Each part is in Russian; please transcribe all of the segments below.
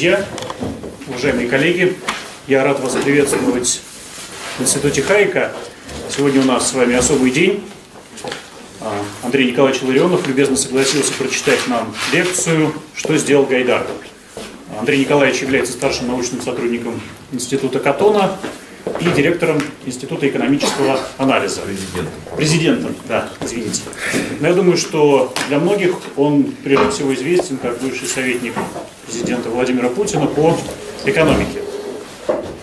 друзья, уважаемые коллеги, я рад вас приветствовать в Институте Хайка. Сегодня у нас с вами особый день. А, Андрей Николаевич Ларионов любезно согласился прочитать нам лекцию «Что сделал Гайдар?». Андрей Николаевич является старшим научным сотрудником Института Катона и директором Института экономического анализа. Президентом. Президентом, да, извините. Но я думаю, что для многих он прежде всего известен как бывший советник президента Владимира Путина по экономике.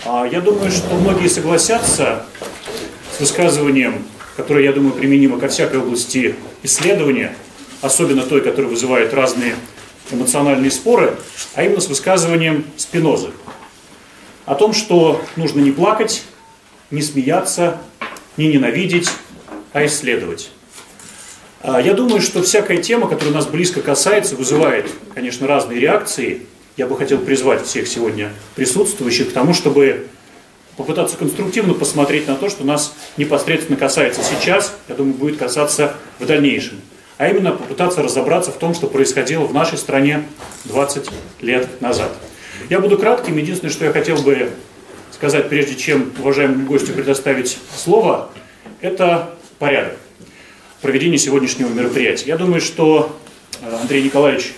А Я думаю, что многие согласятся с высказыванием, которое, я думаю, применимо ко всякой области исследования, особенно той, которая вызывает разные эмоциональные споры, а именно с высказыванием Спинозы о том, что нужно не плакать, не смеяться, не ненавидеть, а исследовать. А Я думаю, что всякая тема, которая нас близко касается, вызывает, конечно, разные реакции. Я бы хотел призвать всех сегодня присутствующих к тому, чтобы попытаться конструктивно посмотреть на то, что нас непосредственно касается сейчас, я думаю, будет касаться в дальнейшем. А именно попытаться разобраться в том, что происходило в нашей стране 20 лет назад. Я буду кратким. Единственное, что я хотел бы сказать, прежде чем уважаемому гостю предоставить слово, это порядок проведения сегодняшнего мероприятия. Я думаю, что э, Андрей Николаевич,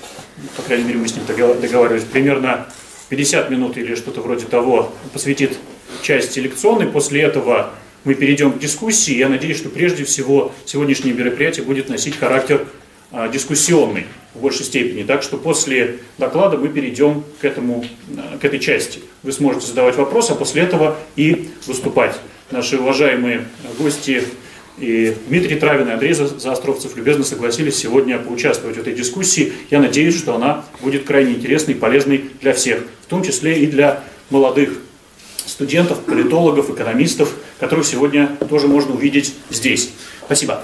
по крайней мере, мы с ним договаривались, примерно 50 минут или что-то вроде того посвятит части лекционной. После этого мы перейдем к дискуссии. Я надеюсь, что прежде всего сегодняшнее мероприятие будет носить характер а, дискуссионный в большей степени. Так что после доклада мы перейдем к, этому, а, к этой части. Вы сможете задавать вопросы, а после этого и выступать. Наши уважаемые гости и Дмитрий Травин и Андрей Заостровцев любезно согласились сегодня поучаствовать в этой дискуссии. Я надеюсь, что она будет крайне интересной и полезной для всех, в том числе и для молодых студентов, политологов, экономистов, которых сегодня тоже можно увидеть здесь. Спасибо.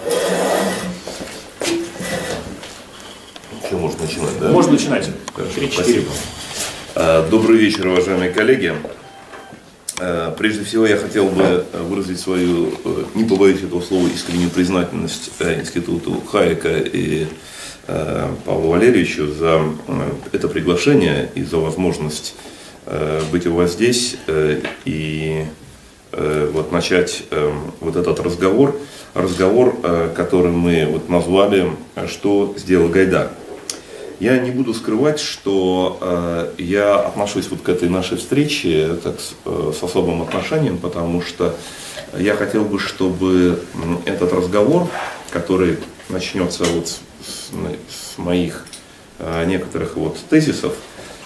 Все, можно начинать, да? Можно начинать. Хорошо, Три-четыре. спасибо. А, Добрый вечер, уважаемые коллеги. А, Прежде всего я хотел бы выразить свою, э, не побоюсь этого слова, искреннюю признательность э, Институту Хайека и э, Павлу Валерьевичу за э, это приглашение и за возможность э, быть у вас здесь э, и э, вот начать э, вот этот разговор, разговор, э, который мы вот назвали э, «Что сделал Гайдар?». Я не буду скрывать, что э, я отношусь вот к этой нашей встрече так, с, э, с особым отношением, потому что я хотел бы, чтобы этот разговор, который начнется вот с, с- моих э, некоторых вот тезисов,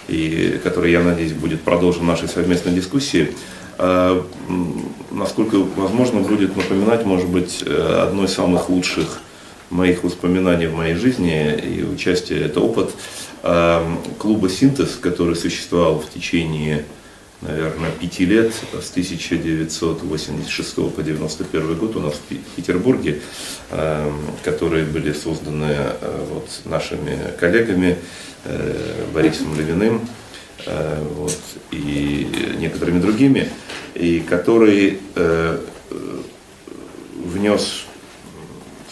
и который, я надеюсь, будет продолжен нашей совместной дискуссии, э, насколько возможно будет напоминать, может быть, э, одно из самых лучших моих воспоминаний в моей жизни и участие, это опыт. Э, клуба «Синтез», который существовал в течение, наверное, пяти лет, с 1986 по 1991 год у нас в Петербурге, э, которые были созданы э, вот, нашими коллегами э, Борисом Левиным э, вот, и некоторыми другими, и который внес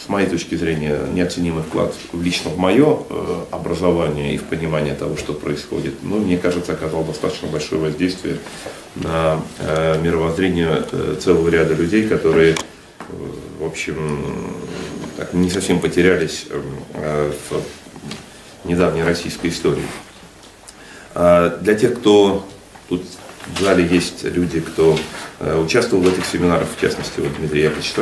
с моей точки зрения, неоценимый вклад лично в мое э, образование и в понимание того, что происходит. Ну, мне кажется, оказал достаточно большое воздействие на э, мировоззрение э, целого ряда людей, которые, в общем, так, не совсем потерялись в недавней российской истории. А Для тех, кто тут в зале есть люди, кто участвовал в этих семинарах, в частности, вот Дмитрий Яковлевич.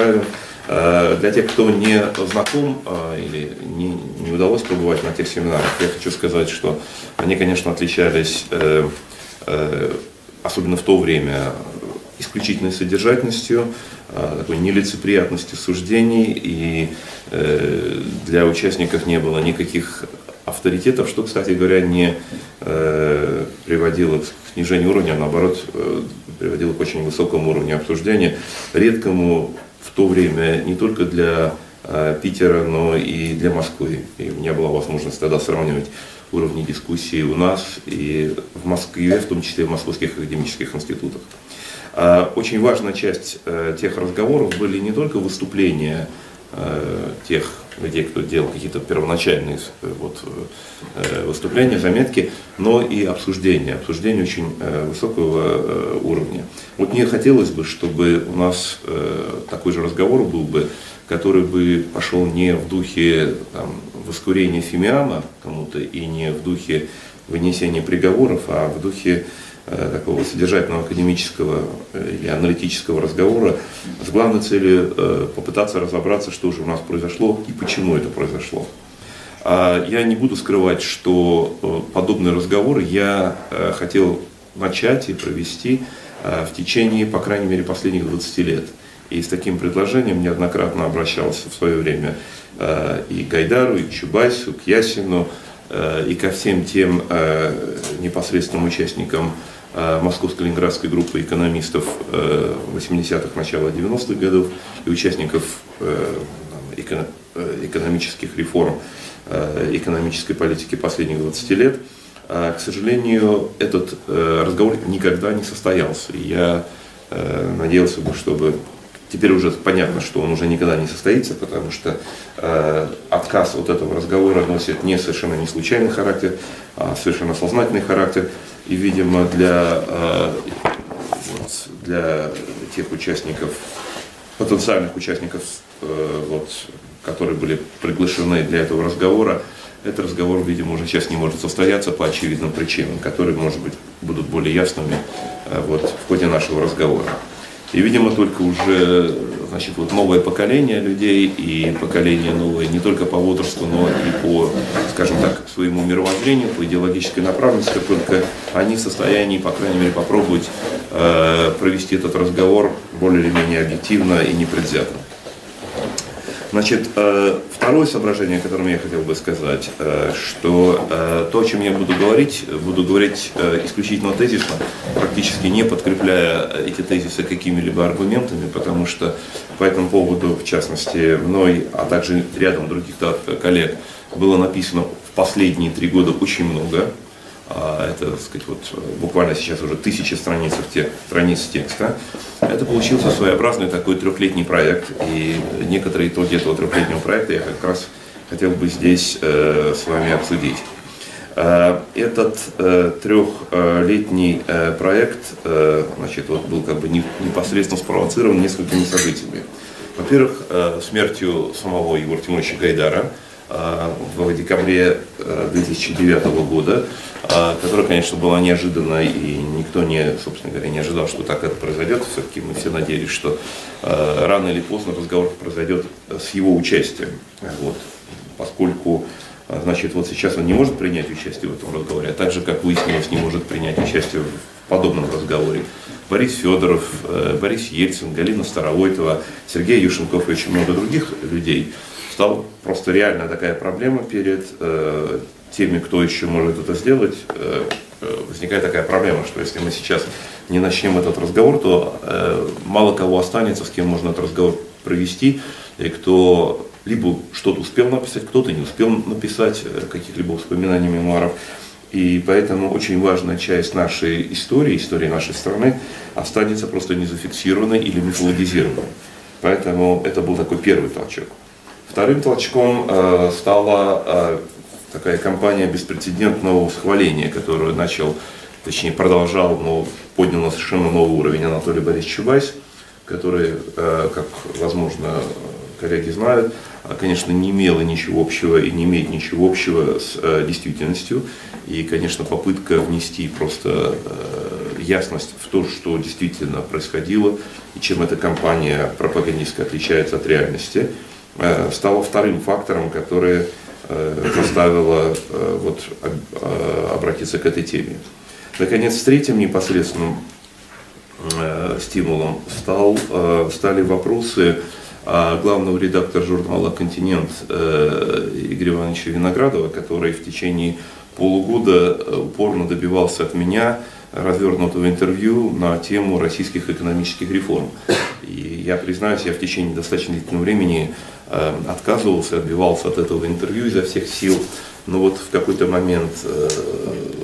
Э, Для тех, кто не знаком э, или не, не удалось побывать на тех семинарах, я хочу сказать, что они, конечно, отличались, э, особенно в то время, исключительной содержательностью, такой нелицеприятностью суждений, и для участников не было никаких авторитетов, что, кстати говоря, не приводило к снижению уровня, а наоборот, приводило к очень высокому уровню обсуждения, редкому в то время не только для э, Питера, но и для Москвы. И у меня была возможность тогда сравнивать уровни дискуссии у нас и в Москве, в том числе в московских академических институтах. А Очень важная часть э, тех разговоров были не только выступления тех людей, кто делал какие-то первоначальные вот, выступления, заметки, но и обсуждения, обсуждения очень высокого уровня. Вот мне хотелось бы, чтобы у нас такой же разговор был бы, который бы пошел не в духе там, воскурения фимиама кому-то и не в духе вынесения приговоров, а в духе э, такого содержательного академического э, или аналитического разговора с главной целью э, попытаться разобраться, что же у нас произошло и почему это произошло. А я не буду скрывать, что э, подобные разговоры я э, хотел начать и провести э, в течение, по крайней мере, последних 20 лет. И с таким предложением неоднократно обращался в свое время э, и к Гайдару, и к Чубайсу, к Ясину, э, и ко всем тем э, непосредственным участникам Московско-Ленинградской группы экономистов 80-х, начала 90-х годов и участников экономических реформ, экономической политики последних 20 лет. К сожалению, этот разговор никогда не состоялся. Я надеялся бы, чтобы Теперь уже понятно, что он уже никогда не состоится, потому что э, отказ от этого разговора носит не совершенно не случайный характер, а совершенно сознательный характер. И, видимо, для, э, вот, для тех участников, потенциальных участников, э, вот, которые были приглашены для этого разговора, этот разговор, видимо, уже сейчас не может состояться по очевидным причинам, которые, может быть, будут более ясными э, вот, в ходе нашего разговора. И, видимо, только уже значит, вот новое поколение людей и поколение новое не только по возрасту, но и по, скажем так, своему мировоззрению, по идеологической направленности, только они в состоянии, по крайней мере, попробовать э, провести этот разговор более или менее объективно и непредвзято. Значит, э, второе соображение, о котором я хотел бы сказать, э, что э, то, о чем я буду говорить, буду говорить исключительно тезисно, практически не подкрепляя эти тезисы какими-либо аргументами, потому что по этому поводу, в частности, мной, а также рядом других коллег, было написано в последние три года очень много. А, это, так сказать, вот буквально сейчас уже тысячи страниц, тех, страниц текста. Это получился своеобразный такой трехлетний проект, и некоторые итоги этого трехлетнего проекта я как раз хотел бы здесь э, с вами обсудить. Э, этот э, трехлетний э, проект э, значит, вот был как бы непосредственно спровоцирован несколькими событиями. Во-первых, э, смертью самого Егора Тимуровича Гайдара – Э, в декабре 2009 э, года, э, которая, конечно, была неожиданна, и никто не, собственно говоря, не ожидал, что так это произойдет. Все-таки мы все надеялись, что рано или поздно разговор произойдет с его участием. Вот. Поскольку значит, вот сейчас он не может принять участие в этом разговоре, а также, как выяснилось, не может принять участие в подобном разговоре. Борис Федоров, Борис Ельцин, Галина Старовойтова, Сергей Юшенков и очень много других людей – стала просто реально такая проблема перед э, теми, кто еще может это сделать. Э, э, возникает такая проблема, что если мы сейчас не начнем этот разговор, то э, мало кого останется, с кем можно этот разговор провести, и кто либо что-то успел написать, кто-то не успел написать э, каких-либо воспоминаний, мемуаров. И поэтому очень важная часть нашей истории, истории нашей страны, останется просто не зафиксированной или мифологизированной. Поэтому это был такой первый толчок. Вторым толчком э, стала э, такая кампания беспрецедентного восхваления, которую начал, точнее продолжал, но поднял на совершенно новый уровень Анатолий Борисович Чубайс, который, э, как, возможно, коллеги знают, конечно, не имела ничего общего и не имеет ничего общего с действительностью. И, конечно, попытка внести просто ясность в то, что действительно происходило и чем эта кампания пропагандистская отличается от реальности – Э, стало вторым фактором, который э, заставило э, вот, обратиться к этой теме. Наконец, третьим непосредственным стимулом стал, стали вопросы главного редактора журнала «Континент» Игоря Ивановича Виноградова, который в течение полугода упорно добивался от меня развернутого интервью на тему российских экономических реформ. И я признаюсь, я в течение достаточно длительного времени э, отказывался, отбивался от этого интервью изо всех сил. Но вот в какой-то момент э,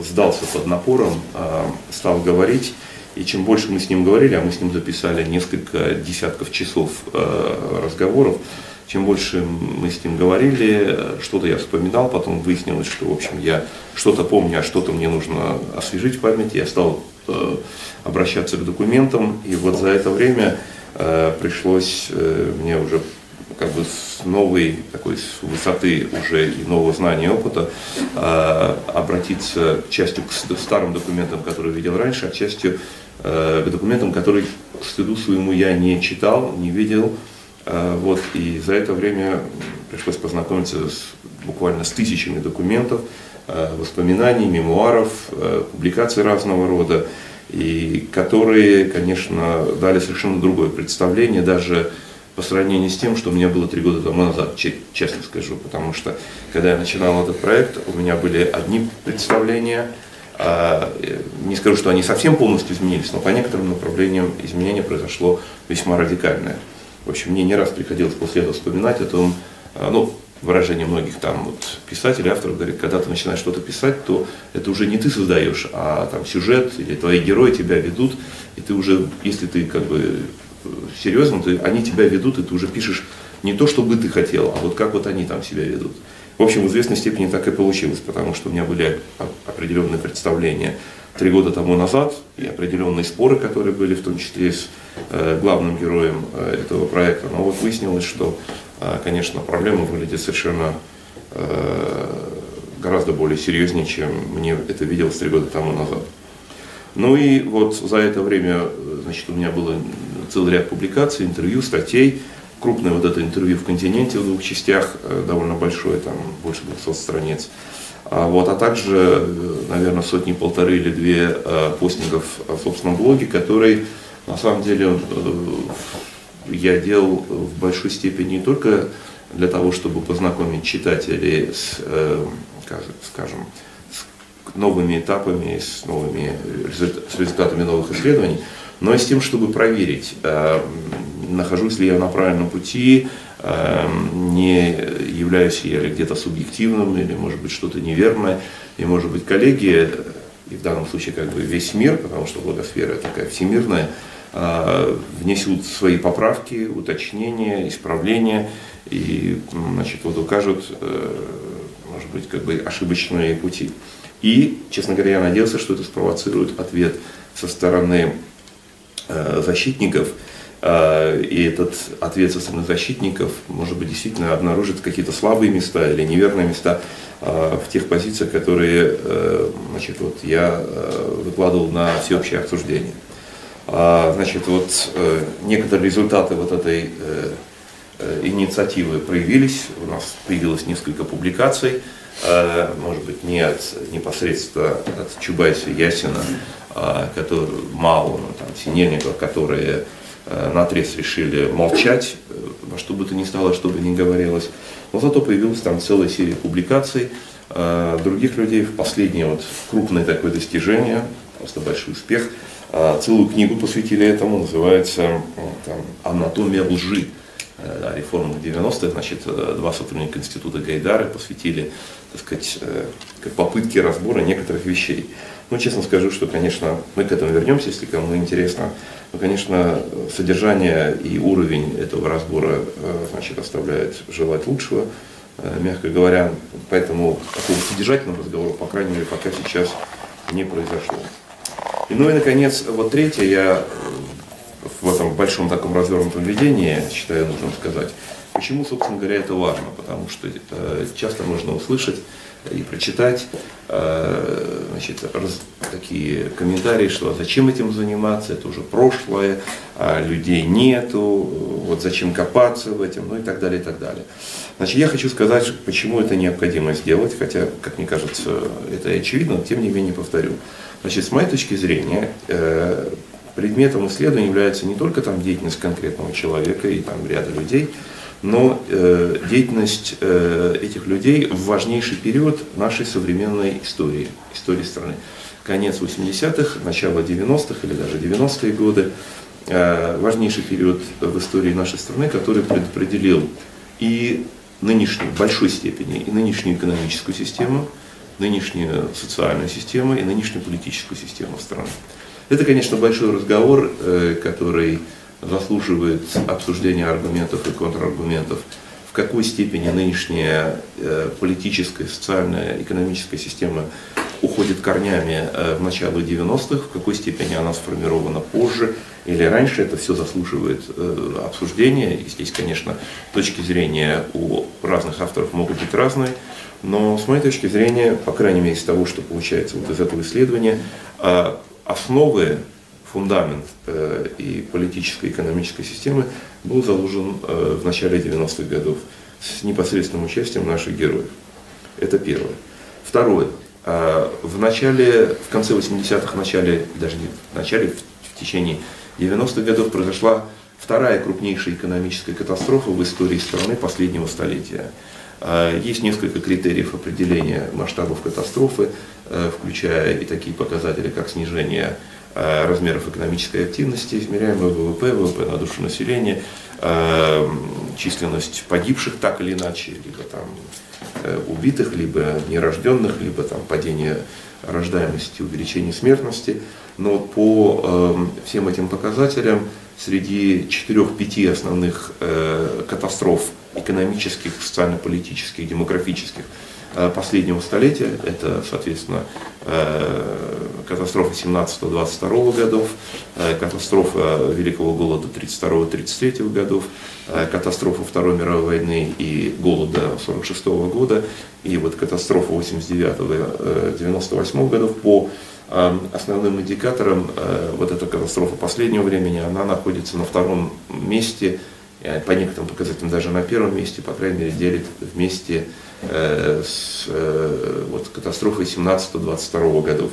сдался под напором, э, стал говорить. И чем больше мы с ним говорили, а мы с ним записали несколько десятков часов разговоров, чем больше мы с ним говорили, что-то я вспоминал, потом выяснилось, что, в общем, я что-то помню, а что-то мне нужно освежить в памяти. Я стал э, обращаться к документам, и вот за это время э, пришлось э, мне уже как бы с новой такой с высоты уже и нового знания и опыта э, обратиться к частью к старым документам, которые видел раньше, а к частью э, к документам, которые к стыду своему я не читал, не видел. Э, вот, и за это время пришлось познакомиться с, буквально с тысячами документов, э, воспоминаний, мемуаров, э, публикаций разного рода, и которые, конечно, дали совершенно другое представление, даже по сравнению с тем, что у меня было три года тому назад, честно скажу, потому что когда я начинал этот проект, у меня были одни представления, а, не скажу, что они совсем полностью изменились, но по некоторым направлениям изменение произошло весьма радикальное. В общем, мне не раз приходилось после этого вспоминать о том, а, ну, выражение многих там вот, писателей, авторов говорит, когда ты начинаешь что-то писать, то это уже не ты создаешь, а там сюжет или твои герои тебя ведут, и ты уже, если ты как бы серьезно, ты, они тебя ведут, и ты уже пишешь не то, что бы ты хотел, а вот как вот они там себя ведут. В общем, в известной степени так и получилось, потому что у меня были определенные представления три года тому назад и определенные споры, которые были в том числе с э, главным героем э, этого проекта. Но вот выяснилось, что, э, конечно, проблема выглядит совершенно гораздо более серьезнее, чем мне это виделось три года тому назад. Ну и вот за это время, значит, у меня было целый ряд публикаций, интервью, статей. Крупное вот это интервью в «Континенте» в двух частях, э, довольно большое, там больше 200 страниц. А, вот, а также, э, наверное, сотни-полторы или две э, постингов в собственном блоге, который, на самом деле, я делал в большой степени не только для того, чтобы познакомить читателей с, скажем, с новыми этапами, с, новыми, с результатами новых исследований, но и с тем, чтобы проверить, э, нахожусь ли я на правильном пути, э, не являюсь я где-то субъективным, или может быть что-то неверное, и может быть коллеги, и в данном случае как бы весь мир, потому что благосфера такая всемирная, э, внесут свои поправки, уточнения, исправления, и значит, вот укажут, может быть, как бы ошибочные пути. И, честно говоря, я надеялся, что это спровоцирует ответ со стороны защитников, э, и этот ответ со стороны защитников, может быть, действительно обнаружит какие-то слабые места или неверные места э, в тех позициях, которые значит, вот, я выкладывал на всеобщее обсуждение. А, значит, вот некоторые результаты вот этой инициативы проявились, у нас появилось несколько публикаций, может быть, не от, непосредственно от Чубайса Ясина, а, который, мало, ну, там, Синельников, которые э, на отрез решили молчать, э, во что бы то ни стало, чтобы не говорилось. Но зато появилась там целая серия публикаций э, других людей. В последнее вот крупное такое достижение, просто большой успех, целую книгу посвятили этому, называется там, «Анатомия лжи». Да, реформу 90-х, значит, два сотрудника института Гайдары посвятили, так сказать, попытке разбора некоторых вещей. Ну, честно скажу, что, конечно, мы к этому вернемся, если кому интересно. Но, конечно, содержание и уровень этого разбора, э, значит, оставляет желать лучшего, э, мягко говоря. Поэтому такого содержательного разговора, по крайней мере, пока сейчас не произошло. И, ну и, наконец, вот третье, я в этом большом таком развернутом видении считаю нужным сказать, почему, собственно говоря, это важно. Потому что э, часто можно услышать, и прочитать э, значит, раз, такие комментарии, что зачем этим заниматься, это уже прошлое, а людей нету, вот зачем копаться в этом, ну и так далее, и так далее. Значит, я хочу сказать, почему это необходимо сделать, хотя, как мне кажется, это очевидно, но тем не менее повторю. Значит, с моей точки зрения, э, предметом исследования является не только там деятельность конкретного человека и там ряда людей, но э, деятельность э, этих людей в важнейший период нашей современной истории, истории страны. Конец 80-х, начало 90-х или даже 90-е годы, э, важнейший период в истории нашей страны, который предопределил и нынешнюю, в большой степени, и нынешнюю экономическую систему, нынешнюю социальную систему и нынешнюю политическую систему страны. Это, конечно, большой разговор, э, который заслуживает обсуждения аргументов и контраргументов в какой степени нынешняя э, политическая, социальная, экономическая система уходит корнями э, в начало 90-х, в какой степени она сформирована позже или раньше, это все заслуживает э, обсуждения. И здесь, конечно, точки зрения у разных авторов могут быть разные, но с моей точки зрения, по крайней мере, из того, что получается вот из этого исследования, основы фундамент э, и политической, и экономической системы был заложен э, в начале 90-х годов с непосредственным участием наших героев. Это первое. Второе. Э, в начале, в конце 80-х, начале, даже не в начале, в, в течение 90-х годов произошла вторая крупнейшая экономическая катастрофа в истории страны последнего столетия. Есть несколько критериев определения масштабов катастрофы, включая и такие показатели, как снижение Э, размеров экономической активности, измеряемого ВВП, ВВП на душу населения, э, численность погибших так или иначе, либо там э, убитых, либо нерожденных, либо там падение рождаемости, увеличение смертности. Но по всем этим показателям среди четырех-пяти основных катастроф экономических, социально-политических, демографических Э, последнего столетия. Это, соответственно, э, катастрофа 17-22 годов, э, катастрофа Великого голода 32-33 годов, катастрофа Второй мировой войны и голода 46 года, и вот катастрофа 89-98 годов по основным индикаторам вот эта катастрофа последнего времени, она находится на втором месте, по некоторым показателям даже на первом месте, по крайней мере, делит вместе Э, с э, вот, катастрофой 17-22 годов.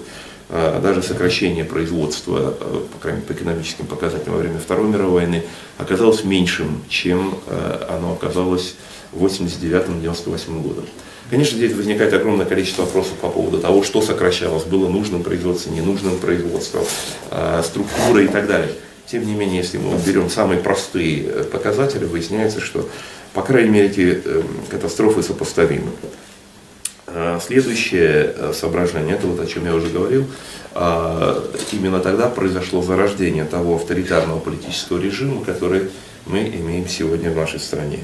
А даже сокращение производства, э, по крайней мере, по экономическим показателям во время Второй мировой войны, оказалось меньшим, чем оно оказалось в 89-98 году. Конечно, здесь возникает огромное количество вопросов по поводу того, что сокращалось, было нужным производством, ненужным производством, структура и так далее. Тем не менее, если мы берем самые простые показатели, выясняется, что по крайней мере, эти эм, катастрофы сопоставимы. А, следующее э, соображение, это вот о чем я уже говорил, а, именно тогда произошло зарождение того авторитарного политического режима, который мы имеем сегодня в нашей стране.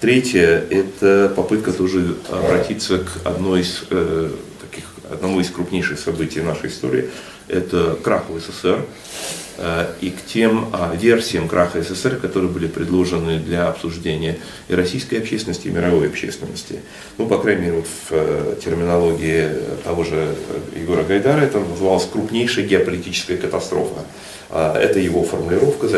Третье – это попытка тоже обратиться к одной из, э, таких, одному из крупнейших событий нашей истории. Это крах СССР, Э, и к тем а, версиям краха СССР, которые были предложены для обсуждения и российской общественности, и мировой общественности. Ну, по крайней мере, вот в э, терминологии того же э, Егора Гайдара это называлось крупнейшая геополитическая катастрофа. А, это его формулировка,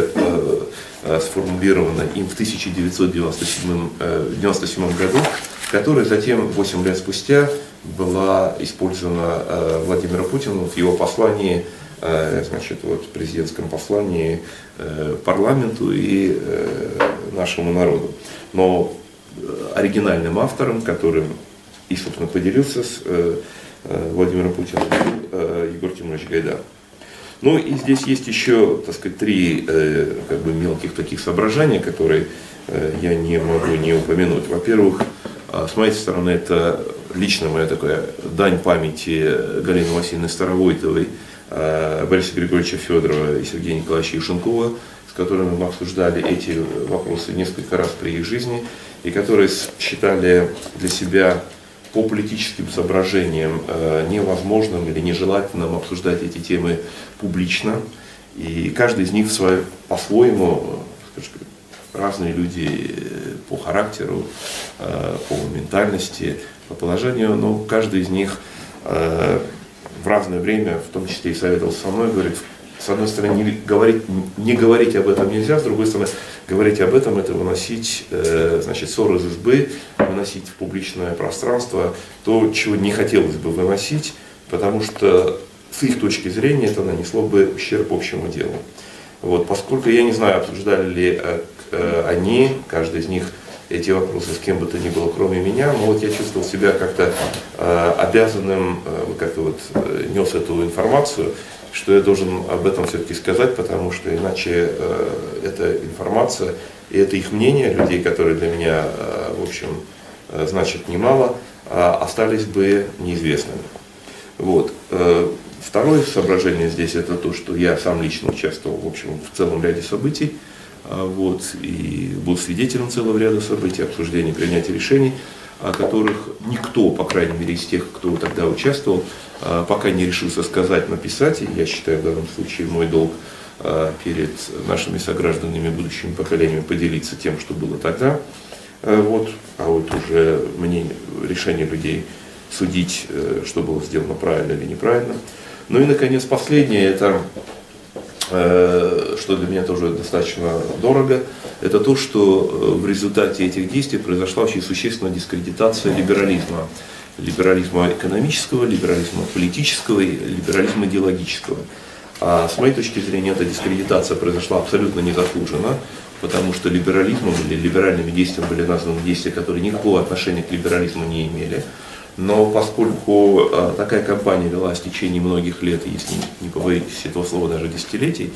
сформулирована им в 1997 году, которая затем, 8 лет спустя, была использована Владимиром Путиным в его послании Э, значит, вот, в президентском послании э, парламенту и э, нашему народу. Но оригинальным автором, которым и, собственно, поделился с Владимиром Путиным, Егор Тимурович Гайдар. Ну и здесь есть еще, так сказать, три как бы мелких таких соображения, которые я не могу не упомянуть. Во-первых, с моей стороны, это лично моя такая дань памяти Галины Васильевны Старовойтовой, Э, Бориса Григорьевича Федорова и Сергея Николаевича Юшенкова, с которыми мы обсуждали эти вопросы несколько раз при их жизни, и которые считали для себя по политическим соображениям э, невозможным или нежелательным обсуждать эти темы публично. И каждый из них по-своему, разные люди по характеру, э, по ментальности, по положению, но каждый из них в разное время, в том числе и советовался со мной, говорит, с одной стороны, не говорить, не говорить об этом нельзя, с другой стороны, говорить об этом, это выносить, э, значит, ссор из избы, выносить в публичное пространство то, чего не хотелось бы выносить, потому что с их точки зрения это нанесло бы ущерб общему делу. Вот, поскольку я не знаю, обсуждали ли э, э, они, каждый из них, эти вопросы с кем бы то ни было, кроме меня, но вот я чувствовал себя как-то э, обязанным, э, как-то вот э, нес эту информацию, что я должен об этом все-таки сказать, потому что иначе э, эта информация и это их мнение, людей, которые для меня, э, в общем, э, значит немало, э, остались бы неизвестными. Вот. Э, второе соображение здесь это то, что я сам лично участвовал в общем в целом ряде событий, вот, и был свидетелем целого ряда событий, обсуждений, принятия решений, о которых никто, по крайней мере, из тех, кто тогда участвовал, пока не решился сказать, написать, и я считаю в данном случае мой долг перед нашими согражданами, будущими поколениями поделиться тем, что было тогда. Вот, а вот уже мне решение людей судить, э, что было сделано правильно или неправильно. Ну и, наконец, последнее, это, что для меня тоже достаточно дорого, это то, что э, в результате этих действий произошла очень существенная дискредитация либерализма. Либерализма экономического, либерализма политического и либерализма идеологического. А с моей точки зрения, эта дискредитация произошла абсолютно незаслуженно, потому что либерализмом или либеральными действиями были названы действия, которые никакого отношения к либерализму не имели. Но поскольку э, такая кампания велась в течение многих лет, если не побоитесь этого слова, даже десятилетий,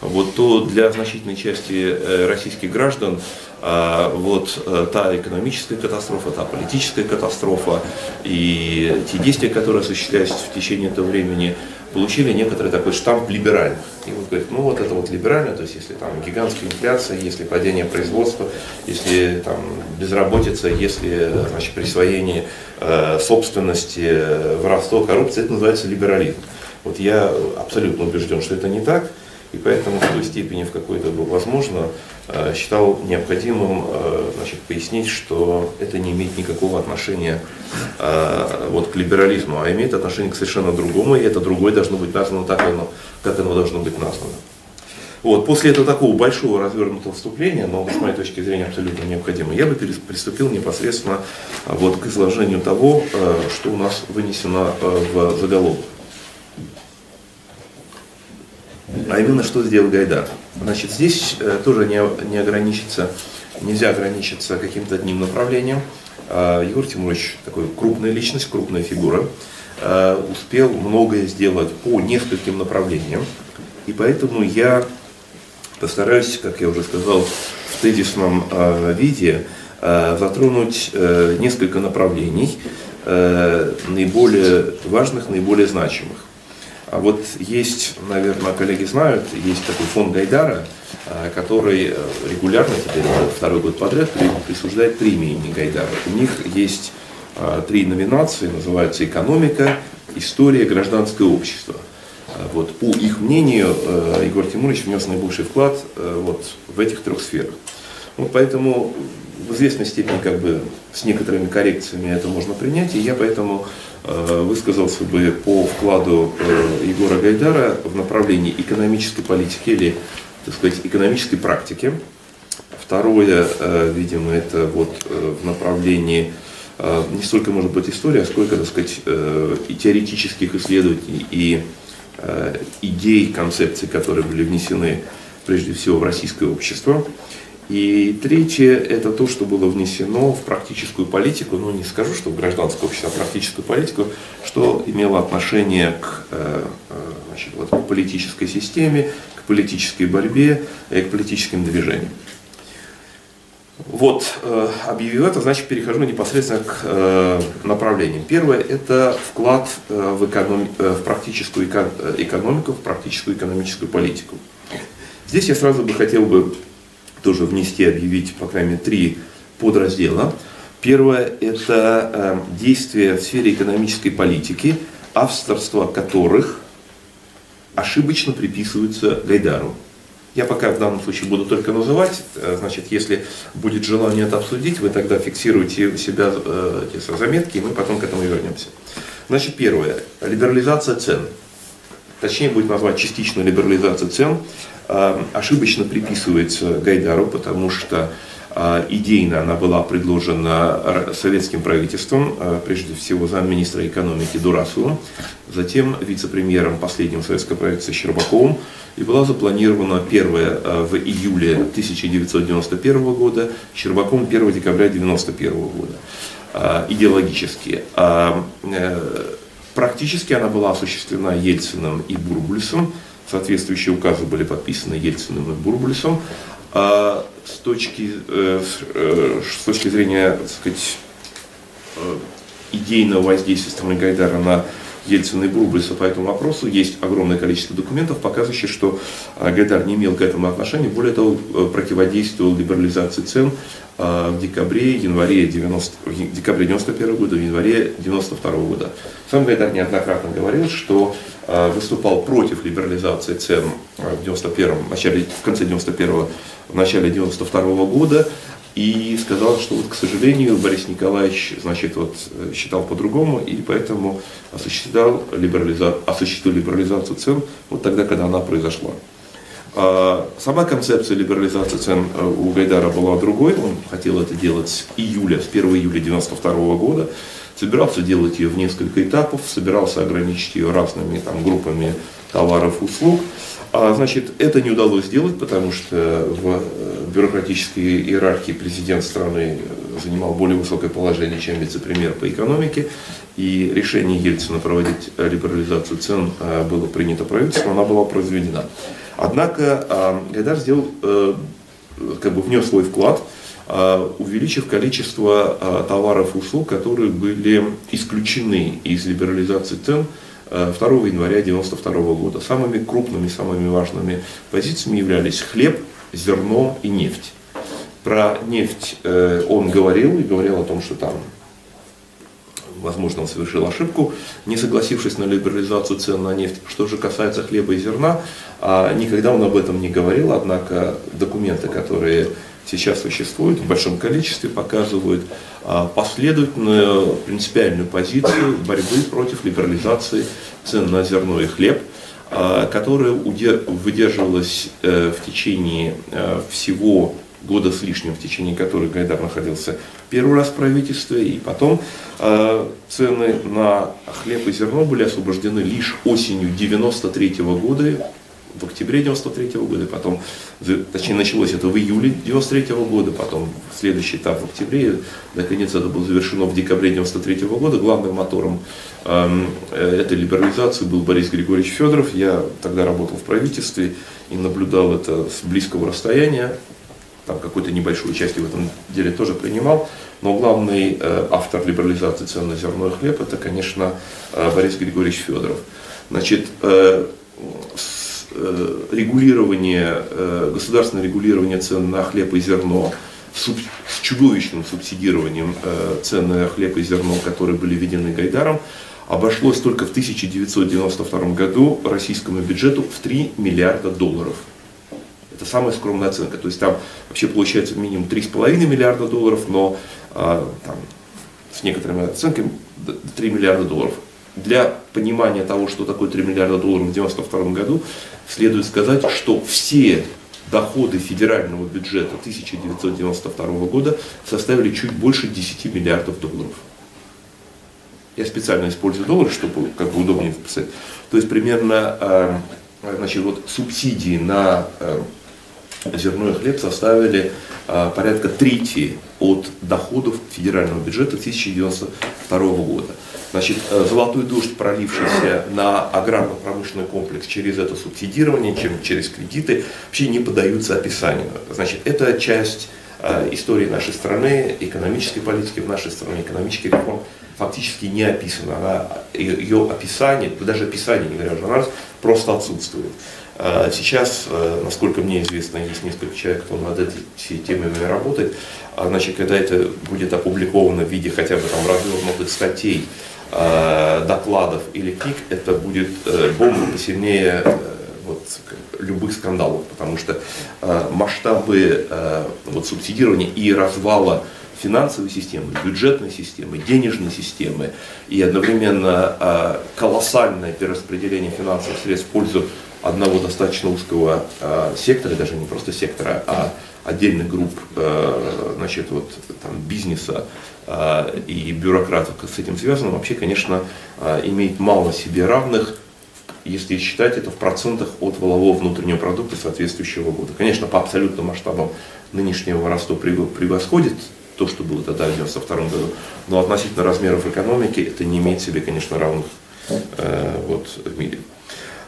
вот, то для значительной части э, российских граждан э, вот та экономическая катастрофа, та политическая катастрофа и те действия, которые осуществлялись в течение этого времени, получили некоторый такой штамп либеральных. И вот говорит, ну вот это вот либерально, то есть если там гигантская инфляция, если падение производства, если там безработица, если значит, присвоение э, собственности, воровство, коррупция, это называется либерализм. Вот я абсолютно убежден, что это не так. И поэтому в той степени, в какой это было возможно, э, считал необходимым э, значит, пояснить, что это не имеет никакого отношения э, вот, к либерализму, а имеет отношение к совершенно другому, и это другое должно быть названо так, оно, как оно должно быть названо. Вот, после этого такого большого развернутого вступления, но с моей точки зрения абсолютно необходимо, я бы приступил непосредственно вот, к изложению того, что у нас вынесено в заголовок. А именно, что сделал Гайдар. Значит, здесь э, тоже не, не ограничиться, нельзя ограничиться каким-то одним направлением. Э, Егор Тимурович такой крупная личность, крупная фигура, э, успел многое сделать по нескольким направлениям. И поэтому я постараюсь, как я уже сказал, в тезисном э, виде затронуть э, несколько направлений, э, наиболее важных, наиболее значимых. А вот есть, наверное, коллеги знают, есть такой фонд Гайдара, а, который э, регулярно, теперь второй год подряд, присуждает премии имени Гайдара. У них есть а, три номинации, называются «Экономика», «История», «Гражданское общество». Вот, по их мнению, э, Егор Тимурович внес наибольший вклад э, вот, в этих трех сферах. Вот поэтому в известной степени как бы с некоторыми коррекциями это можно принять, и я поэтому Э, высказался бы по вкладу э, Егора Гайдара в направлении экономической политики или, так сказать, экономической практики. Второе, э, видимо, это вот в направлении не столько, может быть, истории, а сколько, так сказать, и теоретических исследований, и идей, концепций, которые были внесены прежде всего в российское общество. И третье – это то, что было внесено в практическую политику, ну не скажу, что в гражданское общество, а практическую политику, что имело отношение к, э, э, значит, вот, политической системе, к политической борьбе и к политическим движениям. Вот, э, объявив это, значит, перехожу непосредственно к направлениям. Первое – это вклад в, эконом... в практическую экономику, в практическую экономическую политику. Здесь я сразу бы хотел бы тоже внести, объявить, по крайней мере, три подраздела. Первое – это э, действия в сфере экономической политики, авторство которых ошибочно приписываются Гайдару. Я пока в данном случае буду только называть, э, значит, если будет желание это обсудить, вы тогда фиксируете у себя э, эти заметки, и мы потом к этому вернемся. Значит, первое – либерализация цен. Точнее будет назвать частичную либерализацию цен. Э, ошибочно приписывается Гайдару, потому что э, идейно она была предложена советским правительством, э, прежде всего замминистра экономики Дурасовым, затем вице-премьером последнего советского правительства Щербаковым, и была запланирована первая в июле 1991 года, Щербаковым 1 декабря 1991 года, идеологически. Практически она была осуществлена Ельциным и Бурбулисом, Соответствующие указы были подписаны Ельциным и Бурбулисом. А с точки, э, э, с точки зрения так сказать, э, идейного воздействия страны Гайдара на Ельцина и Брублиса по этому вопросу. Есть огромное количество документов, показывающих, что Гайдар не имел к этому отношения. Более того, противодействовал либерализации цен в декабре, январе 90, в декабре 91 года, в январе 92 года. Сам Гайдар неоднократно говорил, что выступал против либерализации цен в 91 в начале, в конце 91 в начале 92 года и сказал, что вот, к сожалению, Борис Николаевич, значит, вот, считал по-другому, и поэтому осуществлял либерализа... осуществил либерализацию цен вот тогда, когда она произошла. А сама концепция либерализации цен э, у Гайдара была другой. Он хотел это делать с июля, с 1 июля 1992 года. Собирался делать ее в несколько этапов, собирался ограничить ее разными там, группами товаров услуг. А, значит, это не удалось сделать, потому что в э, бюрократической иерархии президент страны занимал более высокое положение, чем вице-премьер по экономике. И решение Ельцина проводить либерализацию цен э, было принято правительством, она была произведена. Однако а, Гайдар сделал, э, как бы внес свой вклад, а, увеличив количество товаров и услуг, которые были исключены из либерализации цен 2 э, января 1992 года. Самыми крупными, самыми важными позициями являлись хлеб, зерно и нефть. Про нефть э, он говорил и говорил о том, что там, возможно, он совершил ошибку, не согласившись на либерализацию цен на нефть. Что же касается хлеба и зерна, а, никогда он об этом не говорил, однако документы, которые сейчас существуют в большом количестве, показывают последовательную принципиальную позицию борьбы против либерализации цен на зерно и хлеб, а, которая выдерживалась э, в течение э, всего года с лишним, в течение которых Гайдар находился первый раз в правительстве, и потом э, цены на хлеб и зерно были освобождены лишь осенью 1993 года, в октябре 93 года, потом, точнее, началось это в июле 93 года, потом следующий этап в октябре, наконец это было завершено в декабре 93 года. Главным мотором эм, э, этой либерализации был Борис Григорьевич Федоров. Я тогда работал в правительстве и наблюдал это с близкого расстояния. Там какой-то небольшую часть в этом деле тоже принимал. Но главный э, автор либерализации цен на зерно и хлеб это, конечно, э, Борис Григорьевич Федоров. Значит, Э, регулирование, э, государственное регулирование цен на хлеб и зерно с чудовищным субсидированием э, цен на хлеб и зерно, которые были введены Гайдаром, обошлось только в 1992 году российскому бюджету в 3 миллиарда долларов. Это самая скромная оценка. То есть там вообще получается минимум 3,5 миллиарда долларов, но а, там, с некоторыми оценками 3 миллиарда долларов. Для понимания того, что такое 3 миллиарда долларов в 1992 году, следует сказать, что все доходы федерального бюджета 1992 года составили чуть больше 10 миллиардов долларов. Я специально использую доллары, чтобы как бы удобнее записать. То есть примерно э, значит, вот субсидии на э, зерно хлеб составили э, порядка трети от доходов федерального бюджета 1992 года. Значит, э, золотой дождь, пролившийся на аграрно-промышленный комплекс через это субсидирование, чем через кредиты, вообще не поддаются описанию. Значит, это часть э, истории нашей страны, экономической политики в нашей стране, экономических реформ фактически не описана. Она, ее описание, даже описание, не говоря уже раз, просто отсутствует. Э, сейчас, насколько мне известно, есть несколько человек, кто над этой темой работает. А, значит, когда это будет опубликовано в виде хотя бы там развернутых статей, Э, докладов или книг, это будет э, бомба посильнее э, вот, любых скандалов, потому что масштабы вот, субсидирования и развала финансовой системы, бюджетной системы, денежной системы и одновременно колоссальное перераспределение финансовых средств в пользу одного достаточно узкого сектора, даже не просто сектора, а отдельных групп значит, вот, там, бизнеса, а, и бюрократов с этим связано, вообще, конечно, а, имеет мало себе равных, если считать это в процентах от волового внутреннего продукта соответствующего года. Конечно, по абсолютным масштабам нынешнего роста превосходит то, что было тогда в 1992 году, но относительно размеров экономики это не имеет себе, конечно, равных э, вот, в мире.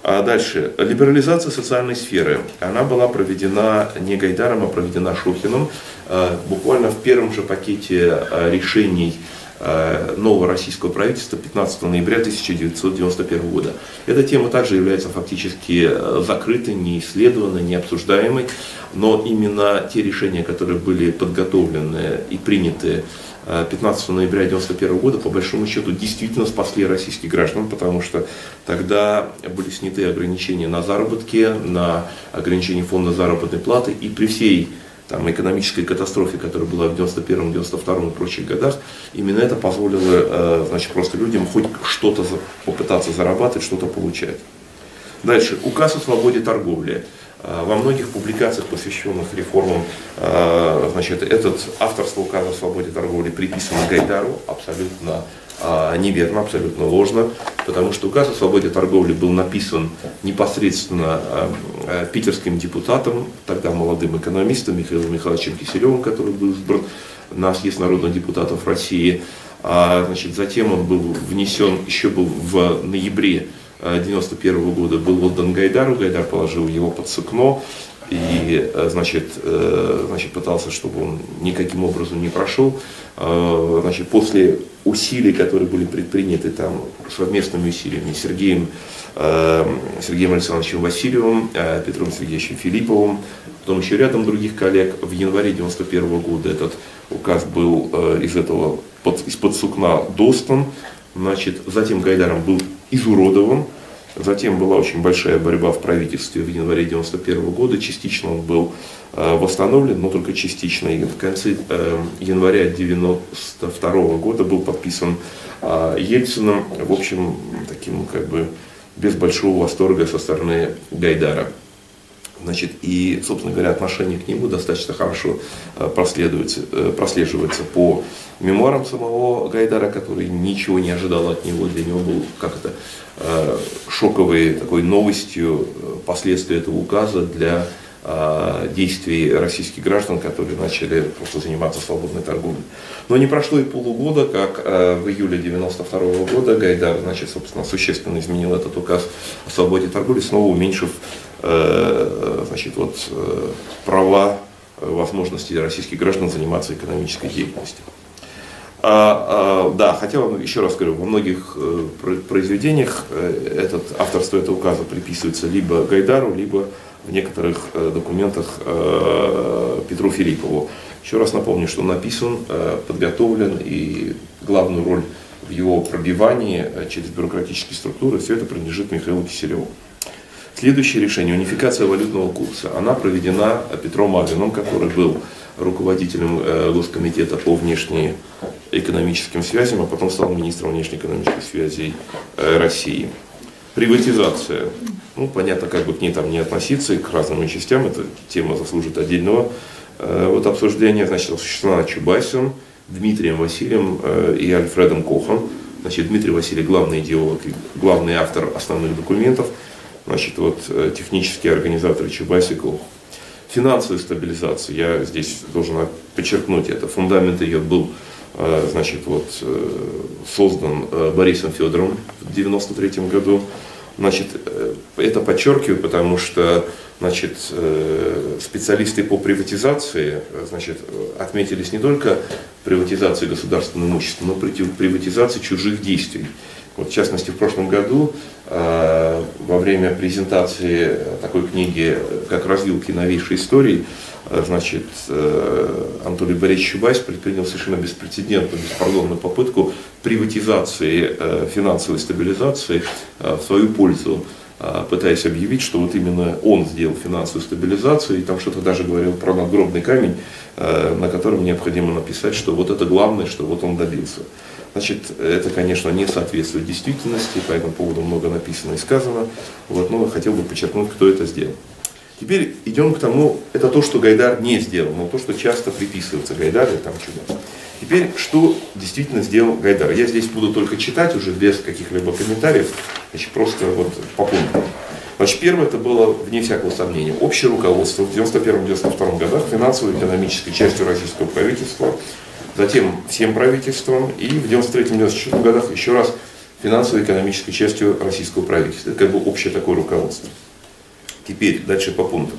А дальше. Либерализация социальной сферы. Она была проведена не Гайдаром, а проведена Шухиным. Э, буквально в первом же пакете э, решений э, нового российского правительства 15 ноября 1991 года. Эта тема также является фактически закрытой, не исследованной, не обсуждаемой, но именно те решения, которые были подготовлены и приняты 15 ноября 1991 года, по большому счету, действительно спасли российских граждан, потому что тогда были сняты ограничения на заработки, на ограничение фонда заработной платы, и при всей там, экономической катастрофе, которая была в 91 92 и прочих годах, именно это позволило э, значит, просто людям хоть что-то попытаться зарабатывать, что-то получать. Дальше. Указ о свободе торговли. Э, во многих публикациях, посвященных реформам, э, значит, этот авторство указа о свободе торговли приписано Гайдару абсолютно а, неверно, абсолютно ложно, потому что указ о свободе торговли был написан непосредственно а, а, питерским депутатом, тогда молодым экономистом Михаилом Михайловичем Киселевым, который был избран на съезд народных депутатов России. А, значит, затем он был внесен, еще был в ноябре 1991 года был отдан Гайдару, Гайдар положил его под сукно, и э, значит, э, значит, пытался, чтобы он никаким образом не прошел. Э, значит, после усилий, которые были предприняты там совместными усилиями Сергеем, Сергеем Александровичем Васильевым, Петром Сергеевичем Филипповым, потом еще рядом других коллег, в январе 1991 года этот указ был из этого из-под сукна достан, значит, затем Гайдаром был изуродован, Затем была очень большая борьба в правительстве в январе 1991 года. Частично он был э, восстановлен, но только частично. И в конце э, января 1992 года был подписан э, Ельцином, в общем, таким как бы без большого восторга со стороны Гайдара. Значит, и, собственно говоря, отношение к нему достаточно хорошо прослеживается, прослеживается по мемуарам самого Гайдара, который ничего не ожидал от него. Для него был как это Э, шоковой такой новостью э, последствия этого указа для э, действий российских граждан, которые начали просто заниматься свободной торговлей. Но не прошло и полугода, как в июле 1992 года Гайдар, значит, собственно, существенно изменил этот указ о свободе торговли, снова уменьшив значит, вот, права, возможности российских граждан заниматься экономической деятельностью. А, а, да, хотел еще раз говорю, во многих э, произведениях э, этот, авторство этого указа приписывается либо Гайдару, либо в некоторых э, документах Петру Филиппову. Еще раз напомню, что написан, подготовлен и главную роль в его пробивании через бюрократические структуры, все это принадлежит Михаилу Киселеву. Следующее решение – унификация валютного курса. Она проведена Петром Авином, который был руководителем Госкомитета по внешней экономическим связям, а потом стал министром внешнеэкономических связей э, России. Приватизация. Ну, понятно, как бы к ней там не относиться, и к разным частям, эта тема заслужит отдельного э, вот обсуждения. Значит, осуществлена Чубайсом, Дмитрием Васильем э, и Альфредом Кохом. Значит, Дмитрий Василий главный идеолог, главный автор основных документов. Значит, вот технический организатор Чубайс и Кох. Финансовая стабилизация, я здесь должен подчеркнуть это, фундамент ее был Э, значит, вот, э, создан э, Борисом Федоровым в 1993 году. Значит, это подчеркиваю, потому что значит, специалисты по приватизации значит, отметились не только приватизации государственного имущества, но и приватизации чужих действий. Вот, в частности, в прошлом году во время презентации такой книги «Как развилки новейшей истории» Э, значит, э, Анатолий Борисович Чубайс предпринял совершенно беспрецедентную, беспардонную попытку приватизации э, финансовой стабилизации в свою пользу, пытаясь объявить, что вот именно он сделал финансовую стабилизацию, и там что-то даже говорил про надгробный камень, на котором необходимо написать, что вот это главное, что вот он добился. Значит, это, конечно, не соответствует действительности, по этому поводу много написано и сказано, вот, но хотел бы подчеркнуть, кто это сделал. Теперь идем к тому, это то, что Гайдар не сделал, но то, что часто приписывается Гайдару, там чудо. Теперь, что действительно сделал Гайдар? Я здесь буду только читать уже без каких-либо комментариев, значит, просто вот по пунктам. Значит, первое это было, вне всякого сомнения, общее руководство в 91-92 годах финансово-экономической частью российского правительства, затем всем правительством и в 93-94 годах еще раз финансово-экономической частью российского правительства. Это как бы общее такое руководство. Теперь дальше по пунктам.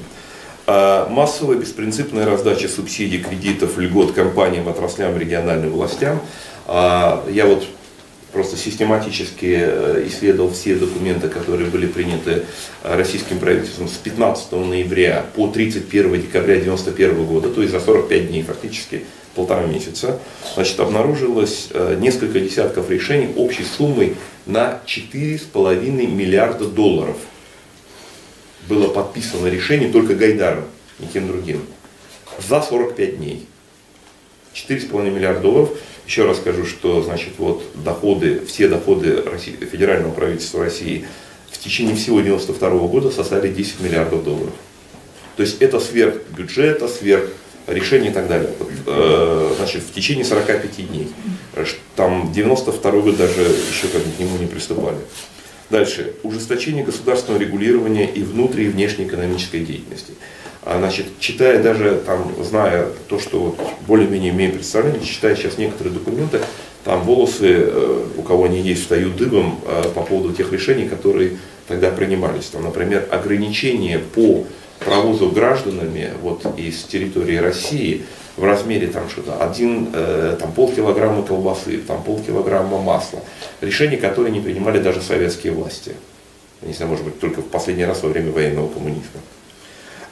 А массовая беспринципная раздача субсидий, кредитов, льгот компаниям, отраслям, региональным властям, А, я вот просто систематически э, исследовал все документы, которые были приняты российским правительством с 15 ноября по 31 декабря 1991 года, то есть за 45 дней фактически, полтора месяца, значит, обнаружилось э, несколько десятков решений общей суммой на 4,5 миллиарда долларов. Было подписано решение только Гайдаром, никем другим, за 45 дней. 4,5 миллиарда долларов. Еще раз скажу, что значит, вот, доходы, все доходы России, федерального правительства России в течение всего 1992 года составили 10 миллиардов долларов. То есть это сверх бюджета, сверх решений и так далее. Э, значит, в течение 45 дней. Там 92 год даже еще как к нему не приступали. Дальше. Ужесточение государственного регулирования и внутренней и внешней экономической деятельности. А, значит, читая даже, там, зная то, что вот более-менее имеем представление, читая сейчас некоторые документы, там волосы, э, у кого они есть, встают дыбом э, по поводу тех решений, которые тогда принимались. Там, например, ограничение по провозу гражданами вот, из территории России в размере там что-то один, э, там полкилограмма колбасы, там полкилограмма масла. Решения, которые не принимали даже советские власти. Не знаю, может быть, только в последний раз во время военного коммунизма.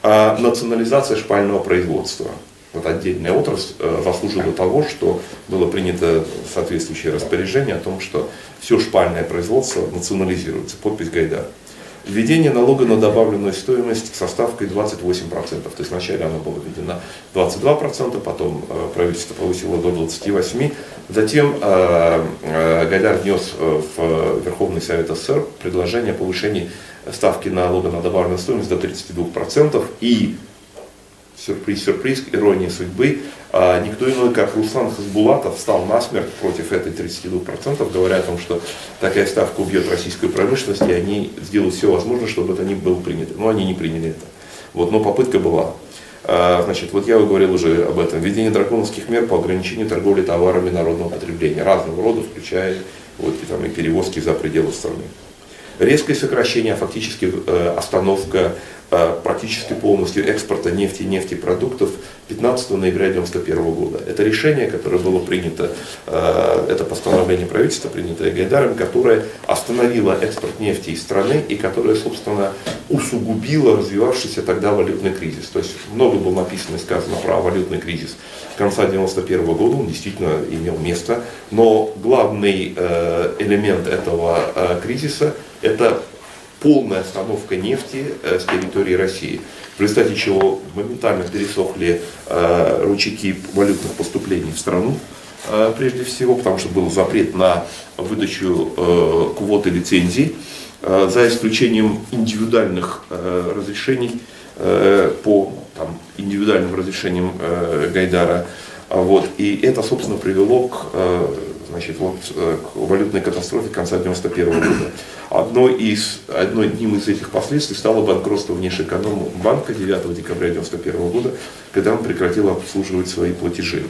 А национализация шпального производства. Вот отдельная отрасль э, заслужила того, что было принято соответствующее распоряжение о том, что все шпальное производство национализируется. Подпись Гайдара. Введение налога на добавленную стоимость со ставкой 28%. То есть вначале она была введена 22%, потом э, правительство повысило до 28%. Затем э, э, Гайдар внес в Верховный Совет СССР предложение о повышении ставки налога на добавленную стоимость до 32%. И сюрприз-сюрприз, ирония судьбы, а никто иной, как Руслан Хасбулатов, стал насмерть против этой 32%, говоря о том, что такая ставка убьет российскую промышленность, и они сделают все возможное, чтобы это не было принято. Но они не приняли это. Вот, но попытка была. А, значит, вот я говорил уже об этом. Введение драконовских мер по ограничению торговли товарами народного потребления разного рода, включая вот, и, там, и перевозки за пределы страны. Резкое сокращение, а фактически э, остановка практически полностью экспорта нефти и нефтепродуктов 15 ноября 1991 года. Это решение, которое было принято, э, это постановление правительства, принятое Гайдаром, которое остановило экспорт нефти из страны и которое, собственно, усугубило развивавшийся тогда валютный кризис. То есть много было написано и сказано про валютный кризис конца 1991 года, он действительно имел место, но главный э, элемент этого кризиса – это полная остановка нефти э, с территории России, в результате чего моментально пересохли э, ручейки валютных поступлений в страну, э, прежде всего, потому что был запрет на выдачу квоты лицензий, за исключением индивидуальных разрешений по там, индивидуальным разрешениям Гайдара. Вот. И это, собственно, привело к значит, вот, э, к валютной катастрофе конца 1991 года. Одной из, одним из этих последствий стало банкротство банка 9 декабря 1991 года, когда он прекратил обслуживать свои платежи.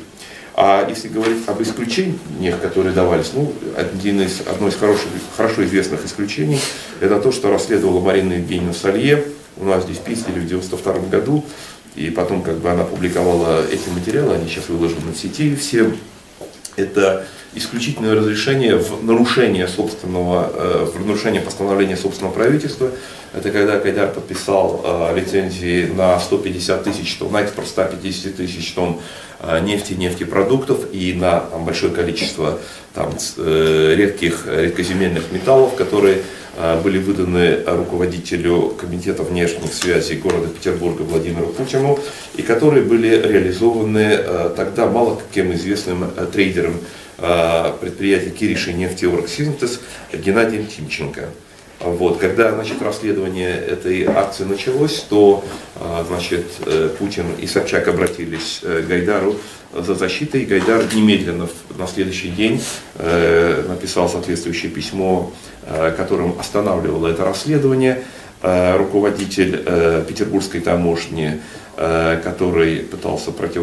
А если говорить об исключениях, которые давались, ну, один из, одно из хороших, хорошо известных исключений, это то, что расследовала Марина Евгеньевна Салье, у нас здесь в Питере в 1992 году, и потом как бы она публиковала эти материалы, они сейчас выложены в сети все. Это исключительное разрешение в нарушение собственного, э, в нарушение постановления собственного правительства. Это когда Кайдар подписал э, лицензии на 150 тысяч тонн, на экспорт 150 тысяч тонн э, нефти, нефтепродуктов и на там, большое количество там, редких редкоземельных металлов, которые были выданы руководителю Комитета внешних связей города Петербурга Владимиру Путину, и которые были реализованы тогда мало кем известным трейдером предприятия Кириши нефтеоргсинтез Геннадием Тимченко. Вот. Когда значит, расследование этой акции началось, то э, значит, э, Путин и Собчак обратились к Гайдару за защитой. Гайдар немедленно на следующий день написал соответствующее письмо, которым останавливало это расследование. Руководитель петербургской таможни, который пытался против,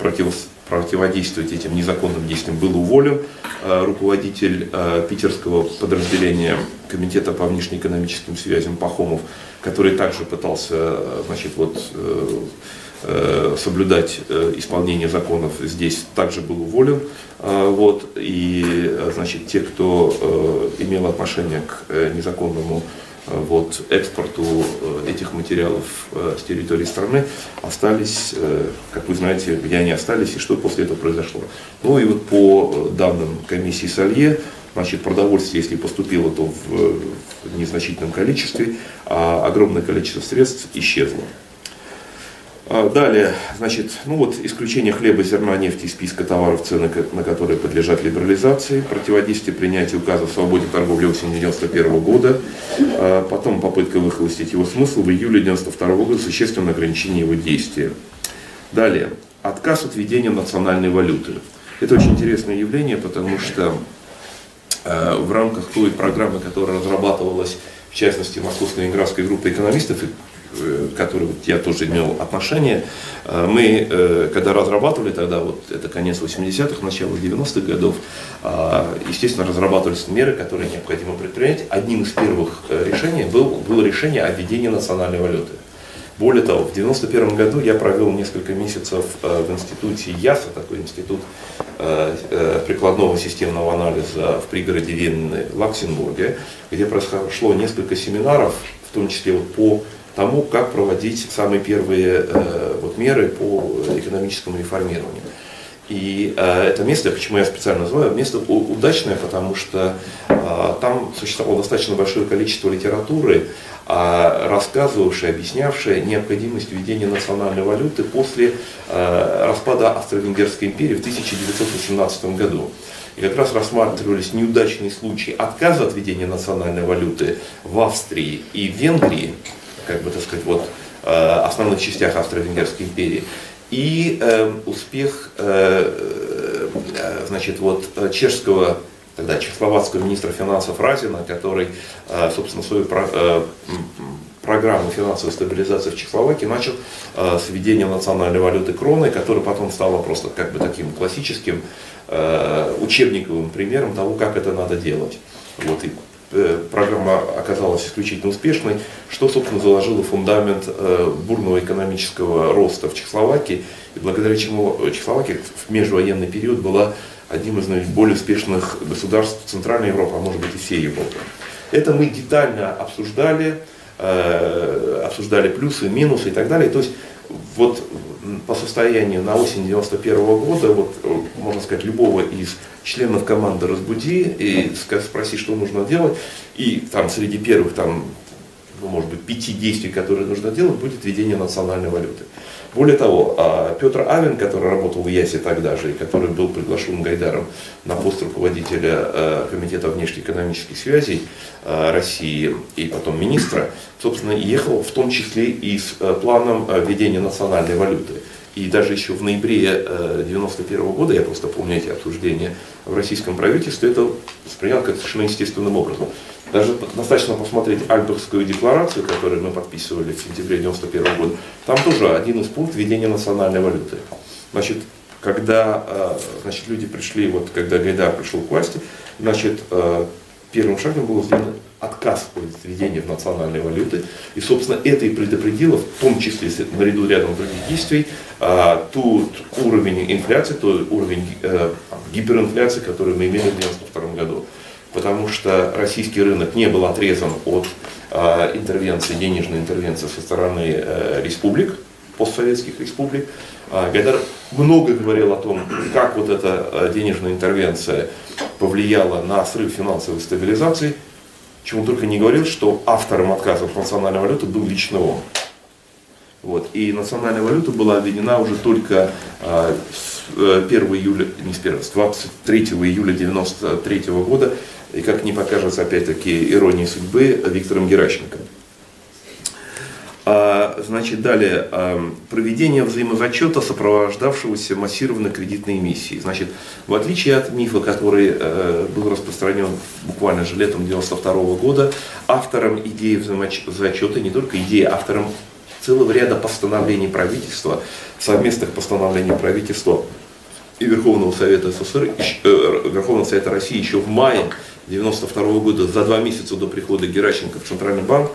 против, противодействовать этим незаконным действиям, был уволен. Э, руководитель э, питерского подразделения Комитета по внешнеэкономическим связям Пахомов, который также пытался значит, вот, э, соблюдать исполнение законов, здесь также был уволен. Вот, и, значит, те, кто имел отношение к незаконному вот, экспорту э, этих материалов э, с территории страны остались, э, как вы знаете, где они остались и что после этого произошло. Ну и вот по данным комиссии Салье, Значит, продовольствие, если поступило, то в незначительном количестве, а огромное количество средств исчезло. А, далее, значит, ну вот исключение хлеба, зерна, нефти из списка товаров, цены на которые подлежат либерализации, противодействие принятию указа о свободе торговли осенью 1991 года, а, потом попытка выхолостить его смысл в июле 1992 года, существенное ограничение его действия. Далее, отказ от введения национальной валюты. Это очень интересное явление, потому что Э, в рамках той программы, которая разрабатывалась, в частности, Московской ленинградской группой экономистов, к которой я тоже имел отношение, э, мы, когда разрабатывали тогда, вот это конец 80-х, начало 90-х годов, естественно, разрабатывались меры, которые необходимо предпринять. Одним из первых решений был, было решение о введении национальной валюты. Более того, в 1991 году я провел несколько месяцев в институте ЯСА, такой институт Э, э, прикладного системного анализа в пригороде Вены, Лаксембурге, где прошло несколько семинаров, в том числе вот по тому, как проводить самые первые э, вот меры по экономическому реформированию. И э, это место, почему я специально называю, место удачное, потому что э, там существовало достаточно большое количество литературы, э, рассказывавшей, объяснявшей необходимость введения национальной валюты после э, распада Австро-Венгерской империи в 1918 году. И как раз рассматривались неудачные случаи отказа от введения национальной валюты в Австрии и Венгрии, как бы так сказать, вот, э, основных частях Австро-Венгерской империи, и э, успех э, э, значит, вот, чешского, тогда чехословацкого министра финансов Разина, который, э, собственно, свою про, э, программу финансовой стабилизации в Чехословакии начал э, с введением национальной валюты кроны, которая потом стала просто как бы таким классическим э, учебниковым примером того, как это надо делать. Вот, и Э, программа оказалась исключительно успешной, что, собственно, заложило фундамент э, бурного экономического роста в Чехословакии, и благодаря чему Чехословакия в межвоенный период была одним из наиболее успешных государств Центральной Европы, а может быть и всей Европы. Это мы детально обсуждали, э, обсуждали плюсы, минусы и так далее. То есть вот по состоянию на осень 91 года, вот, можно сказать, любого из членов команды разбуди и спроси, что нужно делать. И там среди первых, там, ну, может быть, пяти действий, которые нужно делать, будет введение национальной валюты. Более того, а, Петр Авен, который работал в ЯСе тогда же, и который был приглашен Гайдаром на пост руководителя э, Комитета внешнеэкономических связей э, России и потом министра, собственно, ехал в том числе и с э, планом введения национальной валюты. И даже еще в ноябре 1991 года, я просто помню эти обсуждения в российском правительстве, это воспринял как совершенно естественным образом. Даже достаточно посмотреть Альбергскую декларацию, которую мы подписывали в сентябре 1991 года. Там тоже один из пунктов введения национальной валюты. Значит, когда э, значит, люди пришли, вот когда Гайдар пришел к власти, значит, э, первым шагом было сделано отказ от введения в национальной валюты. И, собственно, это и предопределило, в том числе наряду рядом других действий, а, тот уровень инфляции, тот уровень э, гиперинфляции, который мы имели в 1992 году. Потому что российский рынок не был отрезан от а, интервенции, денежной интервенции со стороны э, республик, постсоветских республик. А, Гайдар много говорил о том, как вот эта э, денежная интервенция повлияла на срыв финансовой стабилизации, чему только не говорил, что автором отказа от национальной валюты был лично он. Вот. И национальная валюта была введена уже только э, с 1 э, июля, не с 1, с 23 июля 1993 года, и как не покажется опять-таки иронии судьбы, Виктором Геращенко. А, значит, далее, а, проведение взаимозачета, сопровождавшегося массированной кредитной эмиссией. Значит, в отличие от мифа, который э, был распространен буквально же летом 1992 года, автором идеи взаимозачета, не только идеи, автором целого ряда постановлений правительства, совместных постановлений правительства и Верховного Совета СССР, э, Верховного Совета России еще в мае 1992 года, за два месяца до прихода Геращенко в Центральный банк,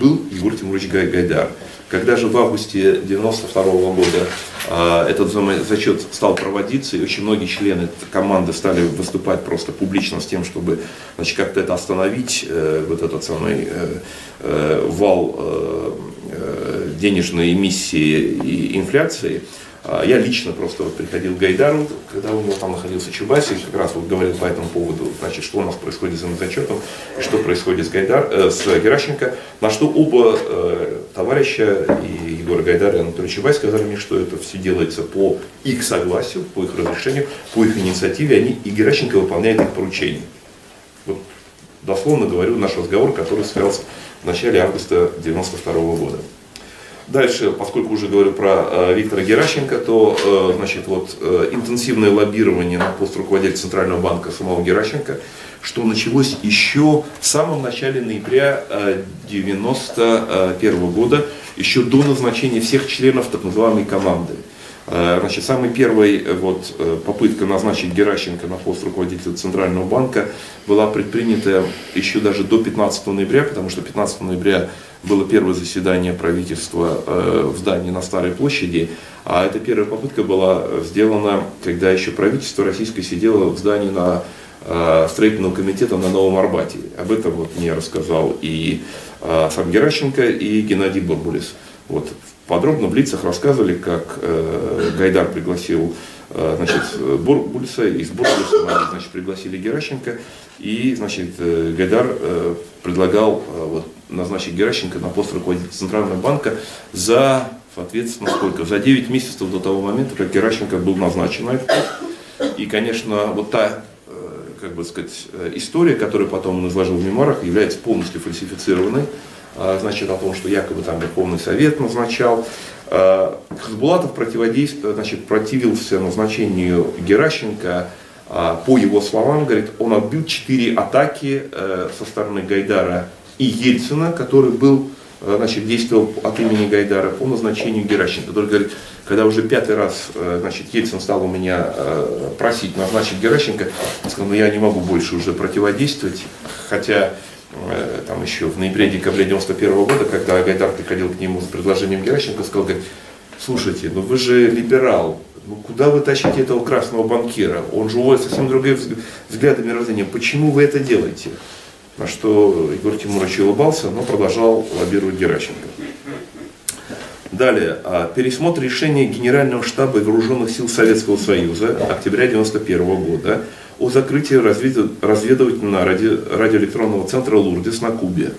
был Егор Тимурович Гайдар. Когда же в августе 92 года э, этот зачет стал проводиться, и очень многие члены команды стали выступать просто публично с тем, чтобы значит, как-то это остановить, э, вот этот самый э, э, вал э, э денежной эмиссии и инфляции, я лично просто вот приходил к Гайдару, когда у него там находился Чубайс, и как раз вот говорил по этому поводу, значит, что у нас происходит с зачетом и что происходит с, Гайдар, э, с Геращенко, на что оба э, товарища, и Егор Гайдар, и Анатолий Чубайс, сказали мне, что это все делается по их согласию, по их разрешению, по их инициативе, они, и Геращенко выполняет их поручения. Вот дословно говорю наш разговор, который состоялся в начале августа 1992 года. Дальше, поскольку уже говорю про э, Виктора Геращенко, то э, значит, вот, э, интенсивное лоббирование на пост руководителя Центрального банка самого Геращенко, что началось еще в самом начале ноября 1991 года, еще до назначения всех членов так называемой команды. Значит, самой первой вот, попытка назначить Геращенко на пост руководителя Центрального банка была предпринята еще даже до 15 ноября, потому что 15 ноября было первое заседание правительства э, в здании на Старой площади, а эта первая попытка была сделана, когда еще правительство российское сидело в здании на э, строительного комитета на Новом Арбате. Об этом вот мне рассказал и э, сам Геращенко, и Геннадий Борбулис. Вот подробно в лицах рассказывали, как Гайдар пригласил значит, Бурбулиса, из Бурбулиса значит, пригласили Геращенко, и, значит, Гайдар предлагал вот, назначить Геращенко на пост руководителя Центрального банка за, соответственно, сколько? За 9 месяцев до того момента, как Геращенко был назначен на этот пост. И, конечно, вот та э, как бы сказать, э, история, которую потом он изложил в мемуарах, является полностью фальсифицированной. А, значит, о том, что якобы там Верховный Совет назначал. А, Хасбулатов противодействовал, значит, противился назначению Геращенко а, по его словам, говорит, он отбил четыре атаки э, со стороны Гайдара и Ельцина, который был, э, значит, действовал от имени Гайдара по назначению Геращенко, который говорит, когда уже пятый раз э, значит, Ельцин стал у меня э, просить назначить Геращенко, я сказал, ну я не могу больше уже противодействовать, хотя там еще в ноябре-декабре 91 года, когда Гайдар приходил к нему с предложением Геращенко, сказал, говорит, слушайте, ну вы же либерал, ну куда вы тащите этого красного банкира? Он же у вас совсем другие взгляды мировоззрения. Почему вы это делаете? На что Егор Тимурович улыбался, но продолжал лоббировать Геращенко. Далее. А, пересмотр решения Генерального штаба вооруженных сил Советского Союза октября 1991 года о закрытии разведывательного радиоэлектронного центра «Лурдис» на Кубе.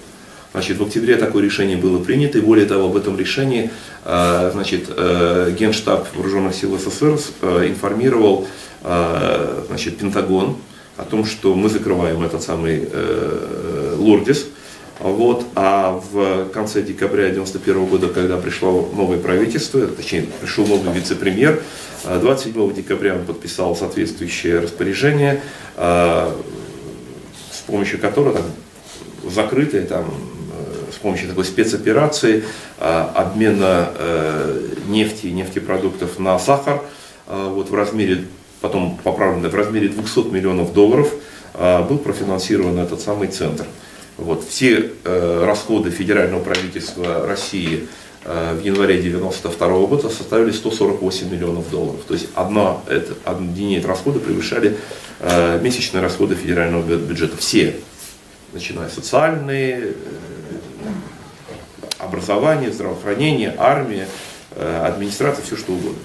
Значит, в октябре такое решение было принято, и более того, об этом решении а, значит, э, Генштаб Вооруженных сил СССР э, информировал а, значит, Пентагон, о том, что мы закрываем этот самый э, Лордис. Вот, а в конце декабря 1991 года, когда пришло новое правительство, точнее, пришел новый вице-премьер, 27 э, декабря он подписал соответствующее распоряжение, э, с помощью которого там, закрытые там, э, с помощью такой спецоперации обмена нефти и нефтепродуктов на сахар вот, в размере потом поправлено в размере 200 миллионов долларов, а, был профинансирован этот самый центр. Вот, все э, расходы федерального правительства России э, в январе 1992 года составили 148 миллионов долларов. То есть одна, это, единица расхода превышали э, месячные расходы федерального бюджета. Все, начиная социальные, образование, здравоохранение, армия, администрация, все что угодно.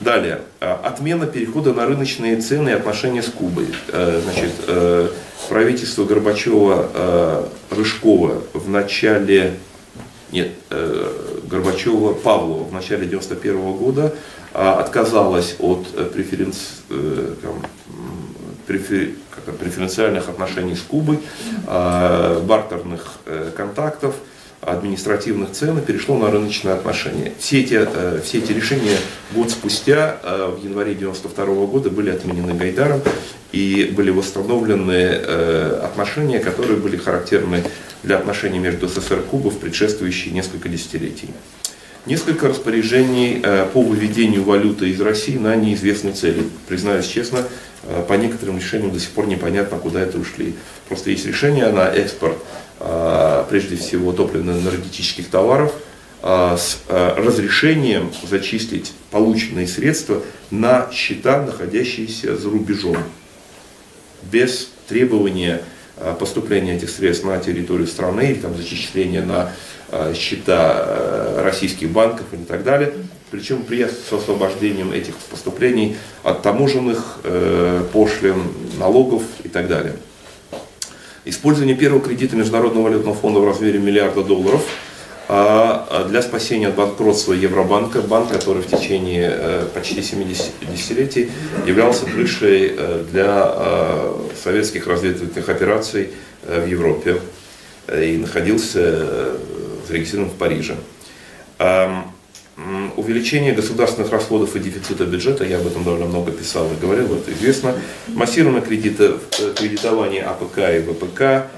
Далее. Э, отмена перехода на рыночные цены и отношения с Кубой. Э, значит, э, правительство Горбачева-Рыжкова в начале, нет, Горбачева Павлова в начале 91 года отказалось от преференц, префер, преференциальных отношений с Кубой, бартерных контактов – административных цен и перешло на рыночные отношения. Все эти, э, все эти решения год спустя, э, в январе 1992 года, были отменены Гайдаром и были восстановлены э, отношения, которые были характерны для отношений между СССР и Кубой в предшествующие несколько десятилетий. Несколько распоряжений по выведению валюты из России на неизвестные цели. Признаюсь честно, по некоторым решениям до сих пор непонятно, куда это ушли. Просто есть решение на экспорт прежде всего топливно-энергетических товаров, с разрешением зачислить полученные средства на счета, находящиеся за рубежом, без требования поступления этих средств на территорию страны или там, зачисления на счета российских банков и так далее причем при с освобождением этих поступлений от таможенных э, пошлин, налогов и так далее. Использование первого кредита Международного валютного фонда в размере миллиарда долларов а, а для спасения от банкротства Евробанка, банк, который в течение э, почти 70 десятилетий являлся крышей э, для э, советских разведывательных операций э, в Европе и находился зарегистрирован в Париже. Эм, увеличение государственных расходов и дефицита бюджета, я об этом довольно много писал и говорил, это известно, массированное кредита, э, кредитование АПК и ВПК,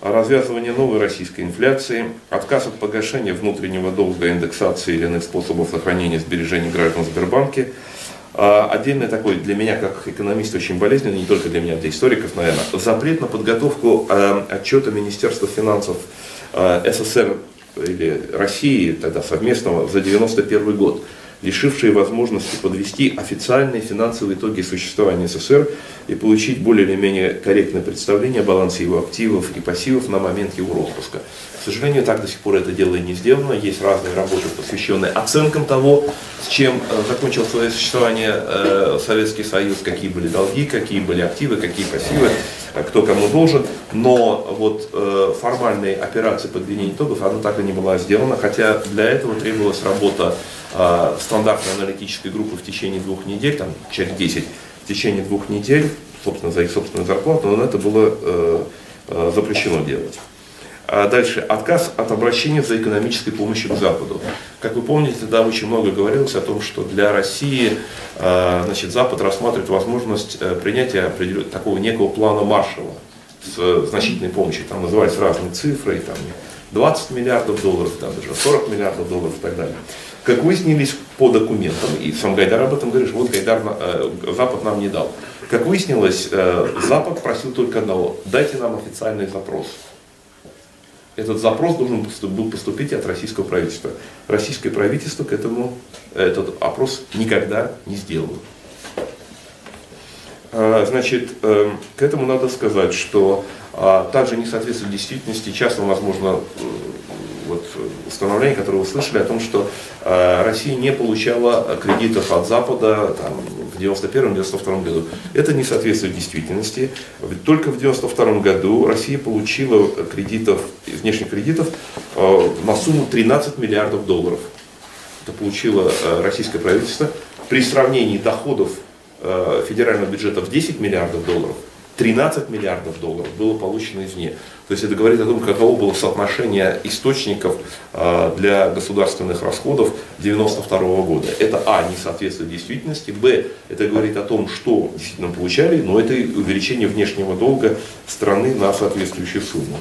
развязывание новой российской инфляции, отказ от погашения внутреннего долга, индексации или иных способов сохранения сбережений граждан в Сбербанке. А, отдельный такой для меня, как экономиста, очень болезненный, не только для меня, для историков, наверное, запрет на подготовку э, отчета Министерства финансов э, СССР или России тогда совместного за 91 год, лишившие возможности подвести официальные финансовые итоги существования СССР и получить более или менее корректное представление о балансе его активов и пассивов на момент его распуска. К сожалению, так до сих пор это дело не сделано. Есть разные работы, посвященные оценкам того, с чем э, закончил свое существование э, Советский Союз, какие были долги, какие были активы, какие пассивы, э, кто кому должен. Но вот формальные операции подведения итогов, она так и не была сделана, хотя для этого требовалась работа стандартной аналитической группы в течение двух недель, там человек 10, в течение двух недель, собственно, за их собственную зарплату, но это было запрещено делать. А дальше. Отказ от обращения за экономической помощью к Западу. Как вы помните, тогда очень много говорилось о том, что для России а, значит, Запад рассматривает возможность э, принятия такого некого плана Маршалла с значительной помощью. Там назывались разные цифры, там 20 миллиардов долларов, там даже 40 миллиардов долларов и так далее. Как выяснились по документам, и сам Гайдар об этом говорит, вот Гайдар, э, Запад нам не дал. Как выяснилось, э, Запад просил только одного, дайте нам официальный запрос этот запрос должен был поступить от российского правительства. Российское правительство к этому этот опрос никогда не сделало. А, значит, эм, к этому надо сказать, что а, также не соответствует действительности, часто, возможно, вот установление, которое вы слышали о том, что э, Россия не получала кредитов от Запада там, в 1991-1992 году. Это не соответствует действительности. Только в 1992 году Россия получила кредитов, внешних кредитов э, на сумму 13 миллиардов долларов. Это получило э, российское правительство. При сравнении доходов федерального бюджета в 10 миллиардов долларов – 13 миллиардов долларов было получено извне. То есть это говорит о том, каково было соотношение источников а, для государственных расходов 1992 года. Это А, не соответствует действительности, Б, это говорит о том, что действительно получали, но это увеличение внешнего долга страны на соответствующую сумму.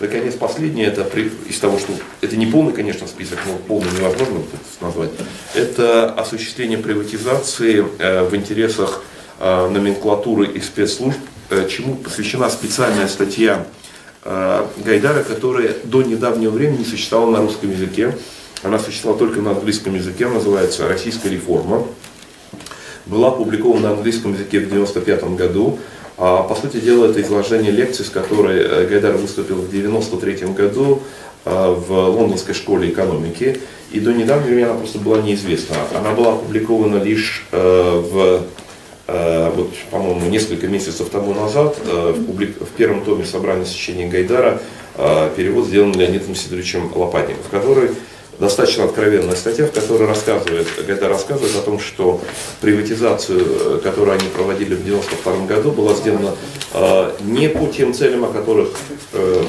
Наконец, последнее, это из того, что это не полный, конечно, список, но полный невозможно назвать, это осуществление приватизации э, в интересах э, номенклатуры и спецслужб Э, чему посвящена специальная статья Гайдара, которая до недавнего времени не существовала на русском языке. Она существовала только на английском языке, называется «Российская реформа». Была опубликована на английском языке в 1995 году. А, по сути дела, это изложение лекции, с которой э, Гайдар выступил в 1993 году в Лондонской школе экономики. И до недавнего времени она просто была неизвестна. Она была опубликована лишь в Э, вот, по-моему, несколько месяцев тому назад э, в, публик... в первом томе собрания сочинений Гайдара э, перевод сделан Леонидом Сидоровичем Лопатником, в которой достаточно откровенная статья, в которой рассказывает, Гайдар рассказывает о том, что приватизацию, которую они проводили в 1992 году, была сделана не по тем целям, о которых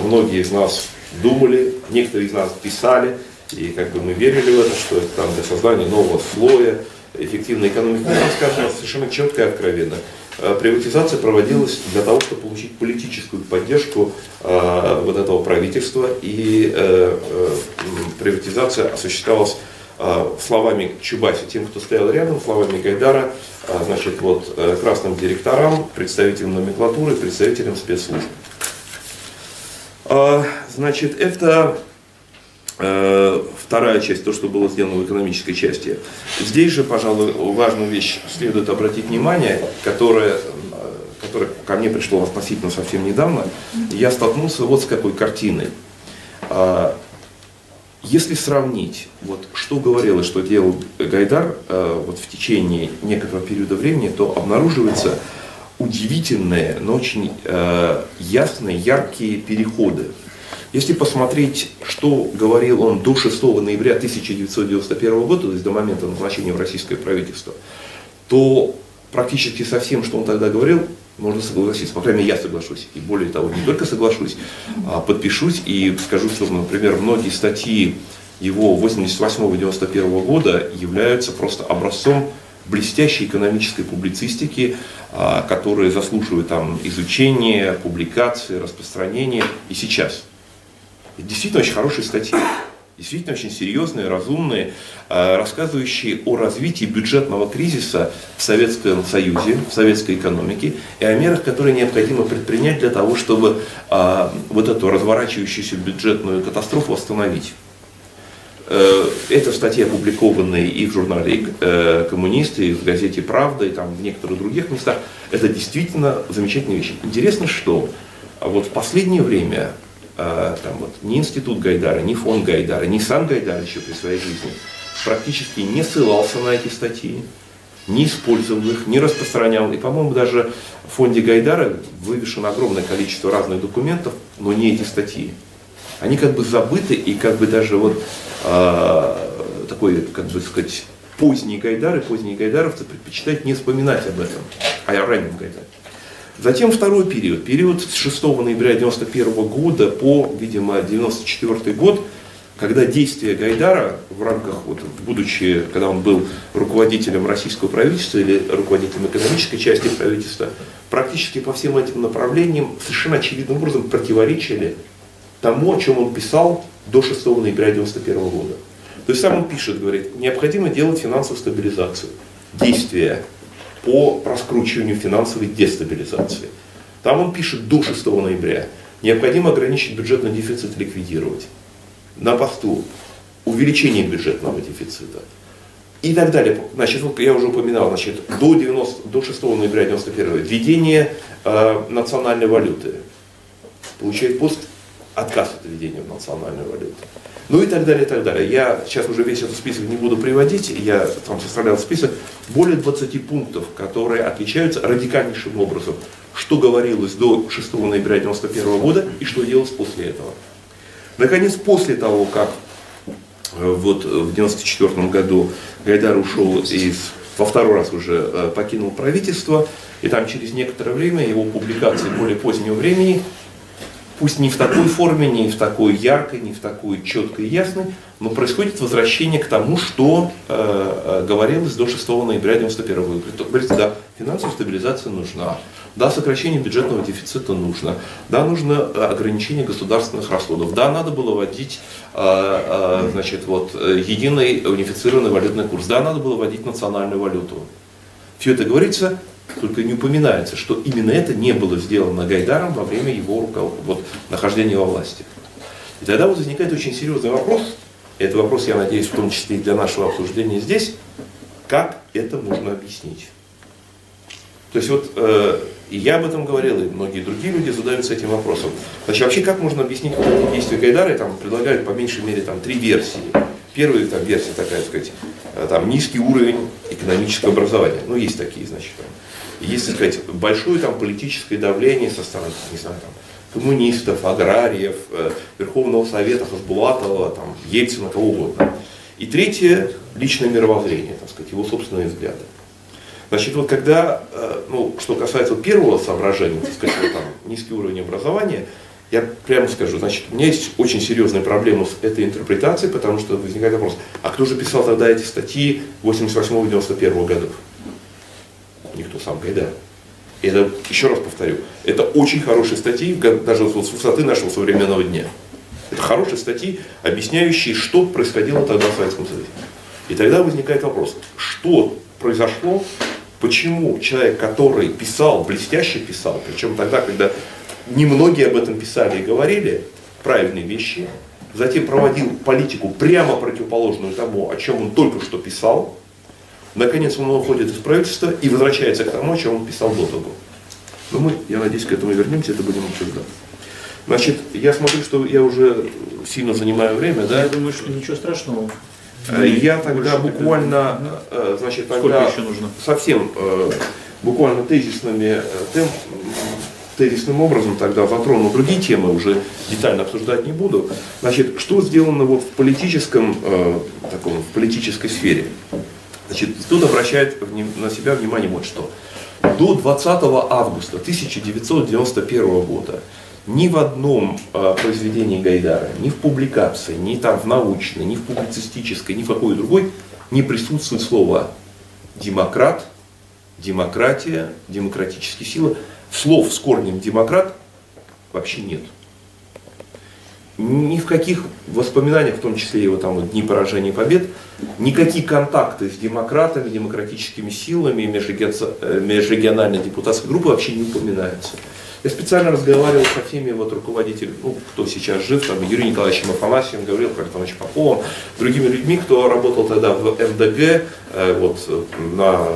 многие из нас думали, некоторые из нас писали, и как бы мы верили в это, что это там для создания нового слоя, эффективной экономики. Там сказано совершенно четко и откровенно. Э, приватизация проводилась для того, чтобы получить политическую поддержку э, вот этого правительства, и э, приватизация осуществлялась словами Чубаси, тем, кто стоял рядом, словами Гайдара, значит, вот, красным директорам, представителям номенклатуры, представителям спецслужб. Значит, это э, вторая часть, то, что было сделано в экономической части. Здесь же, пожалуй, важную вещь следует обратить внимание, которая, которая ко мне пришло относительно совсем недавно. Я столкнулся вот с какой картиной. А, если сравнить, вот, что говорил и что делал Гайдар э, вот, в течение некоторого периода времени, то обнаруживаются удивительные, но очень э, ясные, яркие переходы. Если посмотреть, что говорил он до 6 ноября 1991 года, то есть до момента назначения в российское правительство, то практически со всем, что он тогда говорил, можно согласиться. По крайней мере, я соглашусь. И более того, не только соглашусь, а подпишусь и скажу, что, например, многие статьи его 88-91 года являются просто образцом блестящей экономической публицистики, а, которые заслуживают там, изучения, публикации, распространения и сейчас. Это действительно очень хорошие статьи действительно очень серьезные, разумные, а, рассказывающие о развитии бюджетного кризиса в Советском Союзе, в советской экономике, и о мерах, которые необходимо предпринять для того, чтобы а, вот эту разворачивающуюся бюджетную катастрофу остановить. Э, это статьи, опубликованные и в журнале э, «Коммунисты», и в газете «Правда», и там в некоторых других местах. Это действительно замечательная вещь. Интересно, что вот в последнее время а, там вот, ни институт Гайдара, ни фонд Гайдара, ни сам Гайдар еще при своей жизни практически не ссылался на эти статьи, не использовал их, не распространял. И, по-моему, даже в фонде Гайдара вывешено огромное количество разных документов, но не эти статьи. Они как бы забыты, и как бы даже вот э, такой, как бы сказать, поздние Гайдары, поздние гайдаровцы предпочитают не вспоминать об этом, а о раннем Гайдаре. Затем второй период, период с 6 ноября 1991 года по, видимо, 1994 год, когда действия Гайдара в рамках, вот, будучи, когда он был руководителем российского правительства или руководителем экономической части правительства, практически по всем этим направлениям совершенно очевидным образом противоречили тому, о чем он писал до 6 ноября 1991 года. То есть сам он пишет, говорит, необходимо делать финансовую стабилизацию. Действия по раскручиванию финансовой дестабилизации. Там он пишет до 6 ноября. Необходимо ограничить бюджетный дефицит, ликвидировать. На посту увеличение бюджетного дефицита. И так далее. Значит, вот я уже упоминал, значит, до, 90, до 6 ноября 91 введение э, национальной валюты. Получает пост отказ от введения национальной валюты. Ну и так далее, и так далее. Я сейчас уже весь этот список не буду приводить, я там составлял список, более 20 пунктов, которые отличаются радикальнейшим образом, что говорилось до 6 ноября 1991 года и что делалось после этого. Наконец, после того, как э, вот в 1994 году Гайдар ушел из, во второй раз уже э, покинул правительство, и там через некоторое время его публикации более позднего времени пусть не в такой форме, не в такой яркой, не в такой четкой и ясной, но происходит возвращение к тому, что э, э говорилось до 6 ноября 1991 года. Говорится, да, финансовая стабилизация нужна, да, сокращение бюджетного дефицита нужно, да, нужно ограничение государственных расходов, да, надо было вводить э, э, значит, вот, единый унифицированный валютный курс, да, надо было вводить национальную валюту. Все это говорится только не упоминается, что именно это не было сделано Гайдаром во время его руков... вот, нахождения во власти. И тогда вот возникает очень серьезный вопрос, и это вопрос, я надеюсь, в том числе и для нашего обсуждения здесь, как это можно объяснить. То есть вот э, и я об этом говорил, и многие другие люди задаются этим вопросом. Значит, вообще как можно объяснить вот эти действия Гайдара, там предлагают по меньшей мере там, три версии. Первая там, версия такая, сказать, э, там, низкий уровень экономического образования. Ну, есть такие, значит, там, так сказать, большое там политическое давление со стороны, не знаю, там, коммунистов, аграриев, э, Верховного Совета, Хасбулатова, там, Ельцина, кого угодно. И третье – личное мировоззрение, так сказать, его собственные взгляды. Значит, вот когда, э, ну, что касается первого соображения, так сказать, вот, там, низкий уровень образования, я прямо скажу, значит, у меня есть очень серьезная проблема с этой интерпретацией, потому что возникает вопрос, а кто же писал тогда эти статьи 88-91 годов? Никто сам Гайдар. И это, еще раз повторю, это очень хорошие статьи, даже вот с высоты нашего современного дня. Это хорошие статьи, объясняющие, что происходило тогда в Советском Союзе. И тогда возникает вопрос, что произошло, почему человек, который писал, блестяще писал, причем тогда, когда немногие об этом писали и говорили, правильные вещи, затем проводил политику прямо противоположную тому, о чем он только что писал. Наконец он уходит из правительства и возвращается к тому, о чем он писал до того. Но мы, я надеюсь, к этому вернемся, это будем обсуждать. Значит, я смотрю, что я уже сильно занимаю время, да? Я думаю, что ничего страшного. Э, я тогда буквально, э, значит, тогда совсем э, буквально тезисными тем, тезисным образом тогда затрону другие темы, уже детально обсуждать не буду. Значит, что сделано вот в политическом, таком, в политической сфере? Значит, тут обращает на себя внимание вот что. До 20 августа 1991 года ни в одном э, произведении Гайдара, ни в публикации, ни там в научной, ни в публицистической, ни в какой другой не присутствует слово демократ, демократия, демократические силы. Слов с корнем демократ вообще нет. Ни в каких воспоминаниях, в том числе его там дни поражения и побед, никакие контакты с демократами, демократическими силами, межрегиональной депутатской группы вообще не упоминаются. Я специально разговаривал со всеми вот руководителями, ну, кто сейчас жив, там, Юрий Николаевичем Афанасьевым, говорил Антонович Поповым, другими людьми, кто работал тогда в МДГ, э, вот, на,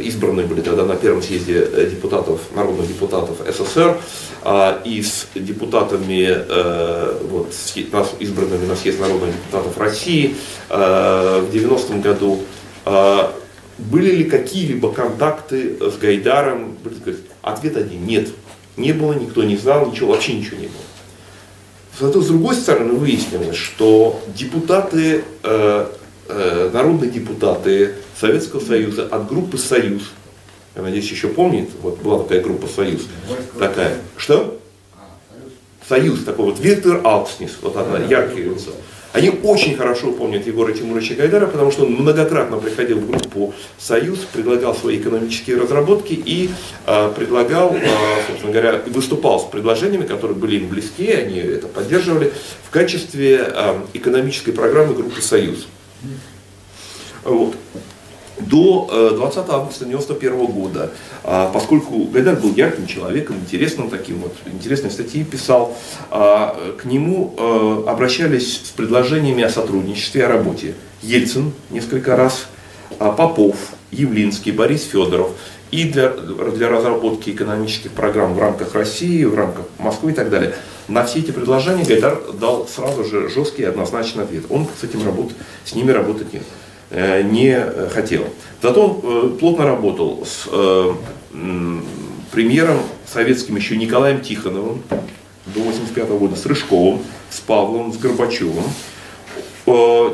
избранные были тогда на первом съезде депутатов, народных депутатов СССР, а, и с депутатами, э, вот, с, избранными на съезд народных депутатов России э, в 90-м году. А, были ли какие-либо контакты с Гайдаром? Ответ один – нет. Не было, никто не знал, ничего, вообще ничего не было. Зато с другой стороны выяснилось, что депутаты, э, э, народные депутаты Советского Союза от группы «Союз», я надеюсь, еще помнит, вот была такая группа «Союз», такая, что? Союз, такой вот Виктор Алкснис, вот одна яркая лицо. Они очень хорошо помнят Егора Тимуровича Гайдара, потому что он многократно приходил в группу «Союз», предлагал свои экономические разработки и э, предлагал, э, собственно говоря, выступал с предложениями, которые были им близки, они это поддерживали, в качестве э, экономической программы группы «Союз». Вот до 20 э, августа 1991 года, а, поскольку Гайдар был ярким человеком, интересным таким, вот, интересные статьи писал, а, к нему э, обращались с предложениями о сотрудничестве, о работе. Ельцин несколько раз, а, Попов, Явлинский, Борис Федоров. И для, для разработки экономических программ в рамках России, в рамках Москвы и так далее. На все эти предложения Гайдар дал сразу же жесткий и однозначный ответ. Он с этим работать, с ними работать нет. Э, не хотел. Зато он э, плотно работал с э, премьером советским еще Николаем Тихоновым до 1985 года, с Рыжковым, с Павлом, с Горбачевым.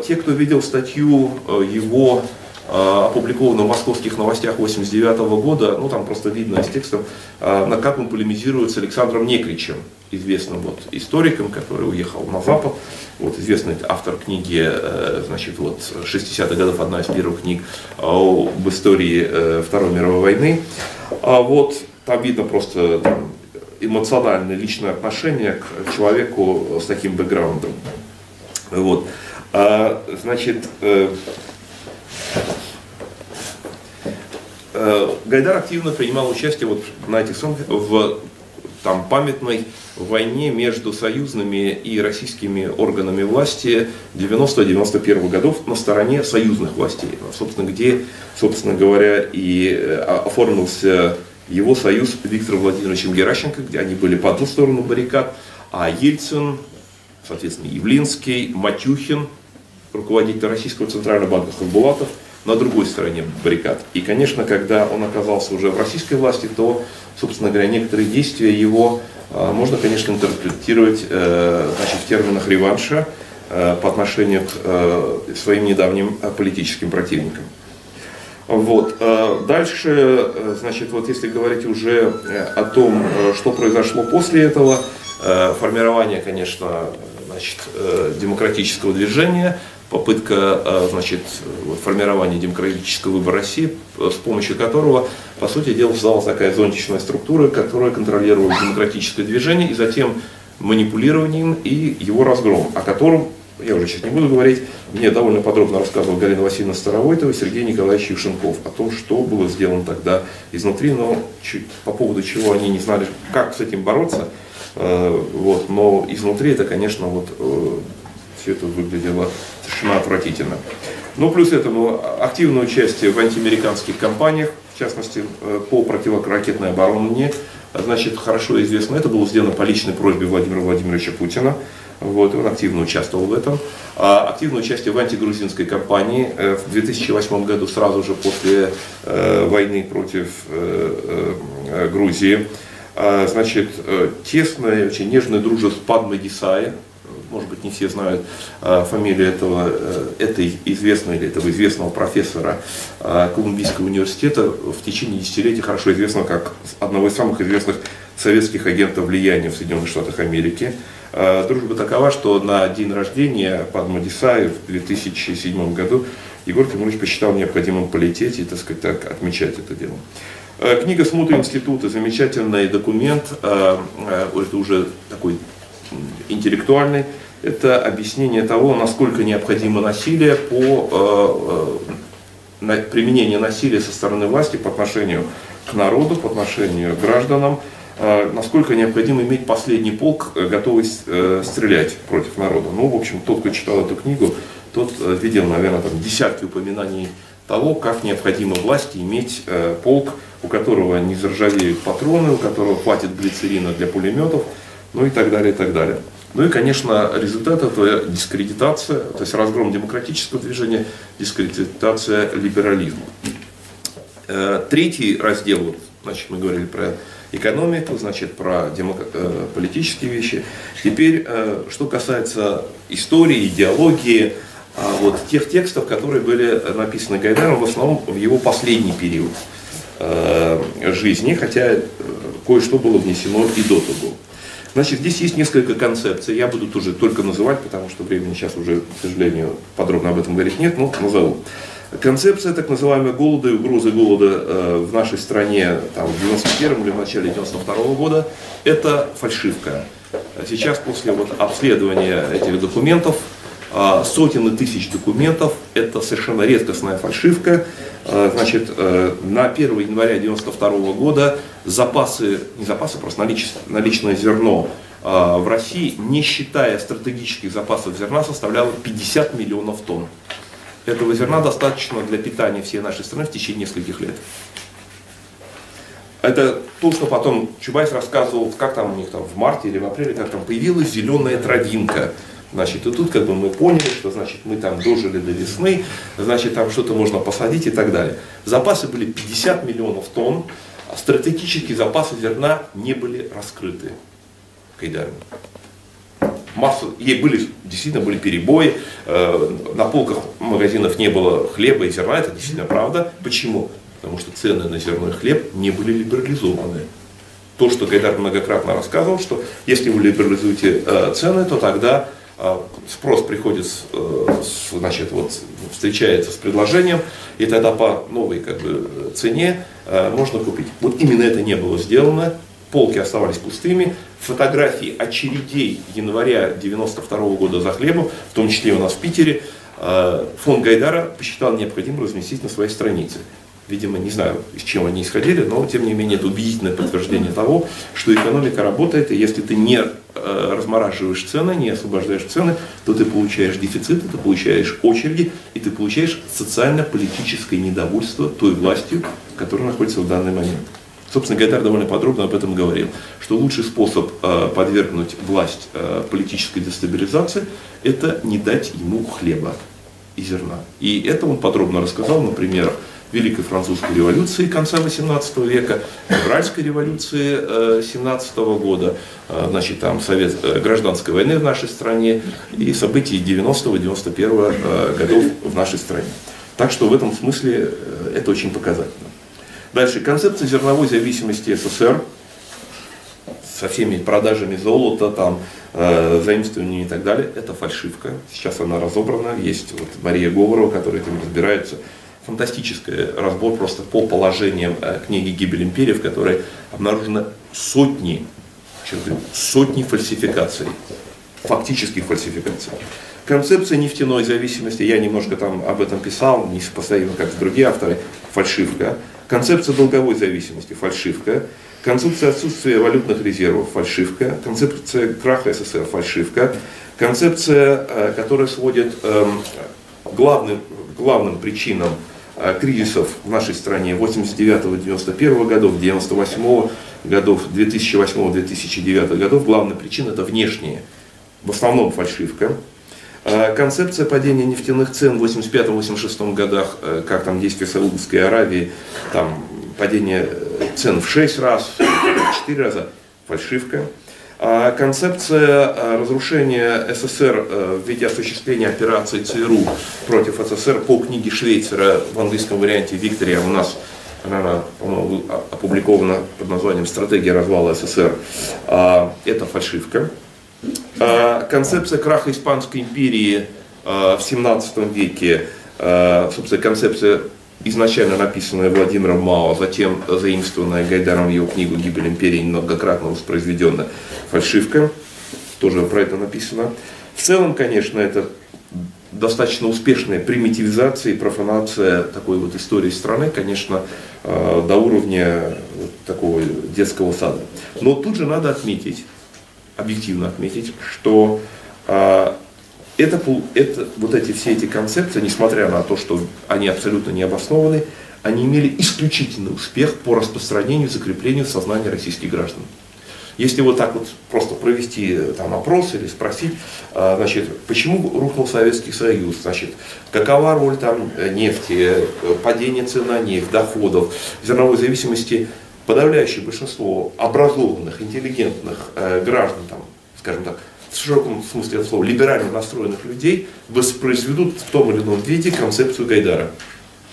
Те, кто видел статью его опубликованную в московских новостях 89 года, ну там просто видно из текста, на как он полемизирует с Александром Некричем, известным вот историком, который уехал на Запад, вот известный автор книги, э, значит, вот 60-х годов, одна из первых книг об истории э, Второй мировой войны. А вот там видно просто эмоциональное личное отношение к человеку с таким бэкграундом. Вот. А, значит, э, Гайдар активно принимал участие вот на этих съемках в там памятной войне между союзными и российскими органами власти 90-91 годов на стороне союзных властей. Собственно, где, собственно говоря, и э, оформился его союз Виктором Владимировичем Геращенко, где они были по одну сторону баррикад, а Ельцин, соответственно, Явлинский, Матюхин, руководитель Российского Центрального банка Хасбулатов, на другой стороне баррикад. И, конечно, когда он оказался уже в российской власти, то, собственно говоря, некоторые действия его а, можно, конечно, интерпретировать э, значит, в терминах реванша э, по отношению к э, своим недавним политическим противникам. Вот. Дальше, значит, вот если говорить уже о том, что произошло после этого, формирование, конечно, значит, демократического движения, попытка э, значит, формирования демократического выбора России, с помощью которого, по сути дела, создалась такая зонтичная структура, которая контролировала демократическое движение и затем манипулированием и его разгром, о котором я уже сейчас не буду говорить, мне довольно подробно рассказывал Галина Васильевна Старовойтова и Сергей Николаевич Юшенков о том, что было сделано тогда изнутри, но чуть, по поводу чего они не знали, как с этим бороться, Вот, но изнутри это, конечно, вот все это выглядело совершенно отвратительно. Ну, плюс этому активное участие в антиамериканских кампаниях, в частности, по противоракетной обороне, значит, хорошо известно, это было сделано по личной просьбе Владимира Владимировича Путина. Вот, он активно участвовал в этом. А активное участие в антигрузинской кампании э, в 2008 году, сразу же после э, войны против э, э, Грузии. А, значит, э, тесная, очень нежная дружба с Падмой Дисай, может быть, не все знают э, фамилию этого, э, этой известной или этого известного профессора э, Колумбийского университета, в течение десятилетий хорошо известного как одного из самых известных советских агентов влияния в Соединенных Штатах Америки. Дружба такова, что на день рождения Падма Дисаи в 2007 году Егор Тимурович посчитал необходимым полететь и, так сказать, так отмечать это дело. Книга Смута института, замечательный документ, это уже такой интеллектуальный, это объяснение того, насколько необходимо насилие по э, применение насилия со стороны власти по отношению к народу, по отношению к гражданам, э, насколько необходимо иметь последний полк, э, готовый э, стрелять против народа. Ну, в общем, тот, кто читал эту книгу, тот э, видел, наверное, там десятки упоминаний того, как необходимо власти иметь э, полк, у которого не заржавеют патроны, у которого хватит глицерина для пулеметов, ну и так далее, и так далее. Ну и, конечно, результат этого дискредитация, то есть разгром демократического движения, дискредитация либерализма. Э, третий раздел, значит, мы говорили про экономику, значит, про демок... Э, политические вещи. Теперь, э, что касается истории, идеологии, а вот тех текстов, которые были написаны Гайдаром, в основном в его последний период жизни, хотя кое-что было внесено и до того. Значит, здесь есть несколько концепций. Я буду тоже только называть, потому что времени сейчас уже, к сожалению, подробно об этом говорить нет, но назову. Концепция так называемой голода и угрозы голода э, в нашей стране там, в 91 или в начале 92 года – это фальшивка. Сейчас после вот, обследования этих документов сотен и тысяч документов. Это совершенно редкостная фальшивка. А, значит, э, на 1 января 1992 года запасы, не запасы, просто наличное, наличное зерно а, в России, не считая стратегических запасов зерна, составляло 50 миллионов тонн. Этого зерна достаточно для питания всей нашей страны в течение нескольких лет. Это то, что потом Чубайс рассказывал, как там у них там в марте или в апреле, как там появилась зеленая травинка. Значит, и тут как бы мы поняли, что значит мы там дожили до весны, значит там что-то можно посадить и так далее. Запасы были 50 миллионов тонн, а стратегические запасы зерна не были раскрыты Кайдаром. Масса, ей были, действительно были перебои, э, на полках магазинов не было хлеба и зерна, это действительно правда. Почему? Потому что цены на зерно и хлеб не были либерализованы. То, что Гайдар многократно рассказывал, что если вы либерализуете э, цены, то тогда спрос приходит, э, значит, вот, встречается с предложением, и тогда по новой как бы, цене э, можно купить. Вот именно это не было сделано, полки оставались пустыми, фотографии очередей января 92 года за хлебом, в том числе у нас в Питере, э, фонд Гайдара посчитал необходимым разместить на своей странице. Видимо, не знаю, из чем они исходили, но тем не менее это убедительное подтверждение того, что экономика работает, и если ты не э, размораживаешь цены, не освобождаешь цены, то ты получаешь дефициты, ты получаешь очереди, и ты получаешь социально-политическое недовольство той властью, которая находится в данный момент. Собственно, Гайдар довольно подробно об этом говорил, что лучший способ э, подвергнуть власть э, политической дестабилизации – это не дать ему хлеба и зерна. И это он подробно рассказал на примерах Великой Французской революции конца XVIII века, Февральской революции 17 э, года, э, значит, там совет, э, гражданской войны в нашей стране и событий 90-91 годов в нашей стране. Так что в этом смысле это очень показательно. Дальше. Концепция зерновой зависимости СССР со всеми продажами золота, там, э, заимствованиями и так далее, это фальшивка. Сейчас она разобрана. Есть вот Мария Говорова, которая этим разбирается фантастический разбор просто по положениям э, книги «Гибель империи», в которой обнаружено сотни, сотни фальсификаций, фактических фальсификаций. Концепция нефтяной зависимости, я немножко там об этом писал, не сопоставимо как другие авторы, фальшивка. Концепция долговой зависимости – фальшивка. Концепция отсутствия валютных резервов – фальшивка. Концепция краха СССР – фальшивка. Концепция, э, которая сводит эм, главным, главным причинам кризисов в нашей стране 89-91 годов, 98 годов, 2008-2009 годов, главная причина это внешние, в основном фальшивка. Э, концепция падения нефтяных цен в 85-86 годах, как там действия Саудовской Аравии, там падение цен в 6 раз, в 4 раза, фальшивка. А концепция а, разрушения СССР э, в виде осуществления операции ЦРУ против СССР по книге Швейцера в английском варианте Виктория у нас она, по-моему, опубликована под названием «Стратегия развала СССР». А, это фальшивка. Концепция краха Испанской империи в 17 веке, собственно, концепция изначально написанная Владимиром Мао, затем заимствованная Гайдаром в его книгу «Гибель империи», многократно воспроизведенная фальшивка, тоже про это написано. В целом, конечно, это достаточно успешная примитивизация и профанация такой вот истории страны, конечно, э, до уровня такого детского сада. Но тут же надо отметить, объективно отметить, что э, это, это, вот эти все эти концепции, несмотря на то, что они абсолютно не обоснованы, они имели исключительный успех по распространению, закреплению сознания российских граждан. Если вот так вот просто провести там опрос или спросить, а, значит, почему рухнул Советский Союз, значит, какова роль там нефти, падение цен на нефть, доходов, зерновой зависимости, подавляющее большинство образованных, интеллигентных э, граждан, там, скажем так, в широком смысле этого слова, либерально настроенных людей воспроизведут в том или ином виде концепцию Гайдара,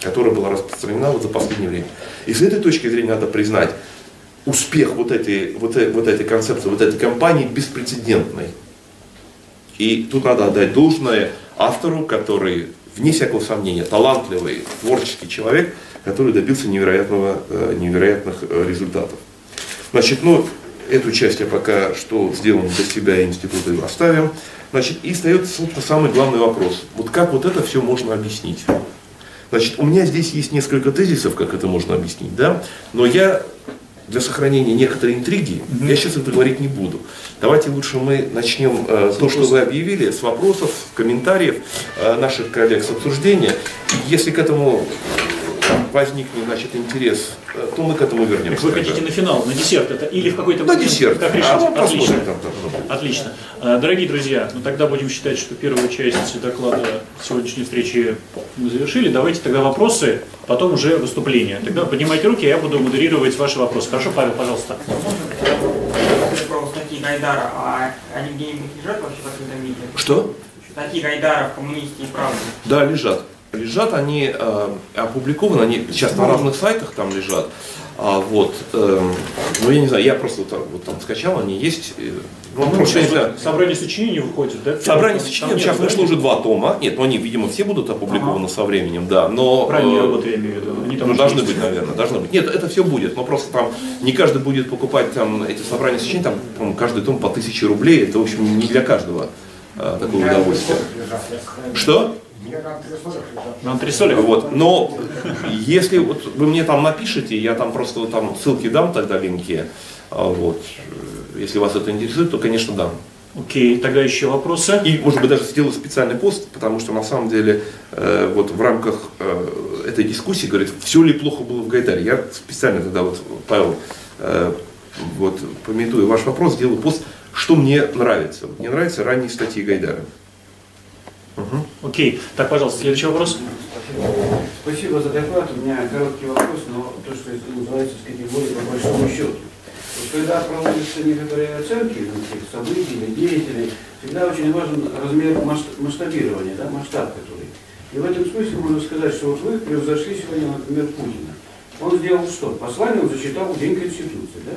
которая была распространена вот за последнее время. И с этой точки зрения надо признать, успех вот этой, вот, этой, вот этой концепции, вот этой кампании беспрецедентный. И тут надо отдать должное автору, который, вне всякого сомнения, талантливый, творческий человек, который добился невероятного, э, невероятных э, результатов. Значит, ну, Эту часть я пока что сделан для себя и института оставим. Значит, и остается, собственно, самый главный вопрос. Вот как вот это все можно объяснить? Значит, у меня здесь есть несколько тезисов, как это можно объяснить, да, но я для сохранения некоторой интриги, mm-hmm. я сейчас это говорить не буду. Давайте лучше мы начнем э, то, что вы объявили, с вопросов, комментариев э, наших коллег, с обсуждения. Если к этому возникнет значит, интерес, э, то мы к этому вернемся. Вы хотите на финал, на десерт это или в какой-то момент? На десерт. Как решить? А, Отлично. Там, Отлично. Э, дорогие друзья, ну тогда будем считать, что первую часть доклада сегодняшней встречи мы завершили. Давайте тогда вопросы, потом уже выступление. Тогда поднимайте руки, я буду модерировать ваши вопросы. Хорошо, Павел, пожалуйста. Про статьи Гайдара, а они где-нибудь лежат вообще в открытом виде? Что? Статьи Гайдара в коммунисте и правде. Да, лежат. Лежат они, э, опубликованы, они сейчас на разных сайтах там лежат. А, вот, э, ну я не знаю, я просто вот, вот там скачал, они есть. Ну, ну, просто, вот собрание сочинений выходит, да? Собрание сочинений, сейчас вышло уже два тома. Нет, ну они, видимо, все будут опубликованы ага. со временем, да. Но, Ранние э, работы, я имею в виду. Они там ну, должны быть, наверное, должны быть. Нет, это все будет, но просто там не каждый будет покупать там эти собрания сочинений, там, по каждый том по тысяче рублей. Это, в общем, не для каждого э, такое удовольствие. Что? На антресолях. Вот. Но если вот вы мне там напишите, я там просто там ссылки дам тогда линки. А, вот. Если вас это интересует, то, конечно, дам. Окей, тогда еще вопросы? И, может быть, даже сделаю специальный пост, потому что на самом деле э, вот в рамках э, этой дискуссии говорит, все ли плохо было в Гайдаре. Я специально тогда вот, Павел, э, вот, пометую ваш вопрос, сделаю пост, что мне нравится. Мне нравятся ранние статьи Гайдара. Угу. Окей. Так, пожалуйста, следующий вопрос. Спасибо за доклад. У меня короткий вопрос, но то, что называется с категорией по большому счету. Вот когда проводятся некоторые оценки этих событий или деятелей, всегда очень важен размер масштабирования, да, масштаб который. И в этом смысле можно сказать, что вот вы превзошли сегодня, например, Путина. Он сделал что? Послание он зачитал День Конституции. Да?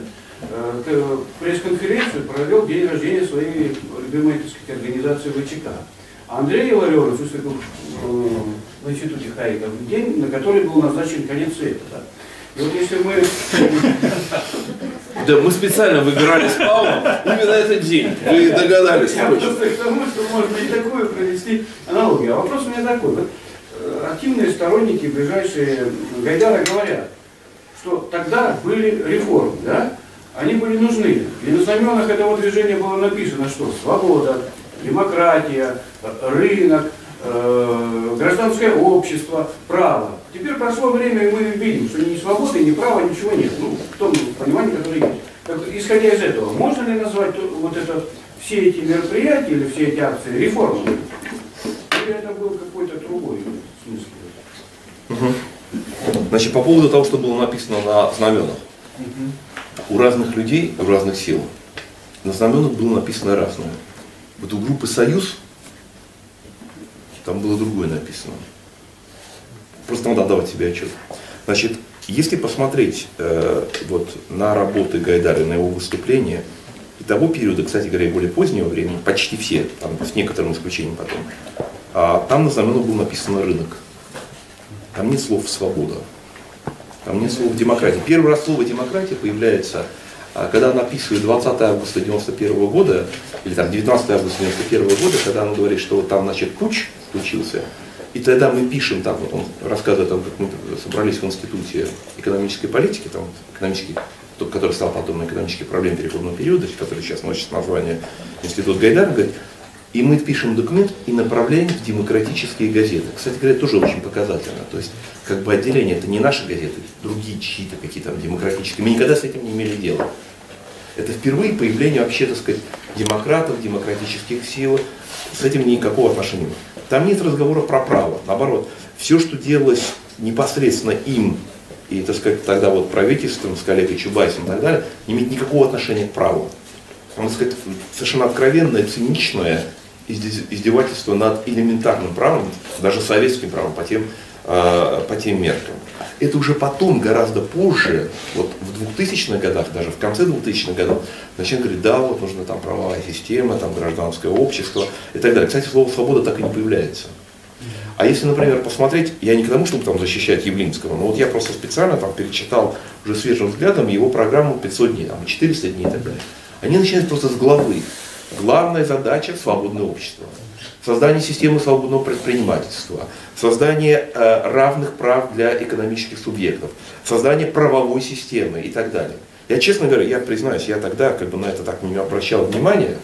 Э, пресс-конференцию провел день рождения своей любимой так сказать, организации ВЧК. Андрей Илларионов выступил э, в институте Хайека в день, на который был назначен конец света. И вот если мы... Да, мы специально выбирали с Павлом именно этот день. Вы догадались. Я просто к тому, что можно и такую провести аналогию. А вопрос у меня такой. Вот, э, активные сторонники, ближайшие Гайдара говорят, что тогда были реформы, да? Они были нужны. И на знаменах этого движения было написано, что свобода, демократия, рынок, э, гражданское общество, право. Теперь прошло время, и мы видим, что ни свободы, ни права, ничего нет. Ну, в том понимании, которое есть. Так, исходя из этого, можно ли назвать вот это, все эти мероприятия или все эти акции реформами? Или это был какой-то другой смысл? Угу. Значит, по поводу того, что было написано на знаменах. У разных людей, у разных сил, на знаменах было написано разное. Вот у группы «Союз» там было другое написано. Просто надо давать себе отчет. Значит, если посмотреть э, вот, на работы Гайдара, на его выступления, и того периода, кстати говоря, более позднего времени, почти все, там, с некоторым исключением потом, а, там на знаменах был написано «рынок». Там нет слов «свобода». Там нет слов «демократия». Первый раз слово «демократия» появляется, когда он описывает 20 августа 91 года, или там 19 августа 91 года, когда он говорит, что вот там, значит, путь случился, и тогда мы пишем, там, вот он рассказывает о том, как мы собрались в Институте экономической политики, там, экономический, тот, который стал потом на экономические проблемы переходного периода, который сейчас носит название Институт Гайдара, говорит, и мы пишем документ и направляем в демократические газеты. Кстати говоря, тоже очень показательно. То есть, как бы отделение, это не наши газеты, другие чьи-то какие-то демократические. Мы никогда с этим не имели дела. Это впервые появление вообще, так сказать, демократов, демократических сил. С этим никакого отношения нет. Там нет разговора про право. Наоборот, все, что делалось непосредственно им, и, так сказать, тогда вот правительством, с коллегой Чубайсом и так далее, не имеет никакого отношения к праву. Можно сказать, совершенно откровенное, циничное издевательство над элементарным правом, даже советским правом по тем, по тем меркам. Это уже потом, гораздо позже, вот в 2000-х годах, даже в конце 2000-х годов, начали говорить, да, вот нужна там правовая система, там гражданское общество и так далее. Кстати, слово «свобода» так и не появляется. А если, например, посмотреть, я не к тому, чтобы там защищать Явлинского, но вот я просто специально там перечитал уже свежим взглядом его программу 500 дней, там 400 дней и так далее. Они начинают просто с главы. Главная задача – свободное общество. Создание системы свободного предпринимательства, создание э, равных прав для экономических субъектов, создание правовой системы и так далее. Я, честно говоря, я признаюсь, я тогда как бы на это так не обращал внимания.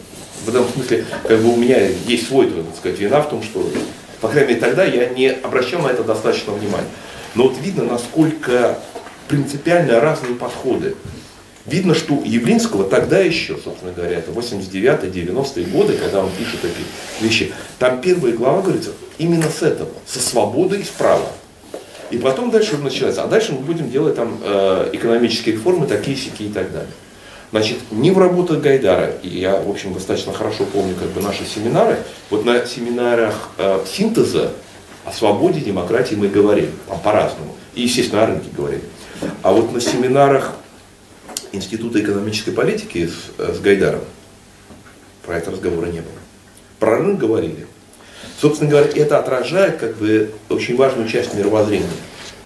В этом смысле, как бы у меня есть свой, так сказать, вина в том, что, по крайней мере, тогда я не обращал на это достаточно внимания. Но вот видно, насколько принципиально разные подходы Видно, что Явлинского тогда еще, собственно говоря, это 89-90-е годы, когда он пишет эти вещи, там первая глава говорится именно с этого, со свободой и справа. И потом дальше начинается, а дальше мы будем делать там э, экономические реформы, такие сики и так далее. Значит, не в работах Гайдара, и я, в общем, достаточно хорошо помню как бы наши семинары, вот на семинарах э, синтеза о свободе, демократии мы говорим, там по-разному, и, естественно, о рынке говорим. А вот на семинарах Института экономической политики с, э, с Гайдаром. Про это разговора не было. Про рынок говорили. Собственно говоря, это отражает как бы очень важную часть мировоззрения.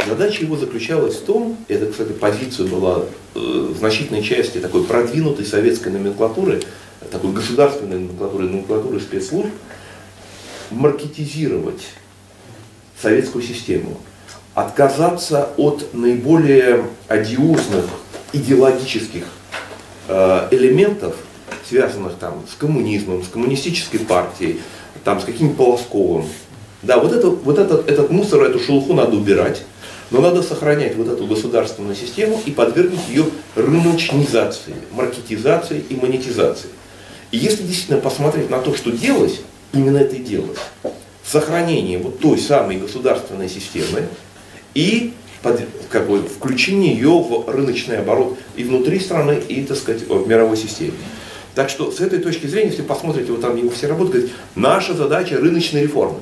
Задача его заключалась в том, это, кстати, позиция была э, значительной части такой продвинутой советской номенклатуры, такой государственной номенклатуры, номенклатуры спецслужб, маркетизировать советскую систему, отказаться от наиболее одиозных идеологических э, элементов, связанных там с коммунизмом, с коммунистической партией, там, с каким-то Полосковым. Да, вот, это, вот этот, этот мусор, эту шелуху надо убирать, но надо сохранять вот эту государственную систему и подвергнуть ее рыночнизации, маркетизации и монетизации. И если действительно посмотреть на то, что делалось, именно это и делалось. Сохранение вот той самой государственной системы и под, как бы, включение ее в рыночный оборот и внутри страны, и, так сказать, в мировой системе. Так что с этой точки зрения, если посмотрите, вот там его все работы, говорит, наша задача рыночной реформы.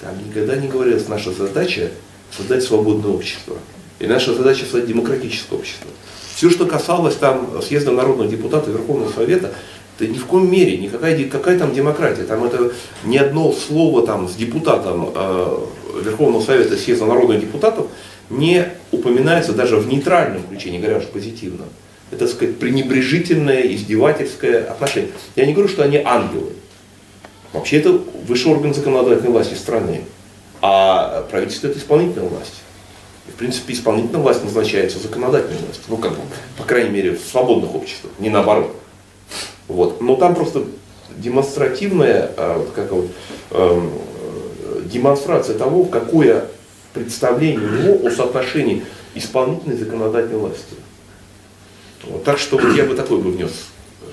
Там никогда не говорилось, наша задача создать свободное общество. И наша задача создать демократическое общество. Все, что касалось там съезда народных депутатов Верховного Совета, это ни в коем мере, никакая, какая там демократия. Там это ни одно слово там с депутатом э, Верховного Совета съезда народных депутатов не упоминается даже в нейтральном ключе, не говоря уж позитивном. Это, так сказать, пренебрежительное, издевательское отношение. Я не говорю, что они ангелы. Вообще это высший орган законодательной власти страны. А правительство это исполнительная власть. И, в принципе, исполнительная власть назначается законодательной властью. Ну, как бы, по крайней мере, в свободных обществах, не наоборот. Вот. Но там просто демонстративная а, как вот, эм, демонстрация того, какое представление у него о соотношении исполнительной и законодательной власти. Вот, так что я бы такой бы внес э,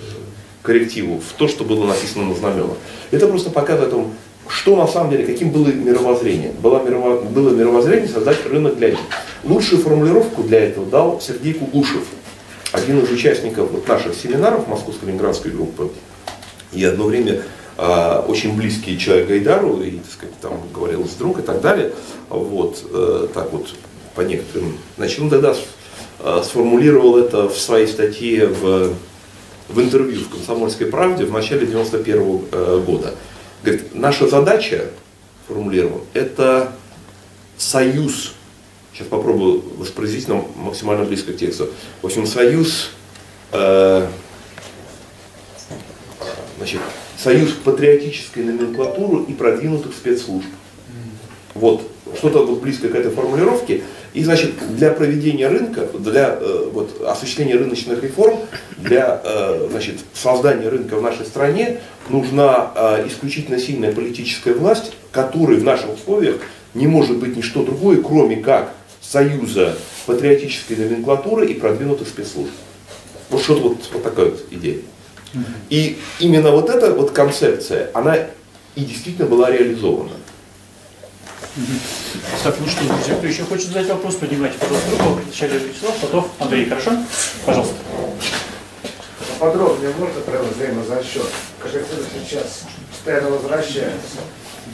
коррективу в то, что было написано на знаменах. Это просто показывает о том, что на самом деле, каким было мировоззрение. Было, мирово, было мировоззрение создать рынок для них. Лучшую формулировку для этого дал Сергей Кугушев, один из участников вот наших семинаров Московско-Ленинградской группы. И одно время очень близкий человек Гайдару, и, так сказать, там говорил с друг и так далее. Вот, э, так вот, по некоторым. Значит, он тогда э, сформулировал это в своей статье в, в интервью в «Комсомольской правде» в начале 91 -го э, года. Говорит, наша задача, формулировал, это союз, сейчас попробую воспроизвести нам максимально близко к тексту, в общем, союз, э, значит, союз патриотической номенклатуры и продвинутых спецслужб. Вот, что-то вот близко к этой формулировке. И, значит, для проведения рынка, для э, вот, осуществления рыночных реформ, для э, значит, создания рынка в нашей стране нужна э, исключительно сильная политическая власть, которой в наших условиях не может быть ничто другое, кроме как союза патриотической номенклатуры и продвинутых спецслужб. Вот что-то вот, вот такая вот идея. И именно вот эта вот концепция, она и действительно была реализована. Так, ну что, друзья, кто еще хочет задать вопрос, поднимайте, пожалуйста, руку. Вначале Вячеслав, потом Андрей, хорошо? Пожалуйста. Подробнее можно про взаимозасчет? Кажется, сейчас постоянно возвращается.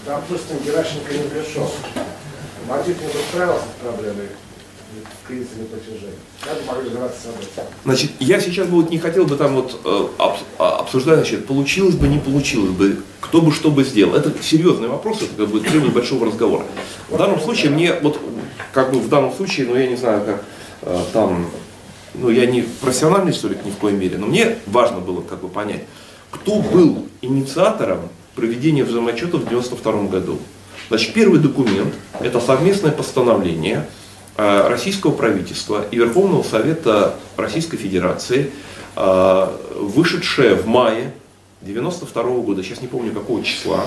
Допустим, Геращенко не пришел. Мотив не справился с проблемой неплатежей. Как могли развиваться события? Значит, я сейчас бы вот не хотел бы там вот э, а, обсуждать, значит, получилось бы, не получилось бы, кто бы что бы сделал. Это серьезный вопрос, это как бы требует большого разговора. В данном случае мне, вот, как бы в данном случае, ну я не знаю, как э, там, ну я не профессиональный историк ни в коей мере, но мне важно было как бы понять, кто был инициатором проведения взаимоотчетов в 1992 году. Значит, первый документ – это совместное постановление – российского правительства и Верховного Совета Российской Федерации, э, вышедшая в мае 92 года, сейчас не помню какого числа,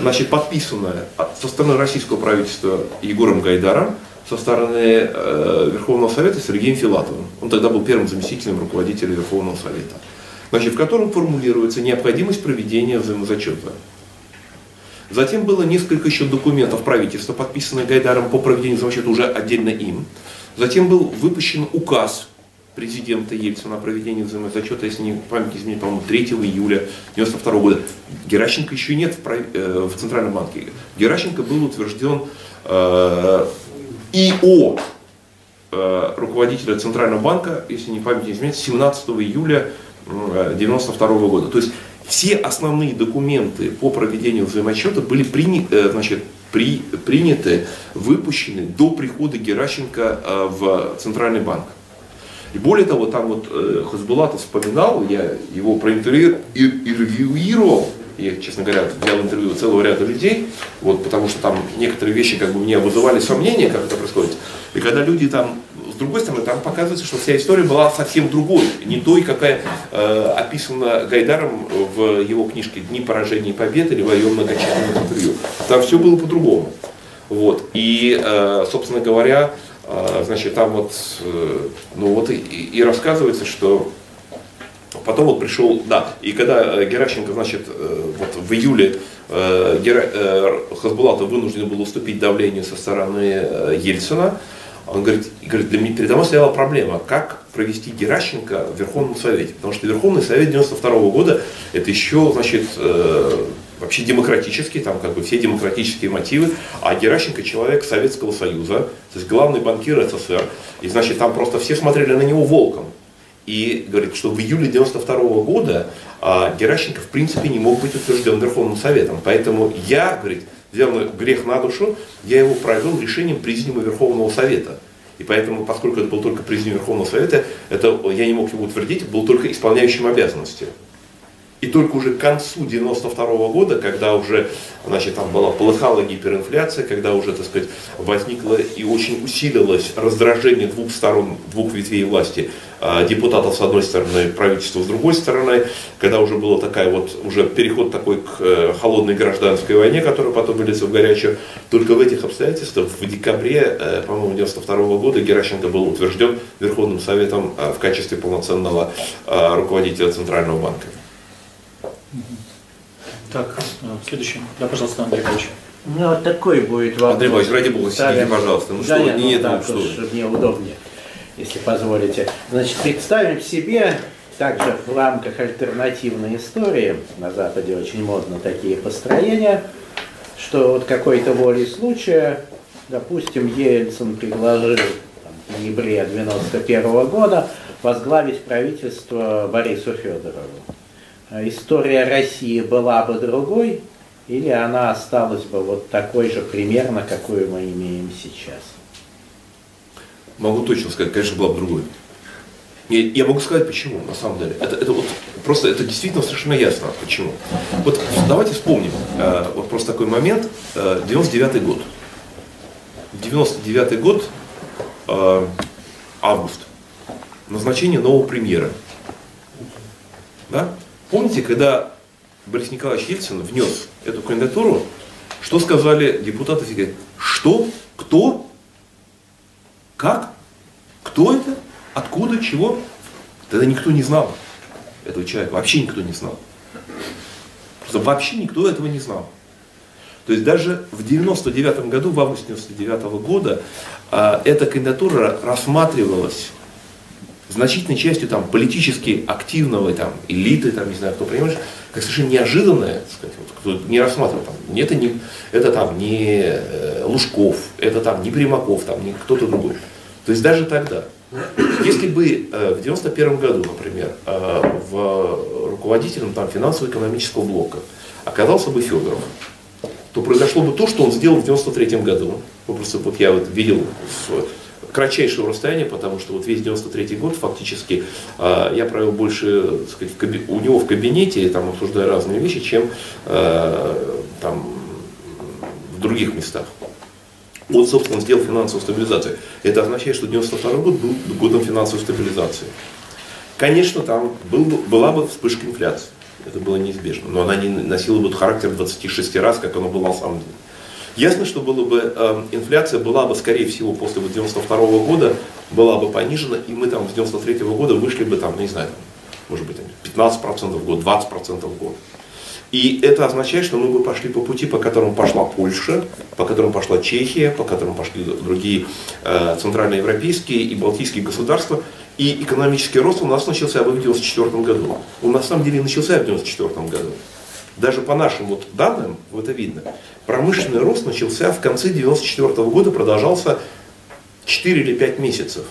значит, подписанная со стороны российского правительства Егором Гайдаром, со стороны э, Верховного Совета Сергеем Филатовым. Он тогда был первым заместителем руководителя Верховного Совета. Значит, в котором формулируется необходимость проведения взаимозачета Затем было несколько еще документов правительства, подписанных Гайдаром по проведению замочета уже отдельно им. Затем был выпущен указ президента Ельцина о проведении взаимозачета, если не память изменить, по-моему, 3 июля 1992 года. Геращенко еще нет в, э, в Центральном банке. Геращенко был утвержден э, ИО э, руководителя Центрального банка, если не память не изменяет, 17 июля 1992 э, года. То есть все основные документы по проведению взаимоотчета были приняты, э, значит, при, приняты, выпущены до прихода Геращенко э, в Центральный банк. И более того, там вот э, Хазбулатов вспоминал, я его проинтервьюировал, я, честно говоря, взял интервью целого ряда людей, вот, потому что там некоторые вещи как бы мне вызывали сомнения, как это происходит. И когда люди там с другой стороны, там показывается, что вся история была совсем другой, не той, какая э, описана Гайдаром в его книжке «Дни поражения и побед» или в ее многочисленных интервью. Там все было по-другому. Вот. И, э, собственно говоря, э, значит, там вот, э, ну вот и, и рассказывается, что потом вот пришел, да, и когда э, Геращенко, значит, э, вот в июле э, Гера, Хасбулатов вынужден был уступить давлению со стороны Ельцина, он говорит, говорит для меня, передо мной стояла проблема, как провести Геращенко в Верховном Совете. Потому что Верховный Совет 92 года это еще, значит, э, вообще демократический, там как бы все демократические мотивы, а Геращенко человек Советского Союза, то есть главный банкир СССР, и значит там просто все смотрели на него волком. И говорит, что в июле 92 года а, Геращенко в принципе не мог быть утвержден Верховным Советом. Поэтому я, говорит, взял грех на душу, я его провел решением Президиума Верховного Совета. И поэтому, поскольку это был только Президиум Верховного Совета, это, я не мог его утвердить, был только исполняющим обязанности. И только уже к концу 92 года, когда уже, значит, там была полыхала гиперинфляция, когда уже, так сказать, возникло и очень усилилось раздражение двух сторон, двух ветвей власти, а, депутатов с одной стороны, правительства с другой стороны, когда уже было такая вот, уже переход такой к э, холодной гражданской войне, которая потом выльется в горячую, только в этих обстоятельствах в декабре, э, по-моему, 92 года Геращенко был утвержден Верховным Советом э, в качестве полноценного руководителя Центрального банка. Так, э, следующий. Да, пожалуйста, Андрей Ильич. Ну, вот такой будет вопрос. Андрей Иванович, ради бога, сидите, пожалуйста. Ну да, что, нет, не ну, нет, так ну, уж, что. мне удобнее, если позволите. Значит, представим себе, также в рамках альтернативной истории, на Западе очень модно такие построения, что вот какой-то волей случая, допустим, Ельцин предложил там, в ноябре 91 года возглавить правительство Борису Федорову. А история России была бы другой, или она осталась бы вот такой же примерно, какую мы имеем сейчас? Могу точно сказать, конечно, была бы другой. Я, я могу сказать почему, на самом деле. Это, это вот просто это действительно совершенно ясно, почему. Вот давайте вспомним, э, вот просто такой момент, э, 99 год. 99 год, э, август, назначение нового премьера. Да? Помните, когда Борис Николаевич Ельцин внес эту кандидатуру, что сказали депутаты ФИГА? Что? Кто? Как? Кто это? Откуда? Чего? Тогда никто не знал этого человека. Вообще никто не знал. Просто вообще никто этого не знал. То есть даже в 99 году, в августе 99 года, а, эта кандидатура рассматривалась значительной частью там, политически активного там, элиты, там, не знаю, кто понимаешь, как совершенно неожиданное, сказать, вот, кто не рассматривал, там, это, не, это там не э, Лужков, это там не Примаков, там, не кто-то другой. То есть даже тогда, если бы э, в 91 году, например, э, в руководителем там, финансово-экономического блока оказался бы Федоров, то произошло бы то, что он сделал в 93 году. Просто вот я вот видел кратчайшего расстояния, потому что вот весь 93 год фактически э, я провел больше, сказать, у него в кабинете, там обсуждая разные вещи, чем э, там в других местах. Он, собственно, сделал финансовую стабилизацию. Это означает, что 92 год был годом финансовой стабилизации. Конечно, там был, была бы вспышка инфляции. Это было неизбежно. Но она не носила бы характер 26 раз, как оно было на самом деле. Ясно, что было бы, э, инфляция была бы, скорее всего, после 92 -го года была бы понижена, и мы там с 93 -го года вышли бы там, не знаю, там, может быть, 15% в год, 20% в год. И это означает, что мы бы пошли по пути, по которому пошла Польша, по которому пошла Чехия, по которому пошли другие э, центральноевропейские и балтийские государства. И экономический рост у нас начался в 1994 году. Он на самом деле начался в 1994 году. Даже по нашим вот данным, вот это видно, промышленный рост начался в конце 1994 года, продолжался 4 или 5 месяцев.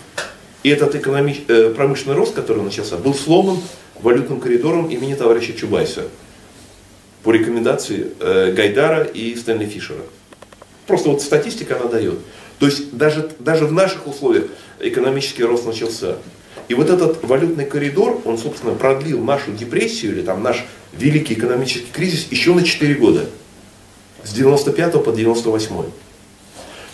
И этот экономич... э, промышленный рост, который начался, был сломан валютным коридором имени товарища Чубайса по рекомендации э, Гайдара и Стэнли Фишера. Просто вот статистика она дает. То есть даже, даже в наших условиях экономический рост начался. И вот этот валютный коридор, он, собственно, продлил нашу депрессию или там наш великий экономический кризис еще на 4 года. С 95 по 98.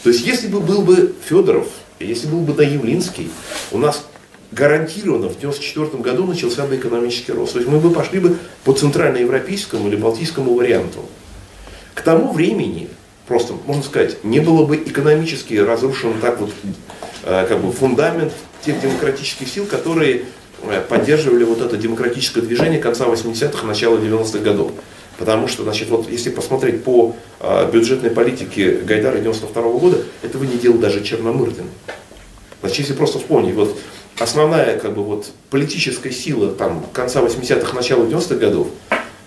То есть, если бы был бы Федоров, если был бы Наявлинский, у нас гарантированно в 1994 году начался бы экономический рост. То есть мы бы пошли бы по центральноевропейскому или балтийскому варианту. К тому времени, просто, можно сказать, не было бы экономически разрушен так вот, как бы фундамент тех демократических сил, которые э, поддерживали вот это демократическое движение конца 80-х, начала 90-х годов. Потому что, значит, вот если посмотреть по э, бюджетной политике Гайдара 92 -го года, этого не делал даже Черномырдин. Значит, если просто вспомнить, вот основная как бы вот политическая сила там конца 80-х, начала 90-х годов,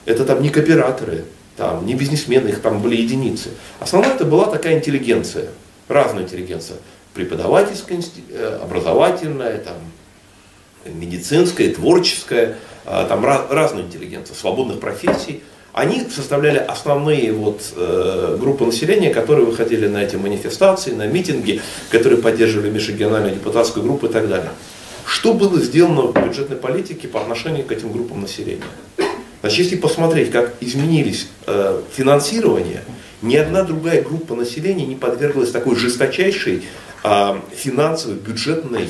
это там не кооператоры, там не бизнесмены, их там были единицы. Основная это была такая интеллигенция, разная интеллигенция преподавательская, э, образовательная, там, медицинская, творческая, а, там разная интеллигенция, свободных профессий. Они составляли основные вот, э, группы населения, которые выходили на эти манифестации, на митинги, которые поддерживали межрегиональную депутатскую группу и так далее. Что было сделано в бюджетной политике по отношению к этим группам населения? Значит, если посмотреть, как изменились э, финансирование, ни одна другая группа населения не подверглась такой жесточайшей финансовой, бюджетной,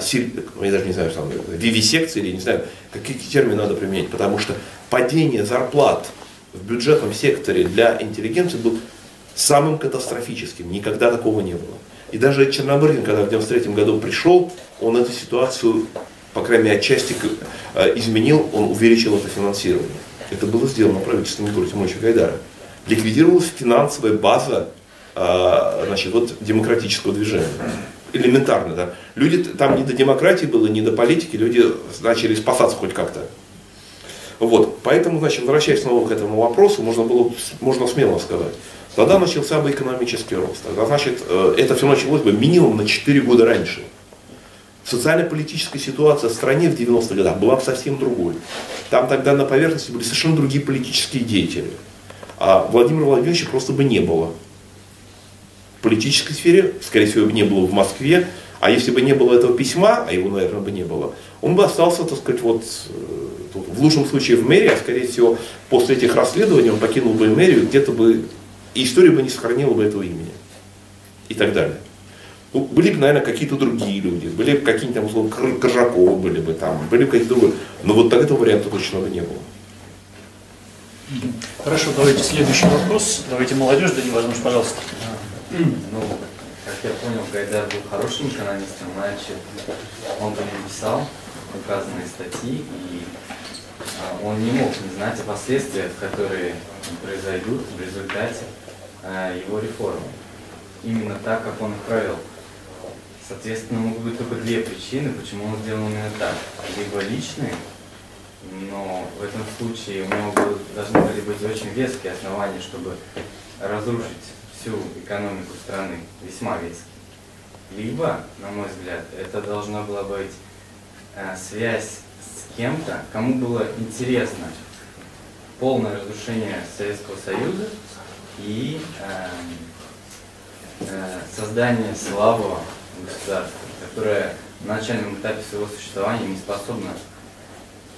сер- я даже не знаю, там, вивисекции, или не знаю, какие термины надо применять, потому что падение зарплат в бюджетном секторе для интеллигенции был самым катастрофическим. Никогда такого не было. И даже Чернобыльин, когда в 1993 году пришел, он эту ситуацию, по крайней мере, отчасти э, изменил, он увеличил это финансирование. Это было сделано правительством Егора Тимовича Гайдара. Ликвидировалась финансовая база значит, вот, демократического движения. Элементарно, да. Люди, там не до демократии было, не до политики, люди начали спасаться хоть как-то. Вот, поэтому, значит, возвращаясь снова к этому вопросу, можно было, можно смело сказать, тогда начался бы экономический рост. Тогда, значит, э, это все началось бы минимум на 4 года раньше. Социально-политическая ситуация в стране в 90-х годах была бы совсем другой. Там тогда на поверхности были совершенно другие политические деятели. А Владимира Владимировича просто бы не было. Политической сфере, скорее всего, не было в Москве. А если бы не было этого письма, а его, наверное, бы не было, он бы остался, так сказать, вот э, в лучшем случае в мэрии, а скорее всего, после этих расследований он покинул бы мэрию, где-то бы, и история бы не сохранила бы этого имени. И так далее. Ну, были бы, наверное, какие-то другие люди, были бы какие-нибудь там, условно, Кор- Коржаковы были бы там, были бы какие-то другие. Но вот этого варианта точно бы не было. Хорошо, давайте следующий вопрос. Давайте молодежь, да невозможно, пожалуйста. Ну, как я понял, Гайдар был хорошим экономистом, иначе он бы не писал указанные статьи, и а, он не мог не знать о последствиях, которые произойдут в результате а, его реформы. Именно так, как он их провел. Соответственно, могут быть только две причины, почему он сделал именно так. Либо личные, но в этом случае у него должны были быть очень веские основания, чтобы разрушить всю экономику страны, весьма веские. Либо, на мой взгляд, это должна была быть э, связь с кем-то, кому было интересно полное разрушение Советского Союза и эм, э, создание слабого государства, которое на начальном этапе своего существования не способно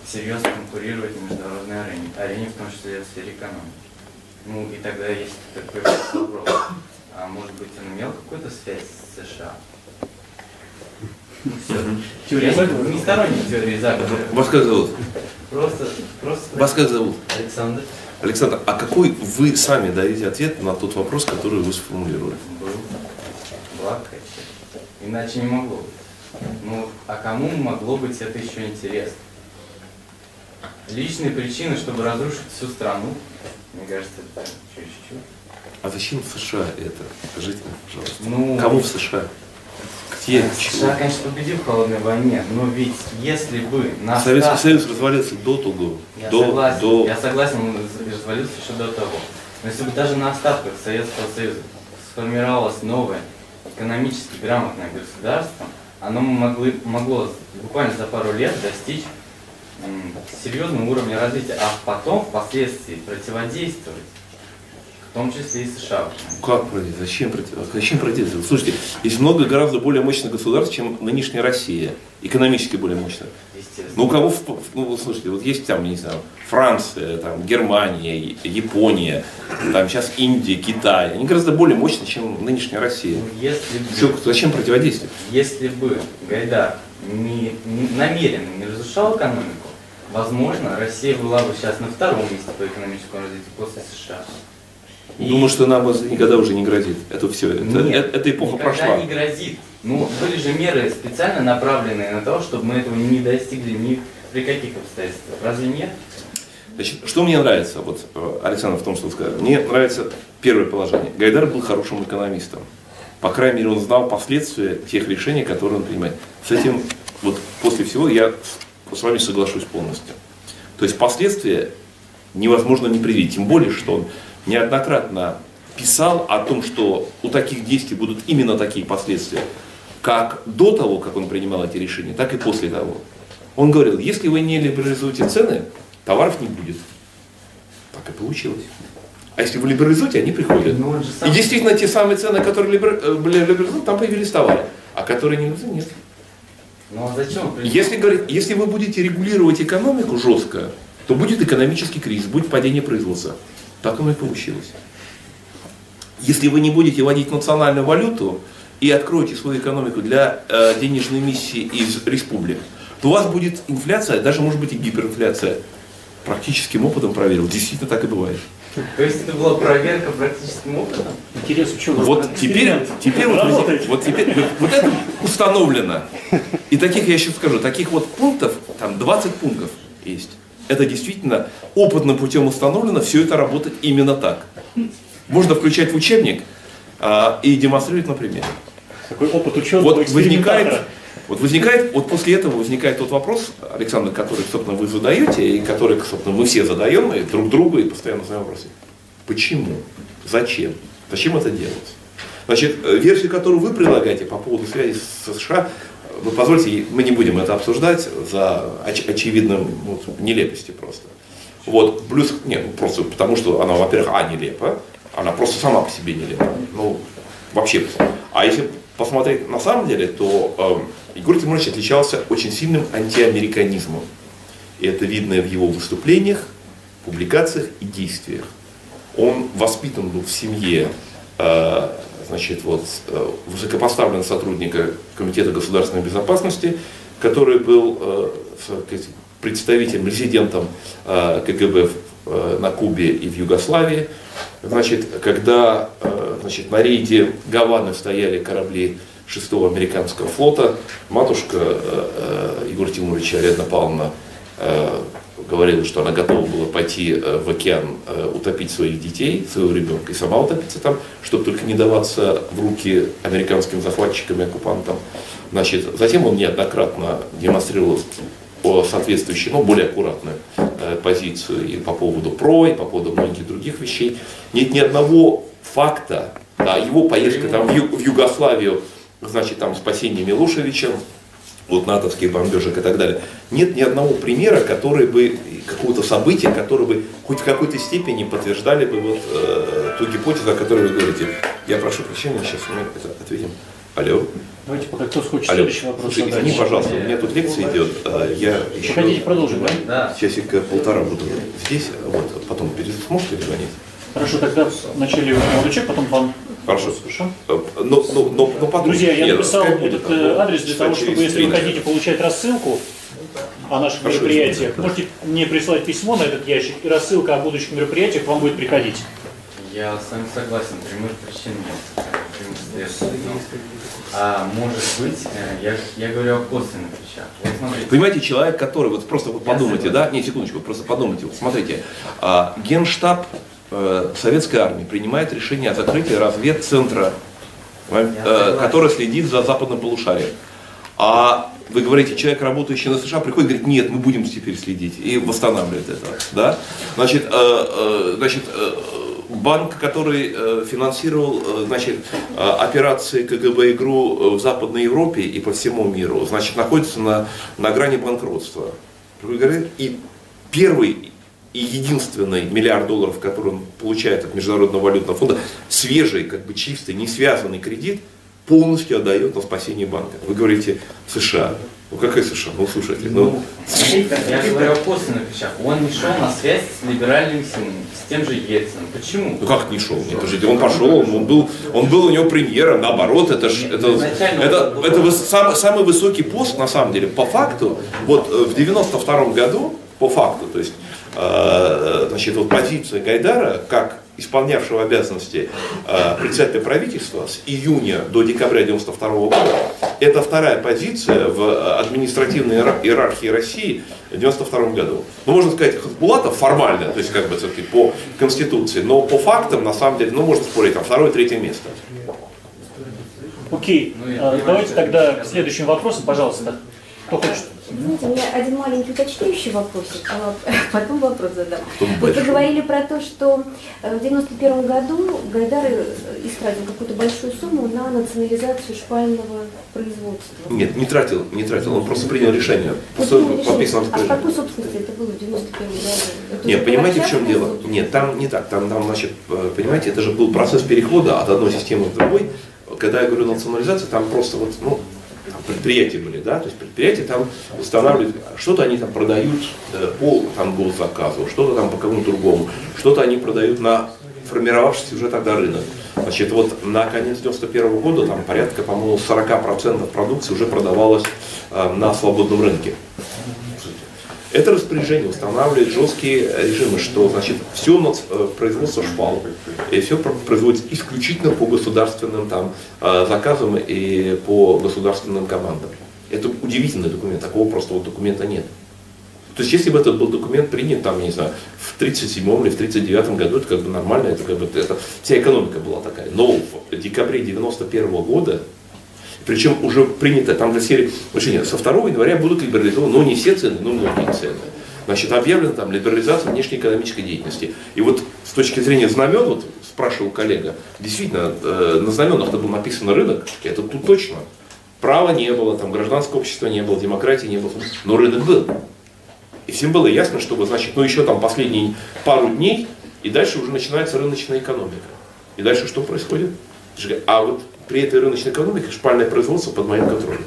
серьезно конкурировать на международной арене, арене, в том числе в сфере экономики. Ну и тогда есть такой вопрос. А может быть он имел какую-то связь с США? Все. Теория заговора? Не сторонник теории заговора. Вас как зовут? Просто, просто Вас как зовут? Александр Александр, а какой вы сами дадите ответ на тот вопрос, который вы сформулировали? был. Была какая Иначе не могло быть. Ну, а кому могло быть это еще интересно? Личные причины, чтобы разрушить всю страну, мне кажется, это чуть-чуть. А зачем в США это? Скажите, мне, пожалуйста. Ну, Кому в США? Где? США, конечно, победил в холодной войне, но ведь если бы на Советский старте- Союз развалился до того. Я до, согласен, до... я согласен, он развалился еще до того. Но если бы даже на остатках Советского Союза сформировалось новое экономически грамотное государство, оно могли, могло буквально за пару лет достичь серьезного уровня развития, а потом впоследствии противодействовать, в том числе и США. Как противодействовать? Зачем противодействовать? Зачем противодействовать? Слушайте, есть много гораздо более мощных государств, чем нынешняя Россия. Экономически более мощных. Естественно. Ну, у кого, ну, слушайте, вот есть там, не знаю, Франция, там, Германия, Япония, там сейчас Индия, Китай. Они гораздо более мощные, чем нынешняя Россия. Ну, если бы- Всё, зачем противодействовать? Если бы Гайдар не, не- намеренно не разрушал экономику, возможно, Россия была бы сейчас на втором месте по экономическому развитию после США. И- Думаю, что нам это никогда уже не грозит. Это все, это, Нет, э- эта эпоха никогда прошла. не грозит. Ну, были же меры специально направленные на то, чтобы мы этого не достигли ни при каких обстоятельствах. Разве нет? Значит, что мне нравится, вот, э, Александр, в том, что вы сказали. Мне нравится первое положение. Гайдар был хорошим экономистом. По крайней мере, он знал последствия тех решений, которые он принимает. С этим, вот, после всего, я с вами соглашусь полностью. То есть последствия невозможно не предвидеть. Тем более, что он неоднократно писал о том, что у таких действий будут именно такие последствия, как до того, как он принимал эти решения, так и после того. Он говорил, если вы не либерализуете цены, товаров не будет. Так и получилось. А если вы либерализуете, они приходят. Ну, сам- И действительно, те самые цены, которые либер- э, были либерализованы, там появились товары, а которые не нужны, нет. Ну а зачем? Если, говорить, если вы будете регулировать экономику жестко, то будет экономический кризис, будет падение производства. Так оно и получилось. Если вы не будете вводить национальную валюту и откроете свою экономику для э, денежной миссии из республик, то у вас будет инфляция, даже может быть и гиперинфляция. Практическим опытом проверил, действительно так и бывает. То есть это была проверка практическим опытом? Интерес ученого. Вот теперь, теперь вот, вот теперь вот, вот это установлено. И таких, я сейчас скажу, таких вот пунктов, там 20 пунктов есть. Это действительно опытным путем установлено, все это работает именно так. Можно включать в учебник а, и демонстрировать на примере. Такой опыт ученого Вот возникает. Вот возникает, вот после этого возникает тот вопрос, Александр, который, собственно, вы задаете, и который, собственно, мы все задаем и друг другу, и постоянно задаем вопросы. Почему? Зачем? Зачем это делать? Значит, э, версию, которую вы предлагаете по поводу связи с США, вы позвольте, мы не будем это обсуждать за оч- очевидным вот, нелепостью просто. Вот, плюс, нет, ну, просто потому что она, во-первых, а, нелепа, она просто сама по себе нелепа. Ну, вообще. А если посмотреть на самом деле, то э, Егор Тимурович отличался очень сильным антиамериканизмом. И это видно в его выступлениях, публикациях и действиях. Он воспитан был в семье э, значит, вот, э, высокопоставленного сотрудника Комитета государственной безопасности, который был э, представителем, резидентом э, КГБ в- на Кубе и в Югославии. Значит, когда э, значит, на рейде Гаваны стояли корабли 6-го американского флота, матушка э, э, Егора Тимуровича Ариадна Павловна э, говорила, что она готова была пойти э, в океан э, утопить своих детей, своего ребенка, и сама утопиться там, чтобы только не даваться в руки американским захватчикам и оккупантам. Значит, затем он неоднократно демонстрировал о соответствующей, но более аккуратную э, позицию и по поводу ПРО, и по поводу многих других вещей. Нет ни одного факта, да, его поездка там, в, Ю- в Югославию, значит, там спасение Милошевича, вот натовских бомбежек и так далее. Нет ни одного примера, который бы, какого-то события, которое бы хоть в какой-то степени подтверждали бы вот, э, ту гипотезу, о которой вы говорите. Я прошу прощения, сейчас мы это ответим. Алло. Давайте пока кто хочет Алло. следующий вопрос Слушай, задать. извини, пожалуйста, у меня тут лекция идет. а Я еще Хотите продолжим, да? Да. часика полтора буду здесь, вот, потом перед сможете перезвонить? Хорошо, тогда вначале молодой человек, потом вам. Хорошо. Хорошо. Э, Но, но, но, но потом. Друзья, я Нет, написал будет, этот э, адрес для того, чтобы, если вы хотите получать рассылку о наших Хорошо, мероприятиях, извините. можете мне прислать письмо на этот ящик, и рассылка о будущих мероприятиях к вам будет приходить. Я с вами согласен, прямых причин нет. А, может быть, э, я, я говорю о косвенных вещах. Вот смотрите, Понимаете, человек, который, вот просто вот подумайте, да, не, секундочку, просто подумайте, вот смотрите, а, генштаб э, советской армии принимает решение о закрытии разведцентра, э, согласен. который следит за западным полушарием. А вы говорите, человек, работающий на США, приходит и говорит, нет, мы будем теперь следить, и восстанавливает это. Да? Значит, э, э, значит э, банк, который э, финансировал э, значит, э, операции КГБ ИГРУ в Западной Европе и по всему миру, значит, находится на, на грани банкротства. И первый и единственный миллиард долларов, который он получает от Международного валютного фонда, свежий, как бы чистый, не связанный кредит, полностью отдает на спасение банка. Вы говорите США. Ну какая США? Ну слушайте, ну, я говорю о косвенных вещах. Он не шел на связь с либеральными силами, с тем же Ельциным. Почему? ну как не шел? Нет, подождите, он пошел, он, он был, он был у него премьером, наоборот, это ж, это, это, был- это выс- сам- самый высокий пост, на самом деле, по факту, вот э, в 92 году, по факту, то есть, э, значит, вот позиция Гайдара, как исполнявшего обязанности э, председателя правительства с июня до декабря 92 года, это вторая позиция в э, административной иера- иерархии России в 92 году. Ну, можно сказать, Хасбулатов формально, то есть как бы все-таки по Конституции, но по фактам, на самом деле, ну, можно спорить, там, второе, третье место. Окей, Ну, я а, понимаю, давайте тогда к следующим вопросам, пожалуйста. Кто хочет? Знаете, у меня один маленький уточняющий вопросик, а потом вопрос задам. Вы говорили про то, что э, в 91 году Гайдар э, истратил какую-то большую сумму на национализацию шпального производства. Нет, не тратил, не тратил, он просто принял решение. Вот По- вы по решили, письмам а в какой собственности это было в 91 году? Это Нет, понимаете, в чем дело? Нет, там не так. Там, там, значит, э, понимаете, это же был процесс перехода от одной системы к другой. Когда я говорю национализация, там просто вот, ну, предприятия были, да, то есть предприятия там устанавливают, что-то они там продают э, по там, госзаказу, что-то там по кому-то другому, что-то они продают на формировавшийся уже тогда рынок. Значит, вот на конец 91 года там порядка, по-моему, 40% продукции уже продавалось э, на свободном рынке. Это распоряжение устанавливает жесткие режимы, что значит все э, производство шпал, и все производится исключительно по государственным там, э, заказам и по государственным командам. Это удивительный документ, такого простого документа нет. То есть, если бы этот был документ принят, там, не знаю, в 37 или в 39 году, это как бы нормально, это как бы, это, вся экономика была такая. Но в декабре 91 года причем уже принято там для серии решения. Со 2 января будут либерализованы, но не все цены, но многие цены. Значит, объявлена там либерализация внешнеэкономической деятельности. И вот с точки зрения знамен, вот спрашивал коллега, действительно, э, на знаменах-то был написан рынок, это тут точно. Права не было, там гражданского общества не было, демократии не было, но рынок был. И всем было ясно, что, значит, ну еще там последние пару дней, и дальше уже начинается рыночная экономика. И дальше что происходит? А вот при этой рыночной экономике шпальное производство под моим контролем.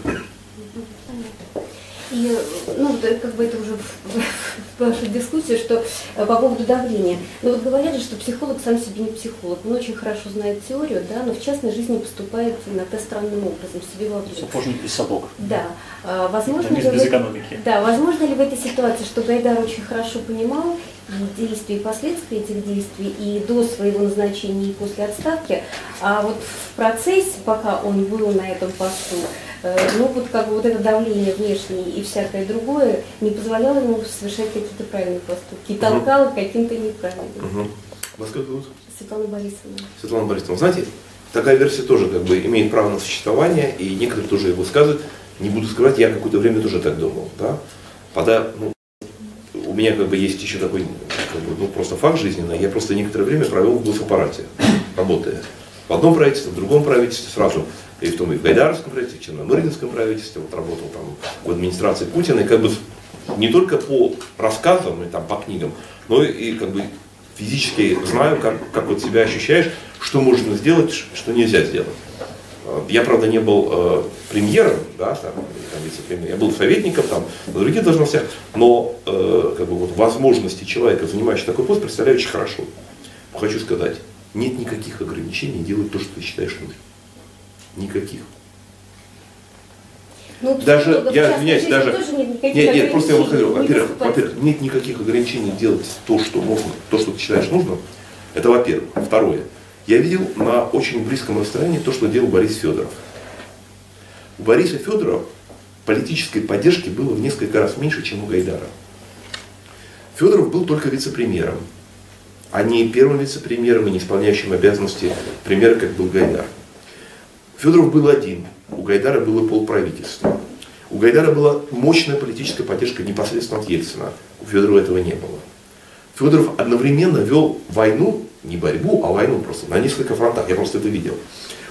И, ну, как бы это уже в вашей дискуссии, что э, по поводу давления. Но вот говорят же, что психолог сам себе не психолог. Он очень хорошо знает теорию, да, но в частной жизни поступает иногда странным образом, себе во вред. Сапожник и сапог. Да. А, возможно, без, ли без в, экономики. Да, возможно ли в этой ситуации, что Гайдар очень хорошо понимал и действия, и последствия этих действий, и до своего назначения, и после отставки, а вот в процессе, пока он был на этом посту, Э, ну вот как бы вот это давление внешнее и всякое другое не позволяло ему совершать какие-то правильные поступки и толкало угу. каким-то неправильным. Угу. Вас как зовут? Светлана Борисовна. Светлана Борисовна, знаете, такая версия тоже как бы имеет право на существование, и некоторые тоже его высказывают. Не буду скрывать, я какое-то время тоже так думал. Да? Пода, ну, меня как бы есть еще такой как бы, ну, просто факт жизненный. Я просто некоторое время провел в госаппарате, работая. В одном правительстве, в другом правительстве сразу и в том и в Гайдаровском правительстве, в Черномырдинском правительстве, вот работал там в администрации Путина, и как бы не только по рассказам и там по книгам, но и как бы физически знаю, как, как вот себя ощущаешь, что можно сделать, что нельзя сделать. Я, правда, не был э, премьером, да, там, там, я был советником там, на других должностях, но э, как бы, вот, возможности человека, занимающего такой пост, представляю очень хорошо. Хочу сказать, нет никаких ограничений делать то, что ты считаешь нужным. Никаких. Ну, даже, я извиняюсь, даже, нет, нет, нет, просто я вам говорю, во-первых, во-первых, нет никаких ограничений делать то, что можно, то, что ты считаешь нужным, это во-первых. Второе, я видел на очень близком расстоянии то, что делал Борис Федоров. У Бориса Федорова политической поддержки было в несколько раз меньше, чем у Гайдара. Федоров был только вице-премьером, а не первым вице-премьером и не исполняющим обязанности премьера, как был Гайдар. Федоров был один, у Гайдара было полправительства. У Гайдара была мощная политическая поддержка непосредственно от Ельцина. У Федорова этого не было. Федоров одновременно вел войну, не борьбу, а войну просто на несколько фронтах. Я просто это видел.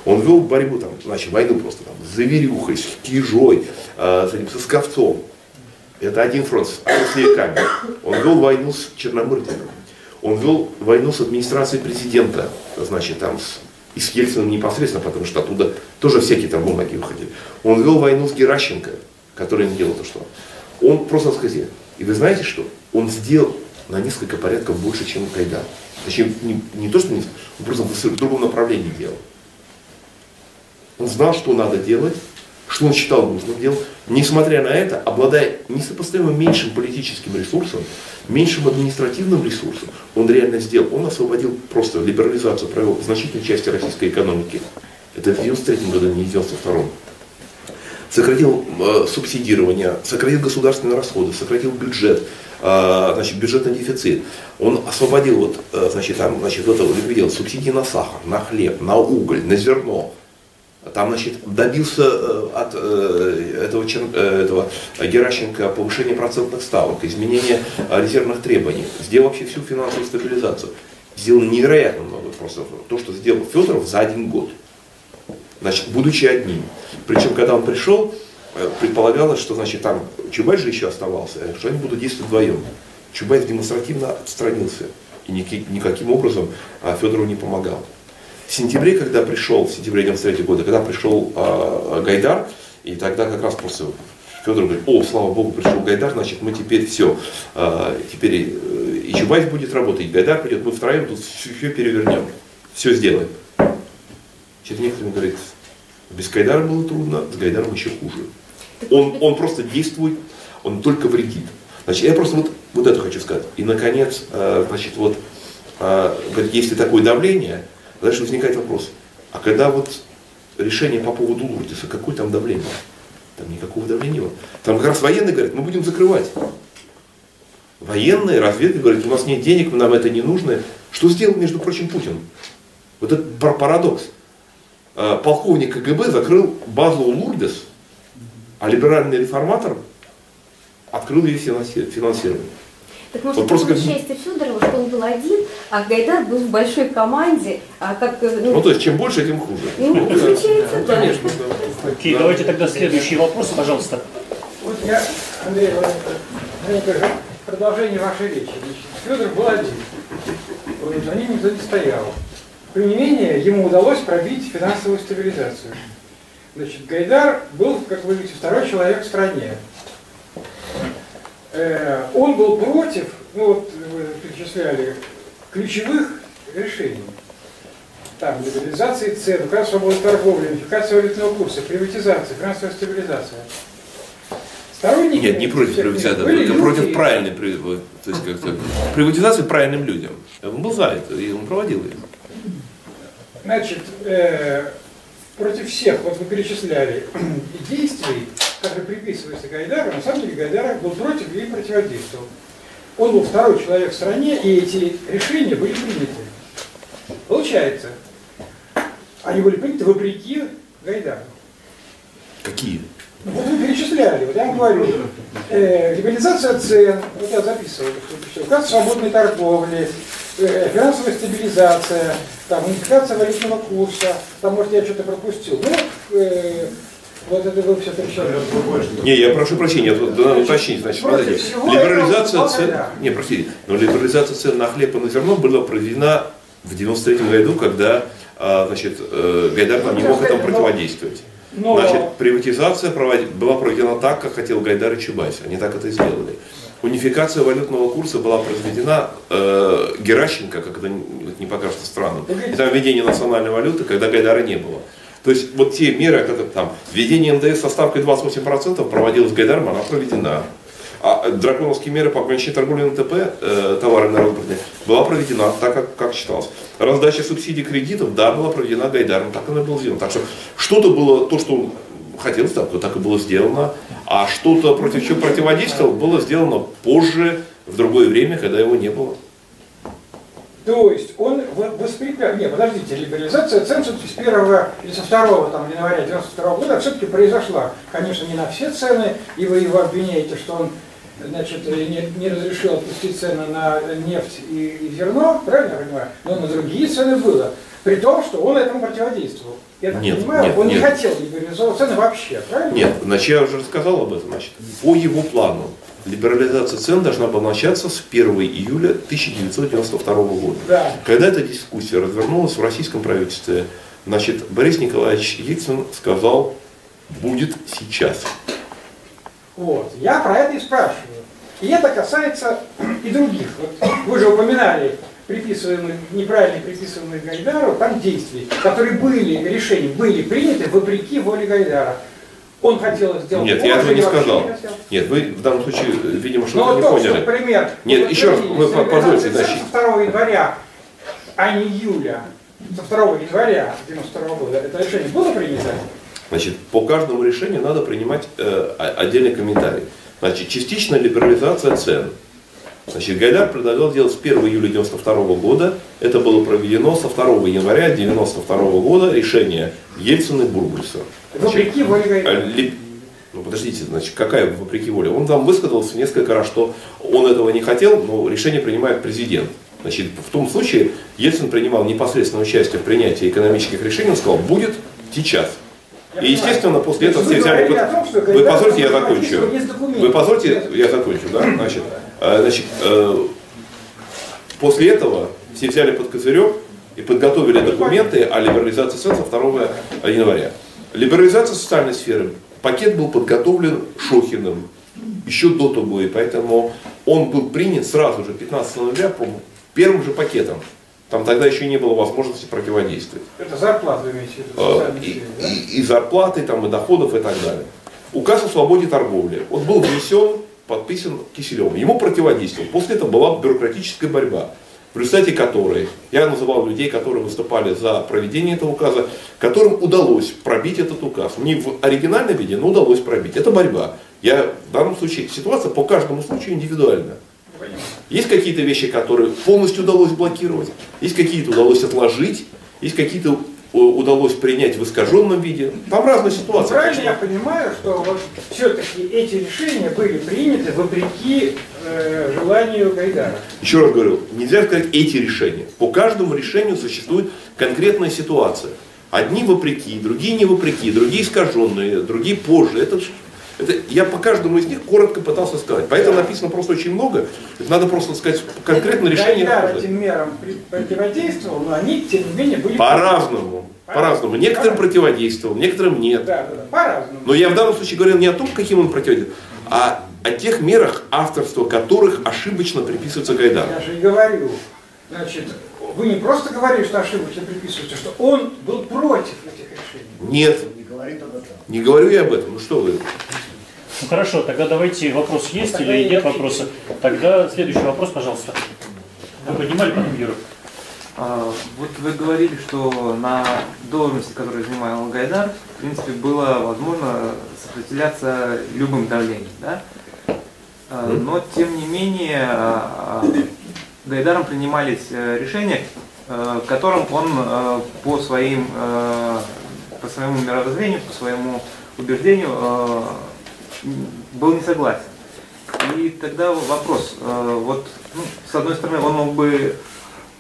Он вел борьбу, там, значит, войну просто там, с Заверюхой, с Кижой, э, с этим, со Сковцом. Это один фронт с Росляками. Он вел войну с Черномырдиным. Он вел войну с администрацией президента, значит, там, с и с Ельциным непосредственно, потому что оттуда тоже всякие там бумаги выходили. Он вел войну с Геращенко, который не делал то, что он просто сказал. И вы знаете что? Он сделал на несколько порядков больше, чем Гайдар. Точнее, не, не то, что не, он просто в другом направлении делал. Он знал, что надо делать, что он считал нужным делать. Несмотря на это, обладая несопоставимо меньшим политическим ресурсом, меньшим административным ресурсом, он реально сделал. Он освободил просто либерализацию, провел значительной части российской экономики. Это в 1993 году, не в 1992. Сократил э, субсидирование, сократил государственные расходы, сократил бюджет, значит, бюджетный дефицит. Он освободил вот, э, значит, там, значит, вот это ликвидировал субсидии на сахар, на хлеб, на уголь, на зерно, там, значит, добился э, от э, этого, этого Геращенко повышения процентных ставок, изменения резервных требований, сделал вообще всю финансовую стабилизацию. Сделал невероятно много просто. То, что сделал Федоров за один год. Значит, будучи одним. Причем, когда он пришел, предполагалось, что значит, там Чубайс же еще оставался, что они будут действовать вдвоем. Чубайс демонстративно отстранился и никаким образом а, Федорову не помогал. В сентябре, когда пришел, в сентябре 93 года, когда пришел э, Гайдар, и тогда как раз после Федор говорит, о, слава богу, пришел Гайдар, значит, мы теперь все, теперь э, и Чубайс будет работать, и Гайдар придет, мы втроем тут все перевернем, все сделаем. Некоторое время говорит, без Гайдара было трудно, с Гайдаром еще хуже. Он, он просто действует, он только вредит. Значит, я просто вот, вот это хочу сказать. И, наконец, э, значит, вот, э, если такое давление, дальше возникает вопрос, а когда вот решение по поводу Лурдиса, какое там давление? Там никакого давления нет. Там как раз военные говорят, мы будем закрывать. Военные, разведка говорит, у нас нет денег, нам это не нужно. Что сделал, между прочим, Путин? Вот это парадокс. Э, полковник КГБ закрыл базу Лурдис, а либеральный реформатор открыл ее финансирование. Так может, вот просто счастье Федорова, что он был один, а Гайдар был в большой команде, а как... Э, ну, ну то есть, чем больше, тем хуже. Ну, получается, да. Конечно, да. Окей, давайте тогда следующий вопрос, пожалуйста. Вот я, Андрей Владимирович, продолжение вашей речи. Федор был один, за ним никто не стоял. Тем не менее, ему удалось пробить финансовую стабилизацию. Значит, Гайдар был, как вы видите, второй человек в стране. Э, он был против, ну вот вы перечисляли, ключевых решений. Там легализации цен, указ свободы торговли, унификация валютного курса, приватизация, финансовая стабилизация. Сторонники Нет, не против приватизации, только люди, против правильной то есть как приватизации правильным людям. Он был за это, и он проводил ее. Значит, э, против всех, вот вы перечисляли, действий, которые приписываются Гайдару, на самом деле Гайдар был против и противодействовал. Он был второй человек в стране, и эти решения были приняты. Получается, они были приняты вопреки Гайдару. Какие? Ну, вот вы перечисляли, вот я вам говорю, э, либерализация цен, вот я записывал, указ свободной торговли, финансовая стабилизация, там, унификация валютного курса, там, может, я что-то пропустил. Ну, э, вот это вы все перечисляли. Не, я прошу прощения, тут надо уточнить. Значит, смотрите, либерализация цен, не, простите, но либерализация цен на хлеб и на зерно была проведена в 93 году, когда а, значит, э, Гайдар там не мог этому противодействовать. Но... Значит, приватизация была проведена так, как хотел Гайдар и Чубайс. Они так это сделали. Унификация валютного курса была произведена э, Геращенко, как это не покажется странным. Это введение национальной валюты, когда Гайдара не было. То есть вот те меры, как это там, введение НДС со ставкой 28% проводилось Гайдаром, она проведена. А драконовские меры по ограничению торговли на ТП, э, товары народного была проведена так, как, как считалось. Раздача субсидий кредитов, да, была проведена Гайдаром, так оно было сделано. Так что что-то было, то, что хотелось, так, так и было сделано. А что-то против чего противодействовал, было сделано позже, в другое время, когда его не было. То есть он воспрепятствовал, не, подождите, либерализация цен с 1 или со 2 там, января 92 года все-таки произошла. Конечно, не на все цены, и вы его обвиняете, что он значит, не, не разрешил отпустить цены на нефть и, и зерно, правильно я понимаю? Но на другие цены было. При том, что он этому противодействовал. Я так нет, понимаю, нет, он нет. не хотел либерализовать цены вообще, правильно? Нет, значит, я уже рассказал об этом. Значит, по его плану либерализация цен должна была начаться с 1 июля 1992 года. Да. Когда эта дискуссия развернулась в российском правительстве, значит, Борис Николаевич Ельцин сказал, будет сейчас. Вот. Я про это и спрашиваю. И это касается и других. Вот вы же упоминали приписываемые, неправильно приписываемые Гайдару, там действий, которые были, решения были приняты вопреки воле Гайдара. Он хотел сделать Нет, я этого не сказал. Не Нет, вы в данном случае, видимо, что-то не поняли. Что, пример. Нет, вот еще раз, вы позвольте, значит. 2 января, а не июля, со 2 января 92 года это решение было принято? Значит, по каждому решению надо принимать э, отдельный комментарий. Значит, частичная либерализация цен. Значит, Гайдар предлагал делать с 1 июля 1992 года. Это было проведено со 2 января 1992 года решение Ельцина и Бурбульса. Вопреки воле Гайдара. Ли... Ну подождите, значит, какая вопреки воле? Он там высказался несколько раз, что он этого не хотел, но решение принимает президент. Значит, в том случае Ельцин принимал непосредственное участие в принятии экономических решений, он сказал, будет сейчас. И, естественно, после этого все взяли... Вы позвольте, я закончу. Вы позвольте, я закончу, да? Значит, значит, э, после этого все взяли под козырек и подготовили документы о либерализации цен со 2 января. Либерализация социальной сферы пакет был подготовлен Шохиным еще до того, и поэтому он был принят сразу же, 15 ноября, первым же пакетом. Там тогда еще не было возможности противодействовать. Это зарплату имеете в виду? Э, И, и- и зарплаты, там, и доходов и так далее. Указ о свободе торговли. Он был внесен, подписан Киселевым. Ему противодействовал. После этого была бюрократическая борьба, в результате которой я называл людей, которые выступали за проведение этого указа, которым удалось пробить этот указ. Не в оригинальном виде, но удалось пробить. Это борьба. Я в данном случае, ситуация по каждому случаю индивидуальна. Есть какие-то вещи, которые полностью удалось блокировать, есть какие-то удалось отложить, есть какие-то удалось принять в искаженном виде. Там разные ситуации. Правильно я понимаю, что вот все-таки эти решения были приняты вопреки э, желанию Гайдара. Еще раз говорю, нельзя сказать эти решения. По каждому решению существует конкретная ситуация. Одни вопреки, другие не вопреки, другие искаженные, другие позже. Это, это, я по каждому из них коротко пытался сказать. Поэтому написано просто очень много. Это надо просто сказать конкретно решение. на Гайдар каждое. этим мерам противодействовал, но они, тем не менее, были... По-разному. По-разному. Некоторым противодействовал, некоторым нет. Да, да, да, по-разному. Но я в данном случае говорил не о том, каким он противодействует, а о тех мерах, авторство которых ошибочно приписывается Гайдару. Я же и говорю. Значит, вы не просто говорили, что ошибочно приписываете, что он был против этих решений. Нет, Не говорит об этом. не говорю я об этом. Ну что вы. Ну хорошо, тогда давайте вопрос есть Тогда или нет вопроса. Тогда следующий вопрос, пожалуйста. Вы поднимали потом Юра? А, Вот вы говорили, что на должности, которую занимал Гайдар, в принципе, было возможно сопротивляться любым давлениям, да? А, Но, тем не менее, а, а, Гайдаром принимались э, решения, э, которым он э, по, своим, по своему мировоззрению, по своему убеждению э, был не согласен. И тогда вопрос, э, вот, ну, с одной стороны, он мог бы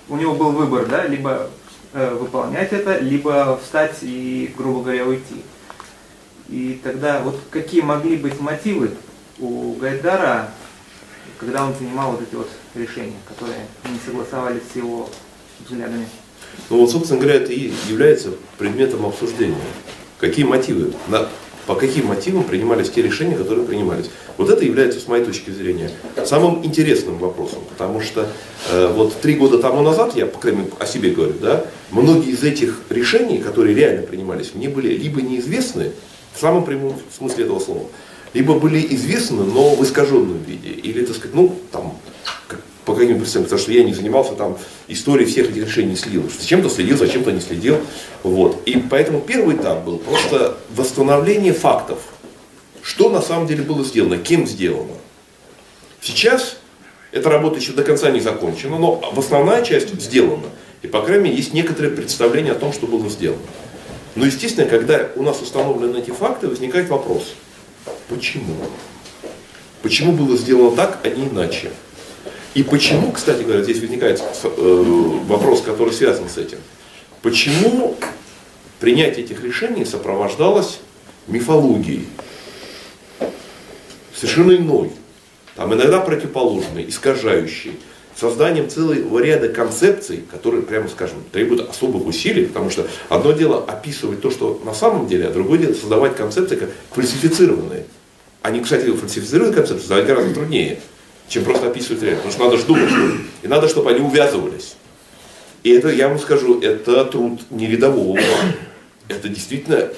у него был выбор, да, либо э, выполнять это, либо встать и, грубо говоря, уйти. И тогда вот какие могли быть мотивы у Гайдара, когда он принимал вот эти вот решения, которые не согласовались с его взглядами? Ну вот, собственно говоря, это и является предметом обсуждения. Какие мотивы? На- по каким мотивам принимались те решения, которые принимались? Вот это является, с моей точки зрения, самым интересным вопросом. Потому что э, вот три года тому назад, я, по крайней мере, о себе говорю, да, многие из этих решений, которые реально принимались, мне были либо неизвестны, в самом прямом смысле этого слова, либо были известны, но в искаженном виде. Или, так сказать, ну, там, по каким причинам, потому что я не занимался там историей всех этих решений, не следил. Зачем-то следил, зачем-то не следил. Вот. И поэтому первый этап был просто восстановление фактов. Что на самом деле было сделано, кем сделано. Сейчас эта работа еще до конца не закончена, но основная часть сделана. И, по крайней мере, есть некоторое представление о том, что было сделано. Но, естественно, когда у нас установлены эти факты, возникает вопрос, почему? Почему было сделано так, а не иначе? И почему, кстати говоря, здесь возникает э, вопрос, который связан с этим. Почему принятие этих решений сопровождалось мифологией? Совершенно иной. Там иногда противоположной, искажающей. Созданием целого ряда концепций, которые, прямо скажем, требуют особых усилий, потому что одно дело описывать то, что на самом деле, а другое дело создавать концепции как фальсифицированные. Они, кстати, фальсифицированные концепции создавать гораздо труднее, чем просто описывать реально. Потому что надо же думать, что- и надо, чтобы они увязывались. И это, я вам скажу, это труд не рядового ума. Это действительно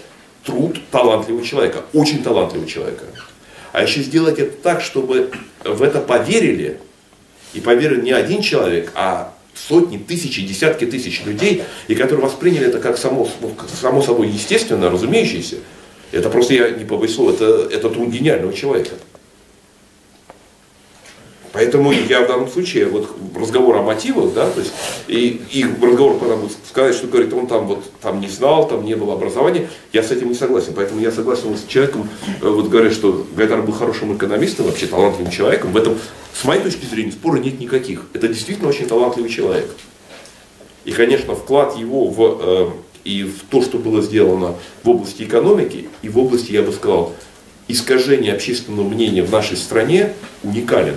труд талантливого человека, очень талантливого человека. А еще сделать это так, чтобы в это поверили, и поверил не один человек, а сотни, тысячи, десятки тысяч людей, и которые восприняли это как само, ну, само собой естественно, разумеющееся. Это просто, я не побоюсь слова, это, это труд гениального человека. Поэтому я в данном случае, вот разговор о мотивах, да, то есть, и, и разговор, когда будет сказать, что говорит, он там вот там не знал, там не было образования, я с этим не согласен. Поэтому я согласен с человеком, э, вот говорят, что Гайдар был хорошим экономистом, вообще талантливым человеком. В этом, с моей точки зрения, спора нет никаких. Это действительно очень талантливый человек. И, конечно, вклад его в, э, и в то, что было сделано в области экономики, и в области, я бы сказал, искажения общественного мнения в нашей стране уникален.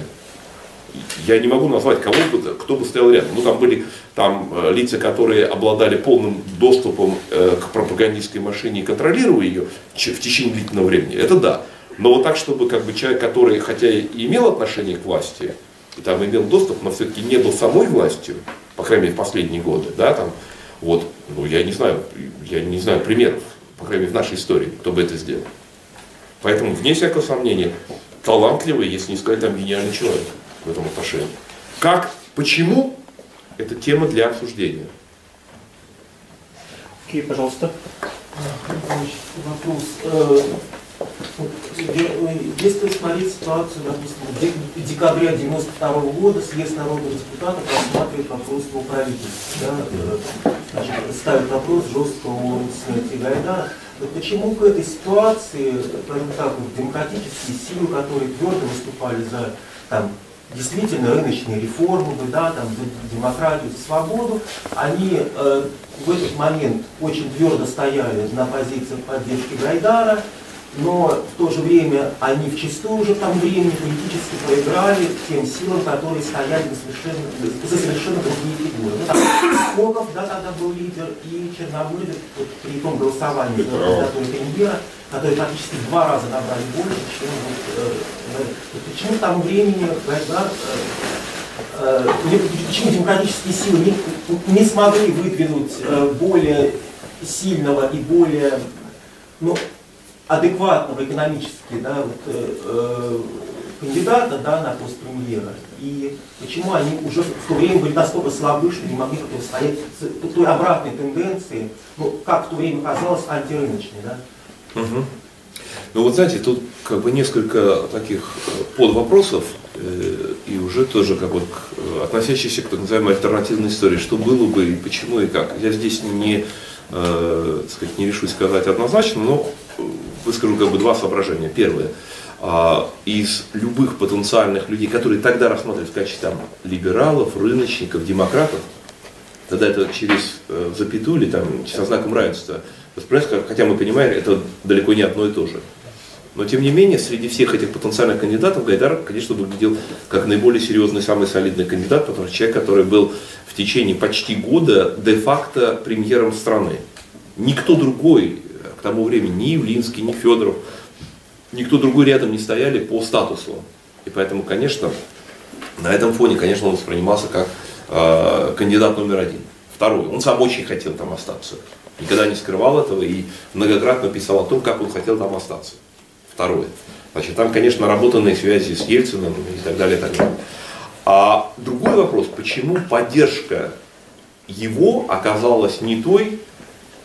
Я не могу назвать, кого бы, кто бы стоял рядом. Ну, там были там, э, лица, которые обладали полным доступом э, к пропагандистской машине и контролировали ее в течение длительного времени. Это да. Но вот так, чтобы как бы человек, который хотя и имел отношение к власти, и там имел доступ, но все-таки не был самой властью, по крайней мере, в последние годы, да, там, вот, ну, я не знаю, я не знаю примеров, по крайней мере, в нашей истории, кто бы это сделал. Поэтому, вне всякого сомнения, талантливый, если не сказать там гениальный человек в этом отношении. Как, почему, это тема для обсуждения. Окей, okay, пожалуйста. Вопрос. Э, если смотреть ситуацию, допустим, в декабре 92 -го года съезд народных депутатов рассматривает вопрос о правительстве. Да, э, значит, ставит вопрос жесткого снятия Гайдара. Но почему в этой ситуации, скажем так, демократические силы, которые твердо выступали за там, действительно рыночные реформы, да, там, демократию, свободу, они э, в этот момент очень твердо стояли на позициях поддержки Гайдара, но в то же время они в чистую уже в том времени политически проиграли тем силам, которые стояли за совершенно, за совершенно другие фигуры. Ну, там, Скоков, да, тогда был лидер, и Черномырдин вот, при том голосовании за кандидатуру премьера, которые практически в два раза набрали больше, чем вот, э, э, почему к тому времени Гайдар э, э, почему демократические силы не, не смогли выдвинуть э, более сильного и более ну, адекватного экономически да, вот, э, э, кандидата да, на пост премьера, и почему они уже в то время были настолько слабы, что не могли противостоять той обратной тенденции, ну, как в то время казалось, антирыночной. Да? Угу. Ну вот знаете, тут как бы несколько таких э, подвопросов, э, и уже тоже как вот э, относящиеся к так называемой альтернативной истории, что было бы и почему и как. Я здесь не, э, сказать, не решусь сказать однозначно, но выскажу как бы два соображения. Первое. А, из любых потенциальных людей, которые тогда рассматривают в качестве там, либералов, рыночников, демократов, тогда это через э, запятую или там, со знаком равенства воспринимается, хотя мы понимаем, это далеко не одно и то же. Но тем не менее, среди всех этих потенциальных кандидатов Гайдар, конечно, выглядел как наиболее серьезный, самый солидный кандидат, потому что человек, который был в течение почти года де-факто премьером страны. Никто другой тому времени ни Явлинский, ни Федоров, никто другой рядом не стояли по статусу. И поэтому, конечно, на этом фоне, конечно, он воспринимался как э, кандидат номер один. Второй, он сам очень хотел там остаться. Никогда не скрывал этого и многократно писал о том, как он хотел там остаться. Второе. Значит, там, конечно, наработанные связи с Ельциным и так далее, и так далее. А другой вопрос, почему поддержка его оказалась не той,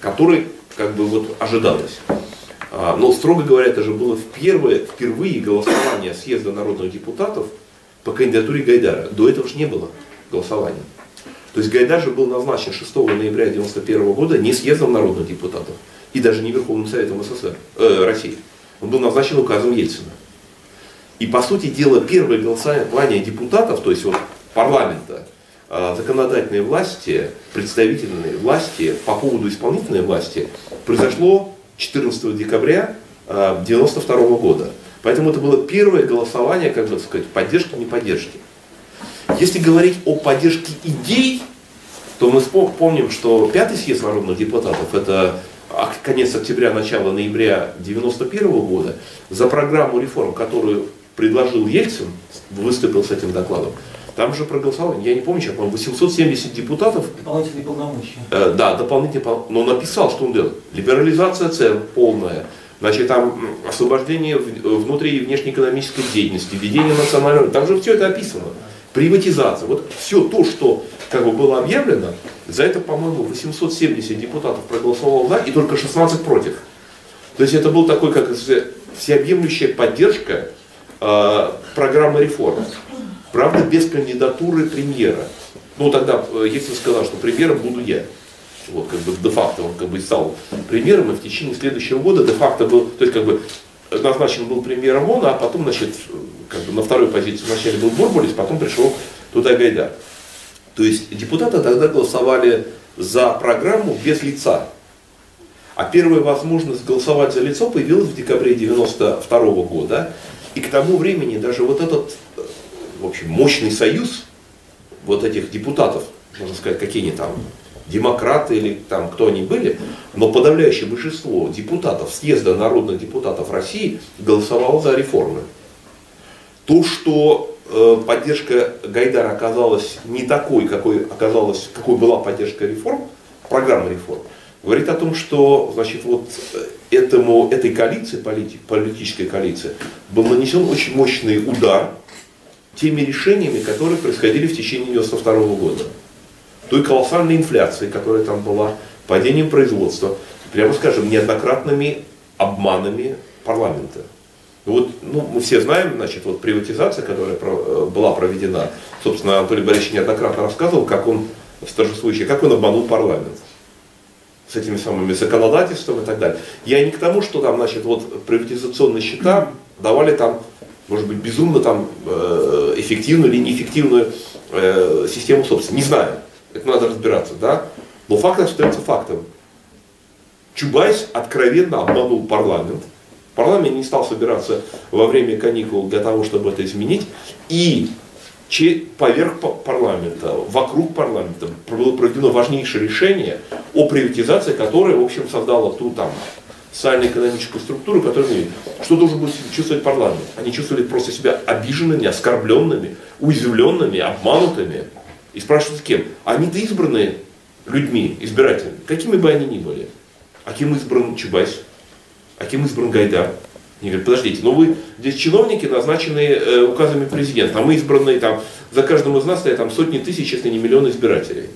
которой как бы вот ожидалось. А, но, строго говоря, это же было впервые, впервые голосование съезда народных депутатов по кандидатуре Гайдара. До этого же не было голосования. То есть Гайдар же был назначен 6 ноября 1991 года не съездом народных депутатов и даже не Верховным Советом СССР, э, России. Он был назначен указом Ельцина. И по сути дела первое голосование депутатов, то есть вот парламента, а, законодательной власти, представительной власти по поводу исполнительной власти произошло 14 декабря 1992 а, года. Поэтому это было первое голосование, как бы сказать, поддержки, не поддержки. Если говорить о поддержке идей, то мы помним, что пятый съезд народных депутатов, это конец октября, начало ноября 1991 года, за программу реформ, которую предложил Ельцин, выступил с этим докладом, там же проголосовало, я не помню, сейчас, по-моему, 870 депутатов. Дополнительные полномочия. Э, да, дополнительные полномочия. Но написал, что он делает. Либерализация цен полная. Значит, там освобождение внутри и внешнеэкономической деятельности, введение национального, там же все это описано. Приватизация. Вот все то, что как бы было объявлено, за это, по-моему, 870 депутатов проголосовало за и только 16 против. То есть это был такой, как всеобъемлющая поддержка э, программы реформ. Правда, без кандидатуры премьера. Ну, тогда э, Ельцин сказал, что премьером буду я. Вот, как бы, де-факто он как бы стал премьером, и в течение следующего года де-факто был, то есть, как бы, назначен был премьером он, а потом, значит, как бы на второй позиции вначале был Бурбулис, потом пришел туда Гайдар. То есть депутаты тогда голосовали за программу без лица. А первая возможность голосовать за лицо появилась в декабре 1992 года. И к тому времени даже вот этот в общем, мощный союз вот этих депутатов, можно сказать, какие они там, демократы или там кто они были, но подавляющее большинство депутатов съезда народных депутатов России голосовало за реформы. То, что э, поддержка Гайдара оказалась не такой, какой оказалась, какой была поддержка реформ, программа реформ, говорит о том, что значит, вот этому, этой коалиции, полити, политической коалиции, был нанесен очень мощный удар теми решениями, которые происходили в течение 1992 года той колоссальной инфляции, которая там была, падением производства, прямо скажем, неоднократными обманами парламента. Вот, ну, мы все знаем, значит, вот приватизация, которая про, была проведена, собственно, Анатолий Борисович неоднократно рассказывал, как он, торжествующий, как он обманул парламент с этими самыми законодательством и так далее. Я не к тому, что там, значит, вот приватизационные счета давали там, может быть, безумно там э, эффективную или неэффективную э, систему собственности. Не знаю это надо разбираться, да? Но факт остается фактом. Чубайс откровенно обманул парламент. Парламент не стал собираться во время каникул для того, чтобы это изменить. И поверх парламента, вокруг парламента было проведено важнейшее решение о приватизации, которое, в общем, создало ту там социально-экономическую структуру, которую мы Что должен был чувствовать парламент? Они чувствовали просто себя обиженными, оскорбленными, уязвленными, обманутыми. И спрашивают, с кем? Они-то избранные людьми, избирателями, какими бы они ни были. А кем избран Чубайс? А кем избран Гайдар? Они говорят, подождите, но вы здесь чиновники, назначенные э, указами президента, а мы избранные там, за каждым из нас стоят там сотни тысяч, если не миллионы избирателей.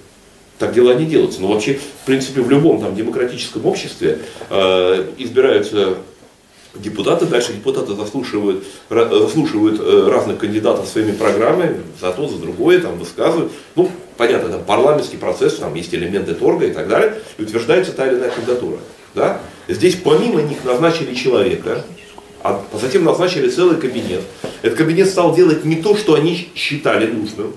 Так дела не делаются. Но вообще, в принципе, в любом там демократическом обществе э, избираются депутаты, дальше депутаты заслушивают, заслушивают э, разных кандидатов своими программами, за то, за другое, там высказывают. Ну, понятно, это парламентский процесс, там есть элементы торга и так далее, и утверждается та или иная кандидатура. Да? Здесь помимо них назначили человека, а затем назначили целый кабинет. Этот кабинет стал делать не то, что они считали нужным.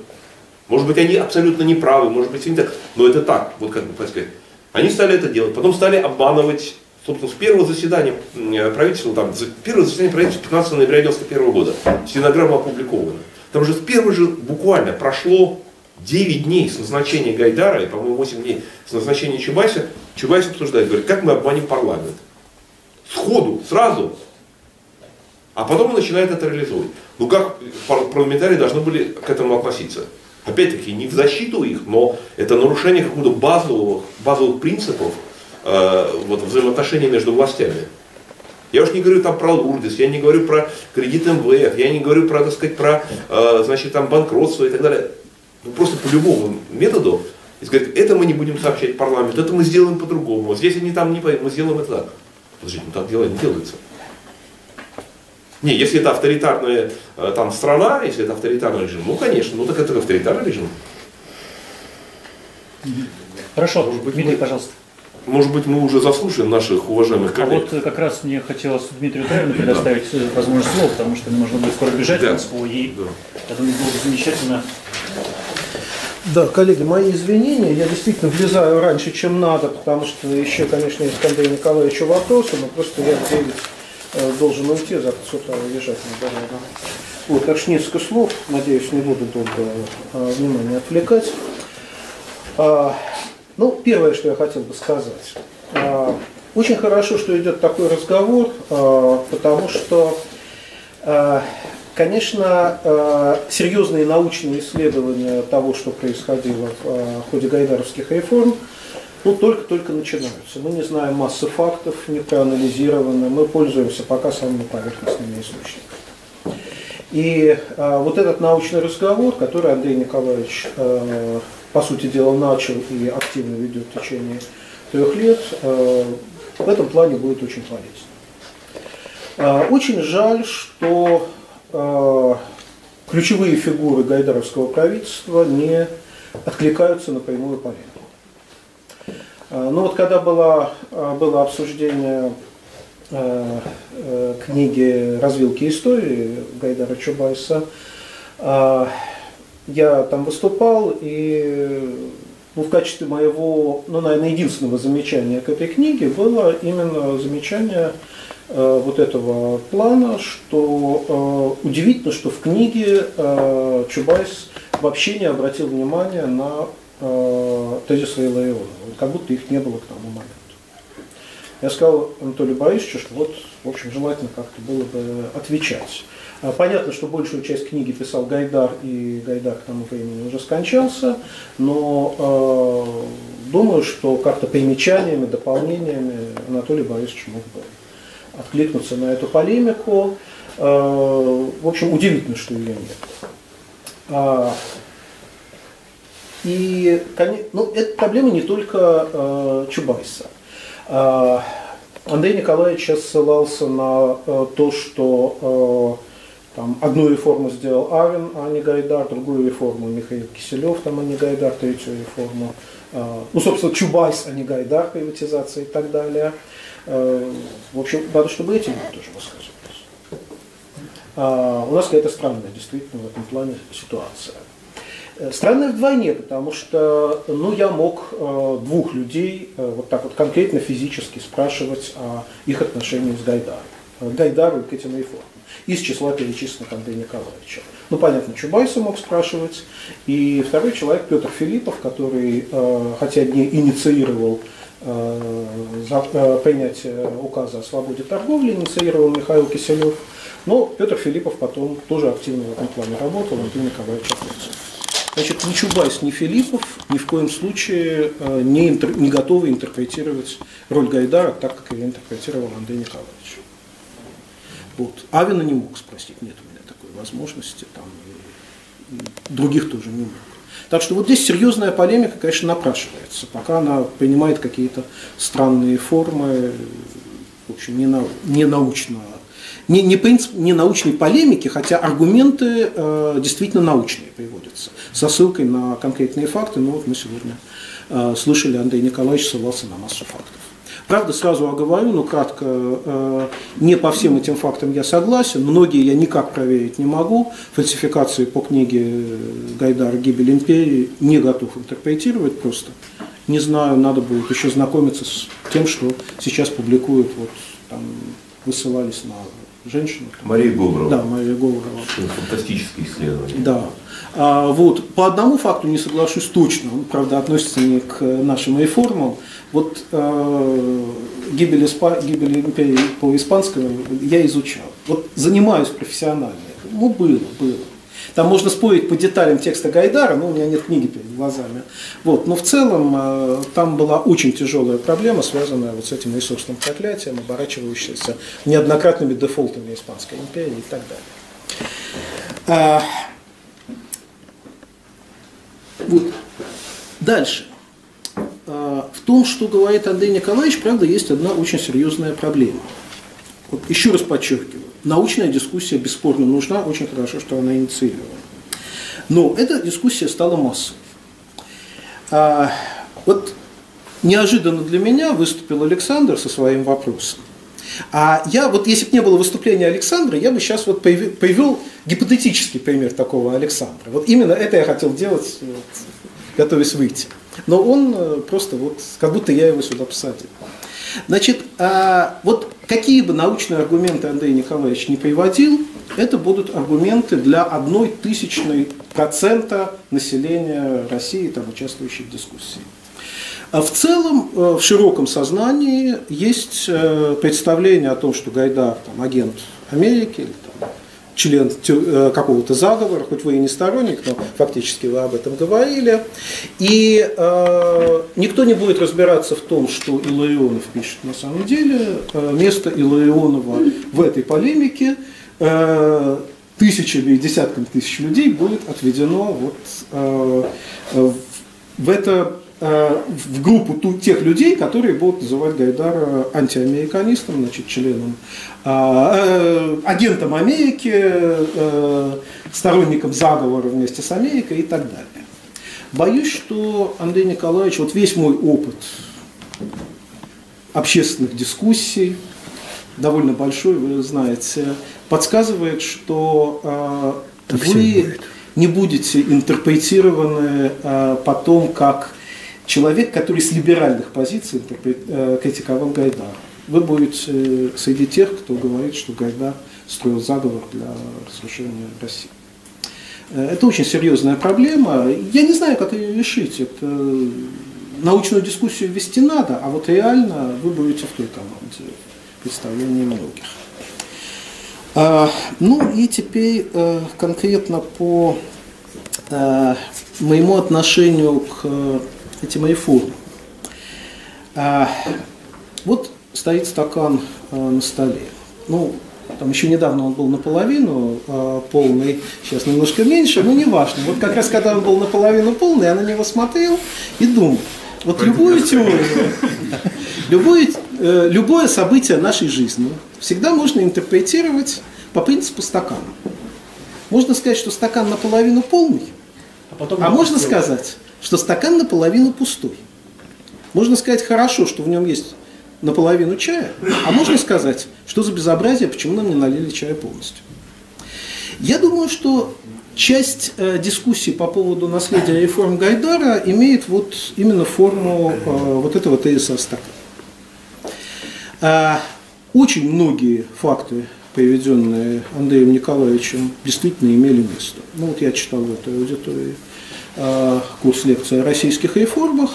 Может быть, они абсолютно неправы, может быть, не так, но это так, вот как бы сказать. Они стали это делать, потом стали обманывать собственно, с первого заседания э, правительства, там, первое заседание правительства 15 ноября 1991 года, стенограмма опубликована. Там же с первого же буквально прошло 9 дней с назначения Гайдара, и, по-моему, 8 дней с назначения Чубайса, Чубайс обсуждает, говорит, как мы обманем парламент. Сходу, сразу. А потом он начинает это реализовывать. Ну как парламентарии должны были к этому относиться? Опять-таки, не в защиту их, но это нарушение каких-то базовых, базовых принципов Э, вот, взаимоотношения между властями. Я уж не говорю там про Лурдис, я не говорю про кредит МВФ, я не говорю про, так сказать, про, э, значит, там банкротство и так далее. Ну, просто по любому методу. И сказать, это мы не будем сообщать парламенту, это мы сделаем по-другому. Вот здесь они там не поймут, мы сделаем это так. Подождите, ну так дела не делаются. Не, если это авторитарная э, там страна, если это авторитарный режим, ну конечно, ну так это авторитарный режим. Хорошо, Может быть, Дмитрий, мы... пожалуйста. Может быть, мы уже заслушаем наших уважаемых коллег. А вот как раз мне хотелось Дмитрию Таевну предоставить да. возможность слова, потому что мне нужно будет скоро бежать да. в Москву, и да. я думаю, было бы замечательно. Да, коллеги, мои извинения. Я действительно влезаю раньше, чем надо, потому что еще, конечно, есть к Андрею Николаевичу вопросы, но просто я в 9 э, должен уйти, завтра с утра уезжать на дорогу. Вот, так что несколько слов, надеюсь, не буду долго э, внимание отвлекать. А, ну, первое, что я хотел бы сказать. А, очень хорошо, что идет такой разговор, а, потому что, а, конечно, серьезные научные исследования того, что происходило в ходе гайдаровских реформ, ну, только-только начинаются. Мы не знаем массы фактов, не проанализированы, мы пользуемся пока самыми поверхностными источниками. И а, вот этот научный разговор, который Андрей Николаевич а, по сути дела, начал и активно ведет в течение трех лет, э, в этом плане будет очень полезно. Э, очень жаль, что э, ключевые фигуры гайдаровского правительства не откликаются на прямую полемику. Ну вот когда было, было обсуждение книги «Развилки истории» Гайдара Чубайса, я там выступал, и ну, в качестве моего, ну, наверное, единственного замечания к этой книге было именно замечание э, вот этого плана, что э, удивительно, что в книге э, Чубайс вообще не обратил внимания на э, тезисы как будто их не было к тому моменту. Я сказал Анатолию Борисовичу, что вот, в общем, желательно как-то было бы отвечать. А, Понятно, что большую часть книги писал Гайдар, и Гайдар к тому времени уже скончался, но э, думаю, что как-то примечаниями, дополнениями Анатолий Борисович мог бы откликнуться на эту полемику. Э, в общем, удивительно, что ее нет. И, ну, это проблема не только э, Чубайса. А, Андрей Николаевич сейчас ссылался на э, то, что э, там, одну реформу сделал Авен, а не Гайдар, другую реформу Михаил Киселев, там, а не Гайдар, третью реформу. э, ну, собственно, Чубайс, а не Гайдар, приватизация и так далее. Э, в общем, надо, чтобы эти люди тоже высказывались. А, у нас какая-то странная, действительно, в этом плане ситуация. Э, Странная вдвойне, потому что ну, я мог э, двух людей э, вот так вот конкретно физически спрашивать о их отношении с Гайдаром. Гайдару и к этим реформам. Из числа перечисленных Андрея Николаевича. Ну, понятно, Чубайса мог спрашивать. И второй человек, Петр Филиппов, который, э, хотя не инициировал за, принятие указа о свободе торговли, инициировал Михаил Киселев. Но Петр Филиппов потом тоже активно в этом плане работал, Андрей Николаевич Апрецов. Значит, ни Чубайс, ни Филиппов ни в коем случае э, не, интер- не готовы интерпретировать роль Гайдара так, как ее интерпретировал Андрей Николаевич. Вот. Авина не мог спросить, нет у меня такой возможности, там, и- других тоже не мог. Так что вот здесь серьезная полемика, конечно, напрашивается, пока она принимает какие-то странные формы, в общем, не, на, не не, принцип, не научной полемики, хотя аргументы э, действительно научные приводятся, со ссылкой на конкретные факты, но вот мы сегодня э, слышали, Андрей Николаевич ссылался на массу фактов. Правда, сразу оговорю, но кратко, э, не по всем этим фактам я согласен, многие я никак проверить не могу, фальсификации по книге Гайдара «Гибель империи» не готов интерпретировать просто. Не знаю, надо будет еще знакомиться с тем, что сейчас публикуют, вот там высылались на женщину. Мария Говорова. Да, Мария Говорова. Фантастическое исследование. Да. А, вот. По одному факту не соглашусь точно, он, правда, относится не к нашим реформам. Вот э, гибель, Испа... гибель империи по испанскому я изучал. Вот занимаюсь профессионально. Ну, было, было. Там можно спорить по деталям текста Гайдара, но у меня нет книги перед глазами. Вот. Но в целом э, там была очень тяжелая проблема, связанная вот с этим ресурсным проклятием, оборачивающаяся неоднократными дефолтами Испанской империи и так далее. А, вот. Дальше. А, В том, что говорит Андрей Николаевич, правда, есть одна очень серьезная проблема. Вот еще раз подчеркиваю, научная дискуссия бесспорно нужна, очень хорошо, что она инициирована. Но эта дискуссия стала массовой. А, вот неожиданно для меня выступил Александр со своим вопросом. А я, вот если бы не было выступления Александра, я бы сейчас вот привел гипотетический пример такого Александра. Вот именно это я хотел делать, вот, готовясь выйти. Но он э, просто вот, как будто я его сюда посадил. Значит, а, вот какие бы научные аргументы Андрей Николаевич не приводил, это будут аргументы для одной тысячной процента населения России, там, участвующих в дискуссии. А в целом, э, в широком сознании есть э, представление о том, что Гайдар там, агент Америки член э, какого-то заговора, хоть вы и не сторонник, но фактически вы об этом говорили. И э, никто не будет разбираться в том, что Иларионов пишет на самом деле. Э, место Иларионова в этой полемике э, тысячами и десяткам тысяч людей будет отведено вот, э, в это в группу ту- тех людей, которые будут называть Гайдара антиамериканистом, значит, членом, а, э, агентом Америки, э, сторонником заговора вместе с Америкой и так далее. Боюсь, что Андрей Николаевич, вот весь мой опыт общественных дискуссий, довольно большой, вы знаете, подсказывает, что э, вы не будете интерпретированы э, потом как человек, который с либеральных позиций интерпре- э, критиковал Гайдара. вы будете среди тех, кто говорит, что Гайдар строил заговор для разрушения России. Э, это очень серьезная проблема. Я не знаю, как ее решить. Это научную дискуссию вести надо, а вот реально вы будете в той команде представлении многих. Ну и теперь э, конкретно по э, моему отношению к этим реформам. А, вот стоит стакан э, на столе. Ну, там еще недавно он был наполовину э, полный, сейчас немножко меньше, но не важно. Вот как раз когда он был наполовину полный, я на него смотрел и думал, вот любую теорию, любое, э, любое событие нашей жизни всегда можно интерпретировать по принципу стакана. Можно сказать, что стакан наполовину полный, а, потом а можно сказать, что стакан наполовину пустой. Можно сказать хорошо, что в нем есть наполовину чая, а можно сказать, что за безобразие, почему нам не налили чая полностью. Я думаю, что часть э, дискуссии по поводу наследия реформ Гайдара имеет вот именно форму э, вот этого тезиса стакана. Э, очень многие факты, приведенные Андреем Николаевичем, действительно имели место. Ну вот я читал в этой аудитории курс лекции о российских реформах.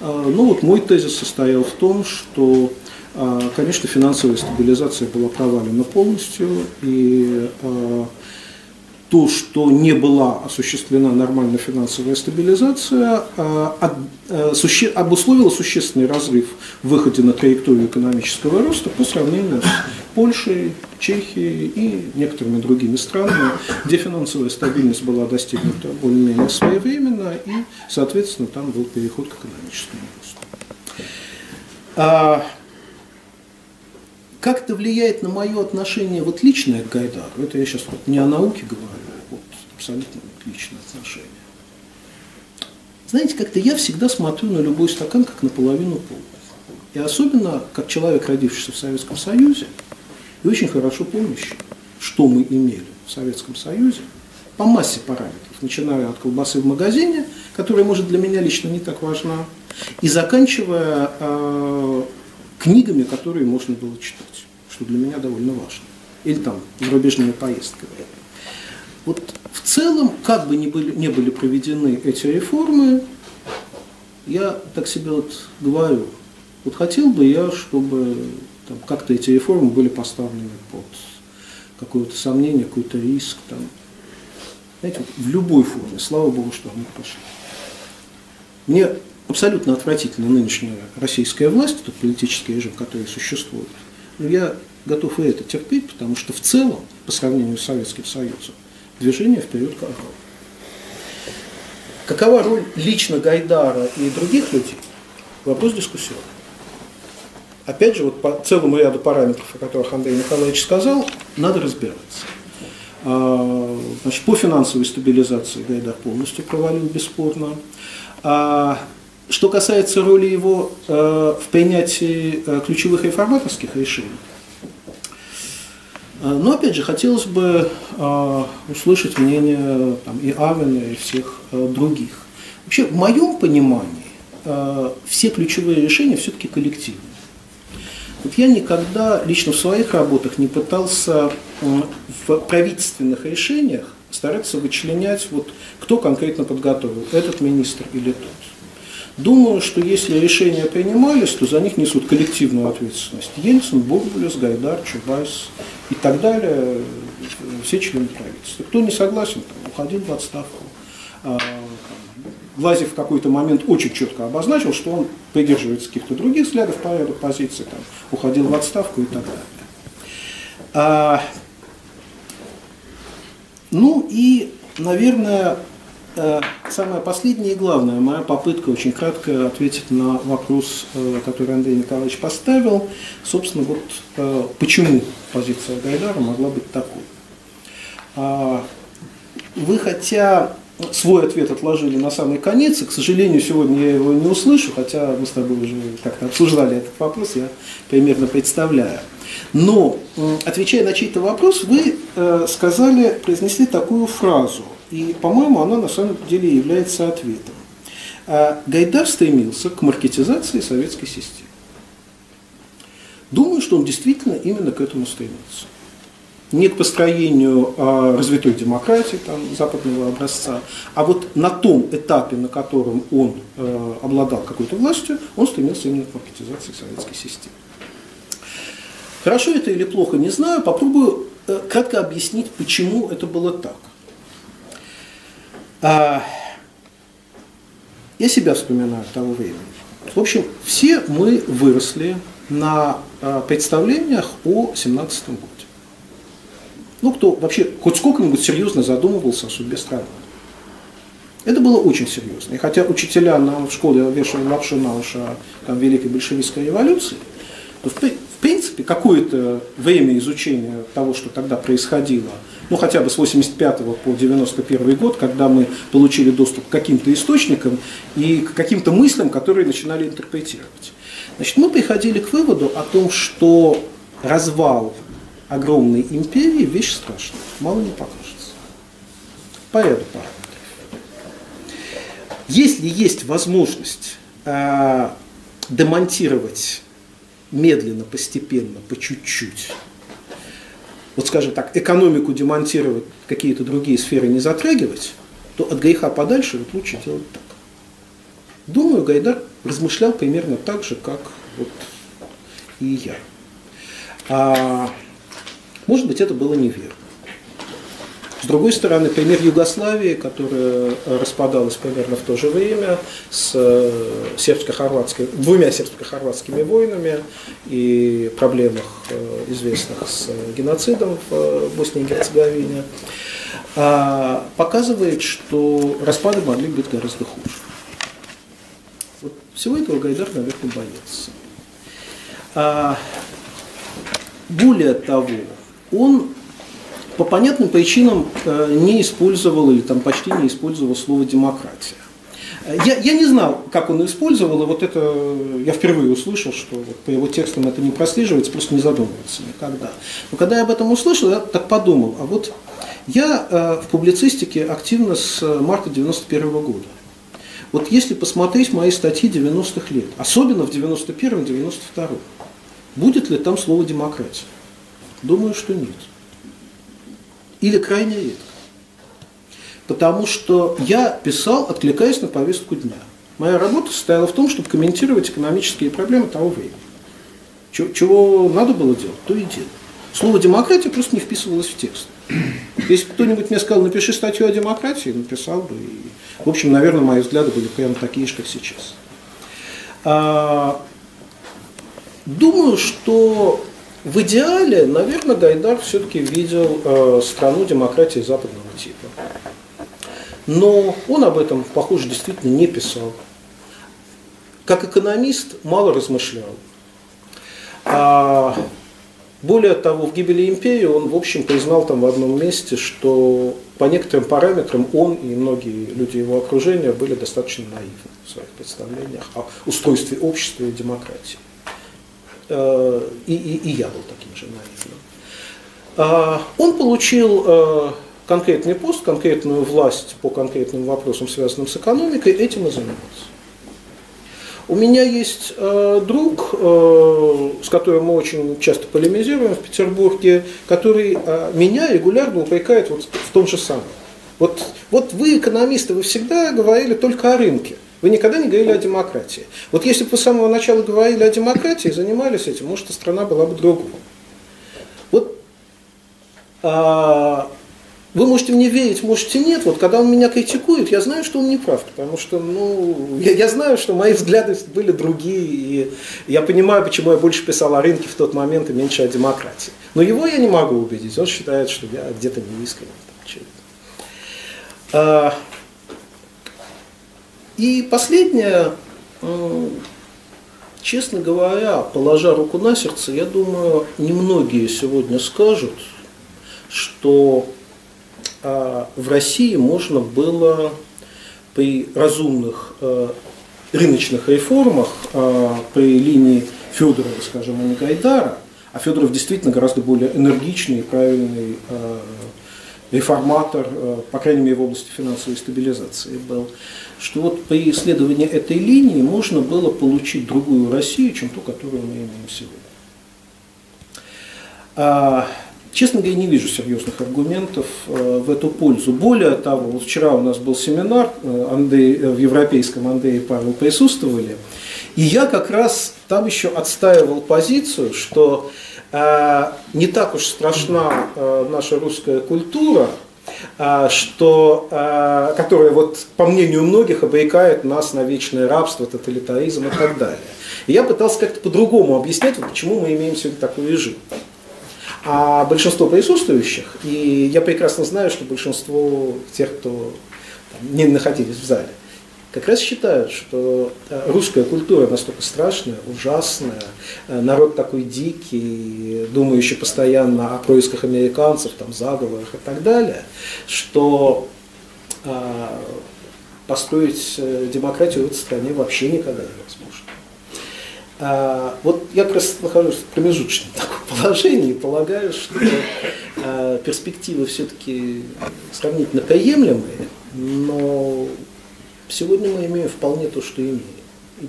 Э, ну вот мой тезис состоял в том, что э, Конечно, финансовая стабилизация была провалена полностью, и э, то, что не была осуществлена нормальная финансовая стабилизация, а, э, обусловило существенный разрыв в выходе на траекторию экономического роста по сравнению Польшей, Чехией и некоторыми другими странами, где финансовая стабильность была достигнута более-менее своевременно, и, соответственно, там был переход к экономическому росту. А, как это влияет на мое отношение вот личное к Гайдару? Это я сейчас вот не о науке говорю, абсолютно личное отношение. Знаете, как-то я всегда смотрю на любой стакан как наполовину полный. И особенно, как человек, родившийся в Советском Союзе, и очень хорошо помнящий, что мы имели в Советском Союзе по массе параметров, начиная от колбасы в магазине, которая, может, для меня лично не так важна, и заканчивая э, книгами, которые можно было читать, что для меня довольно важно. Или там зарубежными поездками. Вот в целом, как бы ни были, не были проведены эти реформы, я так себе вот говорю, вот хотел бы я, чтобы как-то эти реформы были поставлены под какое-то сомнение, какой-то риск. Там. Знаете, в любой форме. Слава Богу, что они прошли. Мне абсолютно отвратительна нынешняя российская власть, тот политический режим, который существует. Но я готов и это терпеть, потому что в целом, по сравнению с Советским Союзом, движение вперед к. Какова роль лично Гайдара и других людей? Вопрос дискуссионный. Опять же, вот по целому ряду параметров, о которых Андрей Николаевич сказал, надо разбираться. А, значит, по финансовой стабилизации Гайдар полностью провалил, бесспорно. А, что касается роли его э, в принятии э, ключевых реформаторских решений, Э, но опять же, хотелось бы услышать мнение там, и Авена, и всех других. Вообще, в моем понимании, все ключевые решения все-таки коллективные. Вот я никогда лично в своих работах не пытался в правительственных решениях стараться вычленять, вот, кто конкретно подготовил, этот министр или тот. Думаю, что если решения принимались, то за них несут коллективную ответственность. Ельцин, Бурбулес, Гайдар, Чубайс и так далее, все члены правительства. Кто не согласен, уходил в отставку. Глазев в какой-то момент очень четко обозначил, что он придерживается каких-то других взглядов по ряду позиций, там, уходил в отставку и так далее. А, ну и, наверное, Э, самая последняя и главная моя попытка очень кратко ответить на вопрос, э, который Андрей Николаевич поставил. Собственно, вот э, почему позиция Гайдара могла быть такой. А, вы хотя свой ответ отложили на самый конец, и, к сожалению, сегодня я его не услышу, хотя мы с тобой уже как-то обсуждали этот вопрос, я примерно представляю. Но, отвечая на чей-то вопрос, вы сказали, произнесли такую фразу – и, по-моему, она на самом деле является ответом. А Гайдар стремился к маркетизации советской системы. Думаю, что он действительно именно к этому стремится. Не к построению а, развитой демократии там, западного образца, а вот на том этапе, на котором он а, обладал какой-то властью, он стремился именно к маркетизации советской системы. Хорошо это или плохо, не знаю. Попробую э, кратко объяснить, почему это было так. А, я себя вспоминаю того времени. В общем, все мы выросли на а, представлениях о 17 годе. Ну, кто вообще хоть сколько-нибудь серьезно задумывался о судьбе страны. Это было очень серьезно. И хотя учителя нам в школе вешали лапшу на уши о там, Великой большевистской революции, то в, в принципе какое-то время изучения того, что тогда происходило, ну хотя бы с 85 по 91 год, когда мы получили доступ к каким-то источникам и к каким-то мыслям, которые начинали интерпретировать. Значит, мы приходили к выводу о том, что развал огромной империи – вещь страшная, мало не покажется. По ряду параметров. Если есть возможность э, демонтировать медленно, постепенно, по чуть-чуть, вот скажем так, экономику демонтировать, какие-то другие сферы не затрагивать, то от греха подальше вот лучше делать так. Думаю, Гайдар размышлял примерно так же, как вот и я. А, может быть, это было неверно. С другой стороны, пример Югославии, которая распадалась примерно в то же время с э, сербско-хорватской, двумя сербско-хорватскими войнами и проблемах, э, известных с геноцидом в э, Боснии и Герцеговине, а, показывает, что распады могли быть гораздо хуже. Вот всего этого Гайдар, наверное, боится. А, более того, он по понятным причинам э, не использовал или там почти не использовал слово демократия. Я, я не знал, как он использовал, и вот это я впервые услышал, что вот по его текстам это не прослеживается, просто не задумывается никогда. Но когда я об этом услышал, я так подумал, а вот я э, в публицистике активно с марта 91 года. Вот если посмотреть мои статьи 90-х лет, особенно в 91-92, будет ли там слово демократия? Думаю, что нет или крайне редко. Потому что я писал, откликаясь на повестку дня. Моя работа состояла в том, чтобы комментировать экономические проблемы того времени. Чего, надо было делать, то и делал. Слово демократия просто не вписывалось в текст. Если кто-нибудь мне сказал, напиши статью о демократии, написал бы. И, в общем, наверное, мои взгляды были прямо такие же, как сейчас. А, думаю, что в идеале, наверное, Гайдар все-таки видел э, страну демократии западного типа. Но он об этом, похоже, действительно не писал. Как экономист мало размышлял. А более того, в гибели империи он, в общем, признал там в одном месте, что по некоторым параметрам он и многие люди его окружения были достаточно наивны в своих представлениях о устройстве общества и демократии. Э, и, и, и я был таким же наивным. А, он получил э, конкретный пост, конкретную власть по конкретным вопросам, связанным с экономикой, этим и занимался. У меня есть э, друг, э, с которым мы очень часто полемизируем в Петербурге, который э, меня регулярно упрекает вот в том же самом. Вот, вот вы, экономисты, вы всегда говорили только о рынке. Вы никогда не говорили о демократии. Вот если бы вы с самого начала говорили о демократии, занимались этим, может, и страна была бы другой. Вот а, вы можете мне верить, можете нет. Вот когда он меня критикует, я знаю, что он не прав, потому что, ну, я, я знаю, что мои взгляды были другие, и я понимаю, почему я больше писал о рынке в тот момент и меньше о демократии. Но его я не могу убедить. Он считает, что я где-то не искренне. А, и последнее, честно говоря, положа руку на сердце, я думаю, немногие сегодня скажут, что а, в России можно было при разумных а, рыночных реформах а, при линии Федорова, скажем, а не Гайдара, а Федоров действительно гораздо более энергичный и правильный реформатор, по крайней мере, в области финансовой стабилизации был, что вот при исследовании этой линии можно было получить другую Россию, чем ту, которую мы имеем сегодня. А, честно говоря, не вижу серьезных аргументов в эту пользу. Более того, вот вчера у нас был семинар Андрей, в Европейском Андрей и Павел присутствовали, и я как раз там еще отстаивал позицию, что не так уж страшна наша русская культура, а, что, а, которая, вот, по мнению многих, обрекает нас на вечное рабство, тоталитаризм и так далее. И я пытался как-то по-другому объяснять, вот, почему мы имеем сегодня такой режим. А большинство присутствующих, и я прекрасно знаю, что большинство тех, кто там, не находились в зале, как раз считают, что э, русская культура настолько страшная, ужасная, э, народ такой дикий, думающий постоянно о происках американцев, там, заговорах и так далее, что э, построить демократию в этой стране вообще никогда невозможно. Вот я как раз нахожусь в промежуточном таком положении и полагаю, что перспективы все-таки сравнительно приемлемые, но Сегодня мы имеем вполне то, что имеем. И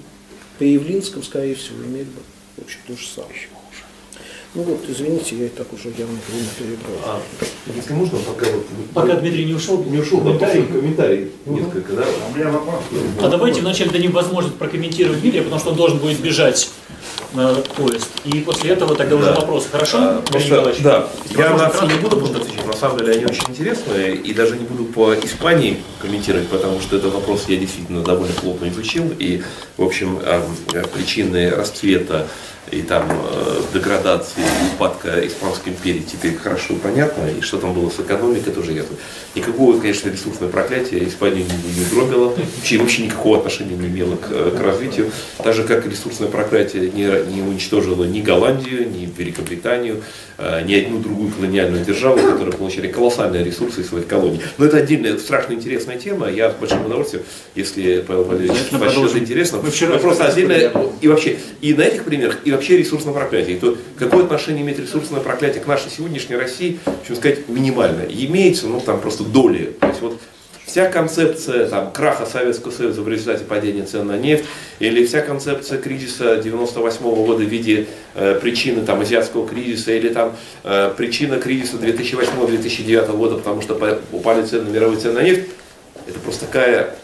по Явлинском, скорее всего, имеет бы в общем то же самое. Ну вот, извините, я и так уже явно время перебрал. А, если можно, пока вот... Пока Дмитрий не ушел, не ушел, комментарий, комментарий несколько, да? У меня вопрос. А давайте вначале дадим возможность прокомментировать Дмитрия, потому что он должен будет бежать на поезд. И после этого тогда уже вопросы. Хорошо, а, просто, Да, я на все не буду просто отвечать. На самом деле они очень интересные. И даже не буду по Испании комментировать, потому что этот вопрос я действительно довольно плотно изучил. И, в общем, э, причины расцвета и там э, деградации, упадка Испанской империи теперь хорошо понятно, и что там было с экономикой тоже ясно. Никакого, конечно, ресурсное проклятие Испанию не, не гробило, вообще, вообще никакого отношения не имело к, к развитию, так же как ресурсное проклятие не, не уничтожило ни Голландию, ни Великобританию, э, ни одну другую колониальную державу, которые получили колоссальные ресурсы из своих колоний. Но это отдельная, страшно интересная тема, я с большим удовольствием, если Павел Валерьевич считает интересно, мы вчера просто отдельно, и вообще, и на этих примерах, и вообще ресурсное проклятие. И то, какое отношение имеет ресурсное проклятие к нашей сегодняшней России, чем сказать, минимальное. Имеется, ну, там просто доли. То есть вот вся концепция там, краха Советского Союза в результате падения цен на нефть, или вся концепция кризиса 98 -го года в виде э, причины там, азиатского кризиса, или там э, причина кризиса 2008-2009 года, потому что упали цены, мировые цены на нефть, это просто такая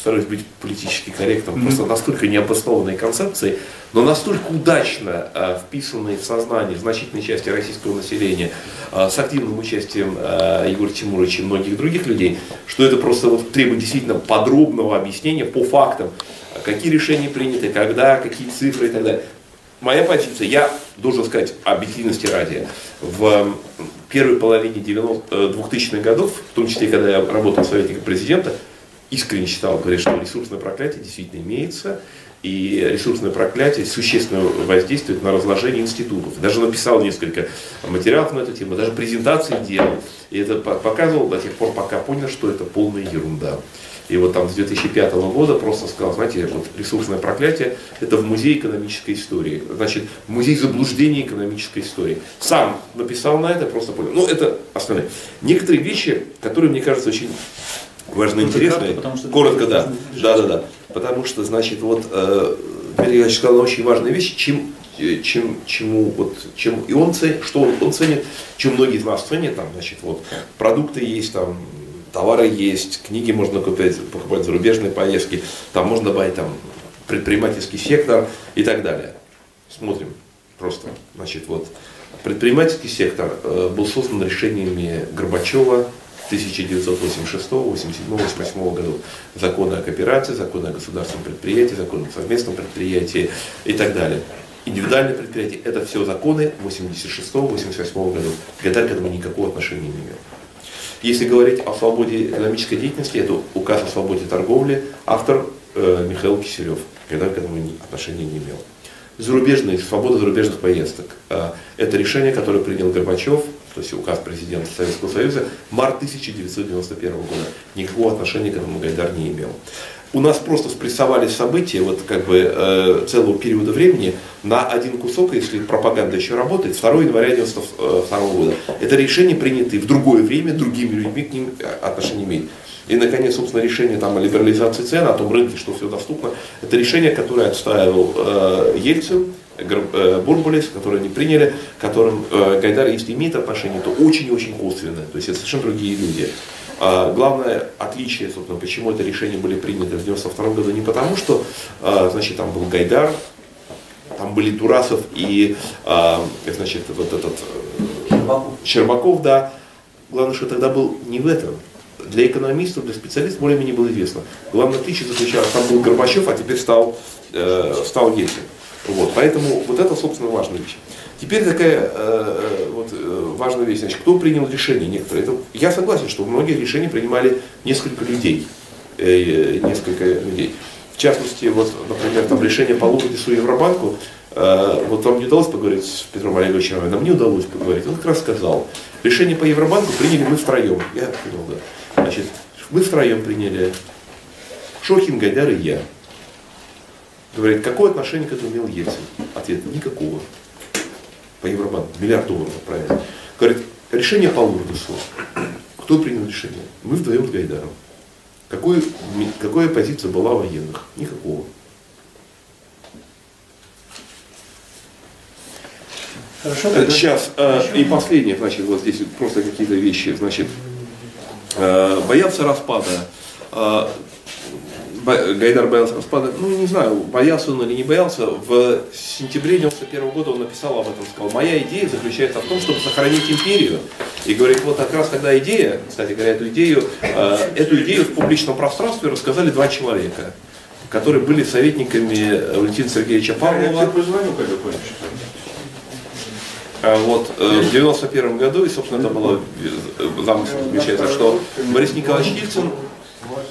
стараюсь быть политически корректным, mm-hmm. просто настолько необоснованные концепции, но настолько удачно э, вписанные в сознание значительной части российского населения э, с активным участием э, Егора Тимуровича и многих других людей, что это просто вот требует действительно подробного объяснения по фактам, какие решения приняты, когда, какие цифры и так далее. Моя позиция, я должен сказать объективности ради, в первой половине 90, 2000-х э, годов, в том числе, когда я работал советником президента, искренне считал, говорит, что ресурсное проклятие действительно имеется, и ресурсное проклятие существенно воздействует на разложение институтов. Даже написал несколько материалов на эту тему, даже презентации делал. И это показывал до тех пор, пока понял, что это полная ерунда. И вот там с 2005 года просто сказал, знаете, вот ресурсное проклятие – это в музее экономической истории. Значит, музей заблуждений экономической истории. Сам написал на это, просто понял. Ну, это основные. Некоторые вещи, которые, мне кажется, очень важно интересное. Коротко, да. Да, да, да. Потому что, значит, вот э, я сказал очень важная вещь, чем, э, чем, чему, вот, чем и он ценит, что он, он ценит, чем многие из нас ценят, там, значит, вот, продукты есть, там, товары есть, книги можно купить, покупать зарубежные поездки, там можно добавить там предпринимательский сектор и так далее. Смотрим просто, значит, вот, предпринимательский сектор э, был создан решениями Горбачева, 1986, 87, 88 году законы о кооперации, законы о государственном предприятии, законы о совместном предприятии и так далее. Индивидуальные предприятия – это все законы 86-88 году. Гадаль к этому никакого отношения не имел. Если говорить о свободе экономической деятельности, это указ о свободе торговли, автор э, Михаил Киселев. Гадаль к этому отношения не имел. Зарубежные, свобода зарубежных поездок. Э, это решение, которое принял Горбачев то есть указ президента Советского Союза, март 1991 года. Никакого отношения к этому Гайдар не имел. У нас просто спрессовались события вот как бы э, целого периода времени на один кусок, если пропаганда еще работает, 2 января 1992 года. Это решение приняты в другое время, другими людьми к ним отношения имеют. И, наконец, собственно, решение там, о либерализации цен, о том рынке, что все доступно, это решение, которое отстаивал э, Ельцин, э, Бурбулис, который они приняли, которым э, Гайдар, если имеет отношение, то очень-очень косвенное. То есть это совершенно другие люди. А главное отличие, собственно, почему это решение были приняты в 92 году, не потому, что а, значит, там был Гайдар, там были Турасов и значит, вот этот Щербаков. Щербаков, да. Главное, что тогда был не в этом. Для экономистов, для специалистов более-менее было известно. Главное отличие заключалось, там был Горбачев, а теперь стал, э, стал Ельцин. Вот, поэтому вот это, собственно, важная вещь. Теперь такая э, э, вот, э, важная вещь. Значит, кто принял решение некоторые? Это, я согласен, что многие решения принимали несколько людей. Э, несколько людей. В частности, вот, например, там решение по Лукатису Евробанку, э, вот вам не удалось поговорить с Петром Олеговичем, а мне удалось поговорить. Он как раз сказал, решение по Евробанку приняли мы втроем. Я понял, да. Значит, мы втроем приняли Шохин, Гайдар и я. Говорит, какое отношение к этому имел Ельцин? Ответ, никакого по Евробанку, миллиард долларов правильно. Говорит, решение по Лурдусу. Кто принял решение? Мы вдвоем с Гайдаром. Какой, какая позиция была военных? Никакого. Хорошо, тогда... Сейчас, э, и последнее, значит, вот здесь просто какие-то вещи, значит, э, боятся распада. Э, Гайдар боялся распада, ну не знаю, боялся он или не боялся, в сентябре 91 года он написал об этом, сказал, моя идея заключается в том, чтобы сохранить империю. И говорит, вот как раз тогда идея, кстати говоря, эту идею, э, эту идею в публичном пространстве рассказали два человека, которые были советниками Валентина Сергеевича Павлова. Я позвоню, когда кончишь. А вот э, в 91 году, и, собственно, это было э, замысел заключается, что Борис Николаевич Ельцин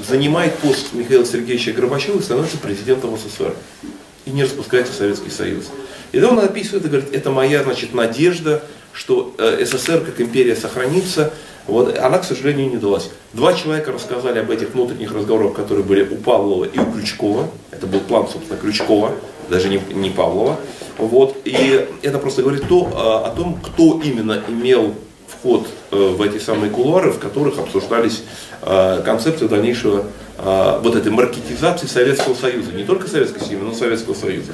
занимает пост Михаила Сергеевича Горбачева и становится президентом СССР. И не распускается Советский Союз. И да он описывает и говорит, это моя значит, надежда, что э, СССР как империя сохранится. Вот, она, к сожалению, не удалась. Два человека рассказали об этих внутренних разговорах, которые были у Павлова и у Крючкова. Это был план, собственно, Крючкова, даже не, не Павлова. Вот, и это просто говорит то, э, о том, кто именно имел вход э, в эти самые кулуары, в которых обсуждались э, концепции дальнейшего э, вот этой маркетизации Советского Союза. Не только Советского Союза, но Советского Союза.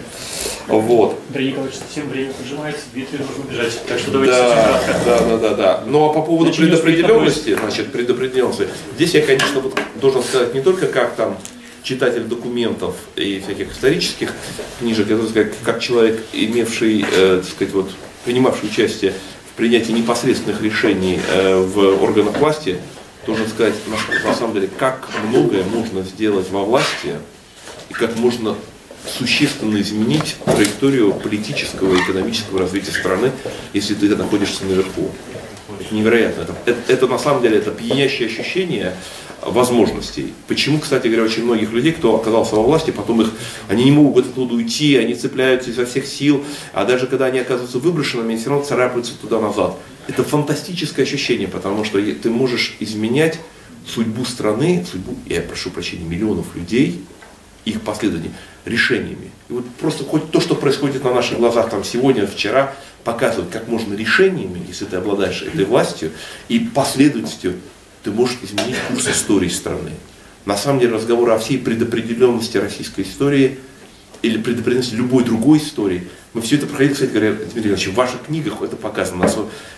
Вот. Андрей Николаевич, совсем время поджимается, Дмитрий нужно бежать. Так что давайте да, да, да, да, да. Ну а по поводу значит, предопределенности, значит, предопределенности, здесь я, конечно, вот должен сказать не только как там читатель документов и всяких исторических книжек, я должен сказать, как человек, имевший, э, так сказать, вот, принимавший участие принятии непосредственных решений э, в органах власти, должен сказать, на самом деле, как многое можно сделать во власти и как можно существенно изменить траекторию политического и экономического развития страны, если ты находишься наверху. Это невероятно. Это, это, это на самом деле это пьянящее ощущение возможностей. Почему, кстати говоря, очень многих людей, кто оказался во власти, потом их, они не могут оттуда уйти, они цепляются изо всех сил, а даже когда они оказываются выброшенными, они все равно царапаются туда-назад. Это фантастическое ощущение, потому что ты можешь изменять судьбу страны, судьбу, я прошу прощения, миллионов людей, их последователей, решениями. И вот просто хоть то, что происходит на наших глазах там сегодня, вчера, показывает, как можно решениями, если ты обладаешь этой властью и последовательностью ты можешь изменить курс истории страны. На самом деле разговор о всей предопределенности российской истории или предопределенности любой другой истории, мы все это проходили, кстати говоря, Дмитрий Иванович, в ваших книгах это показано.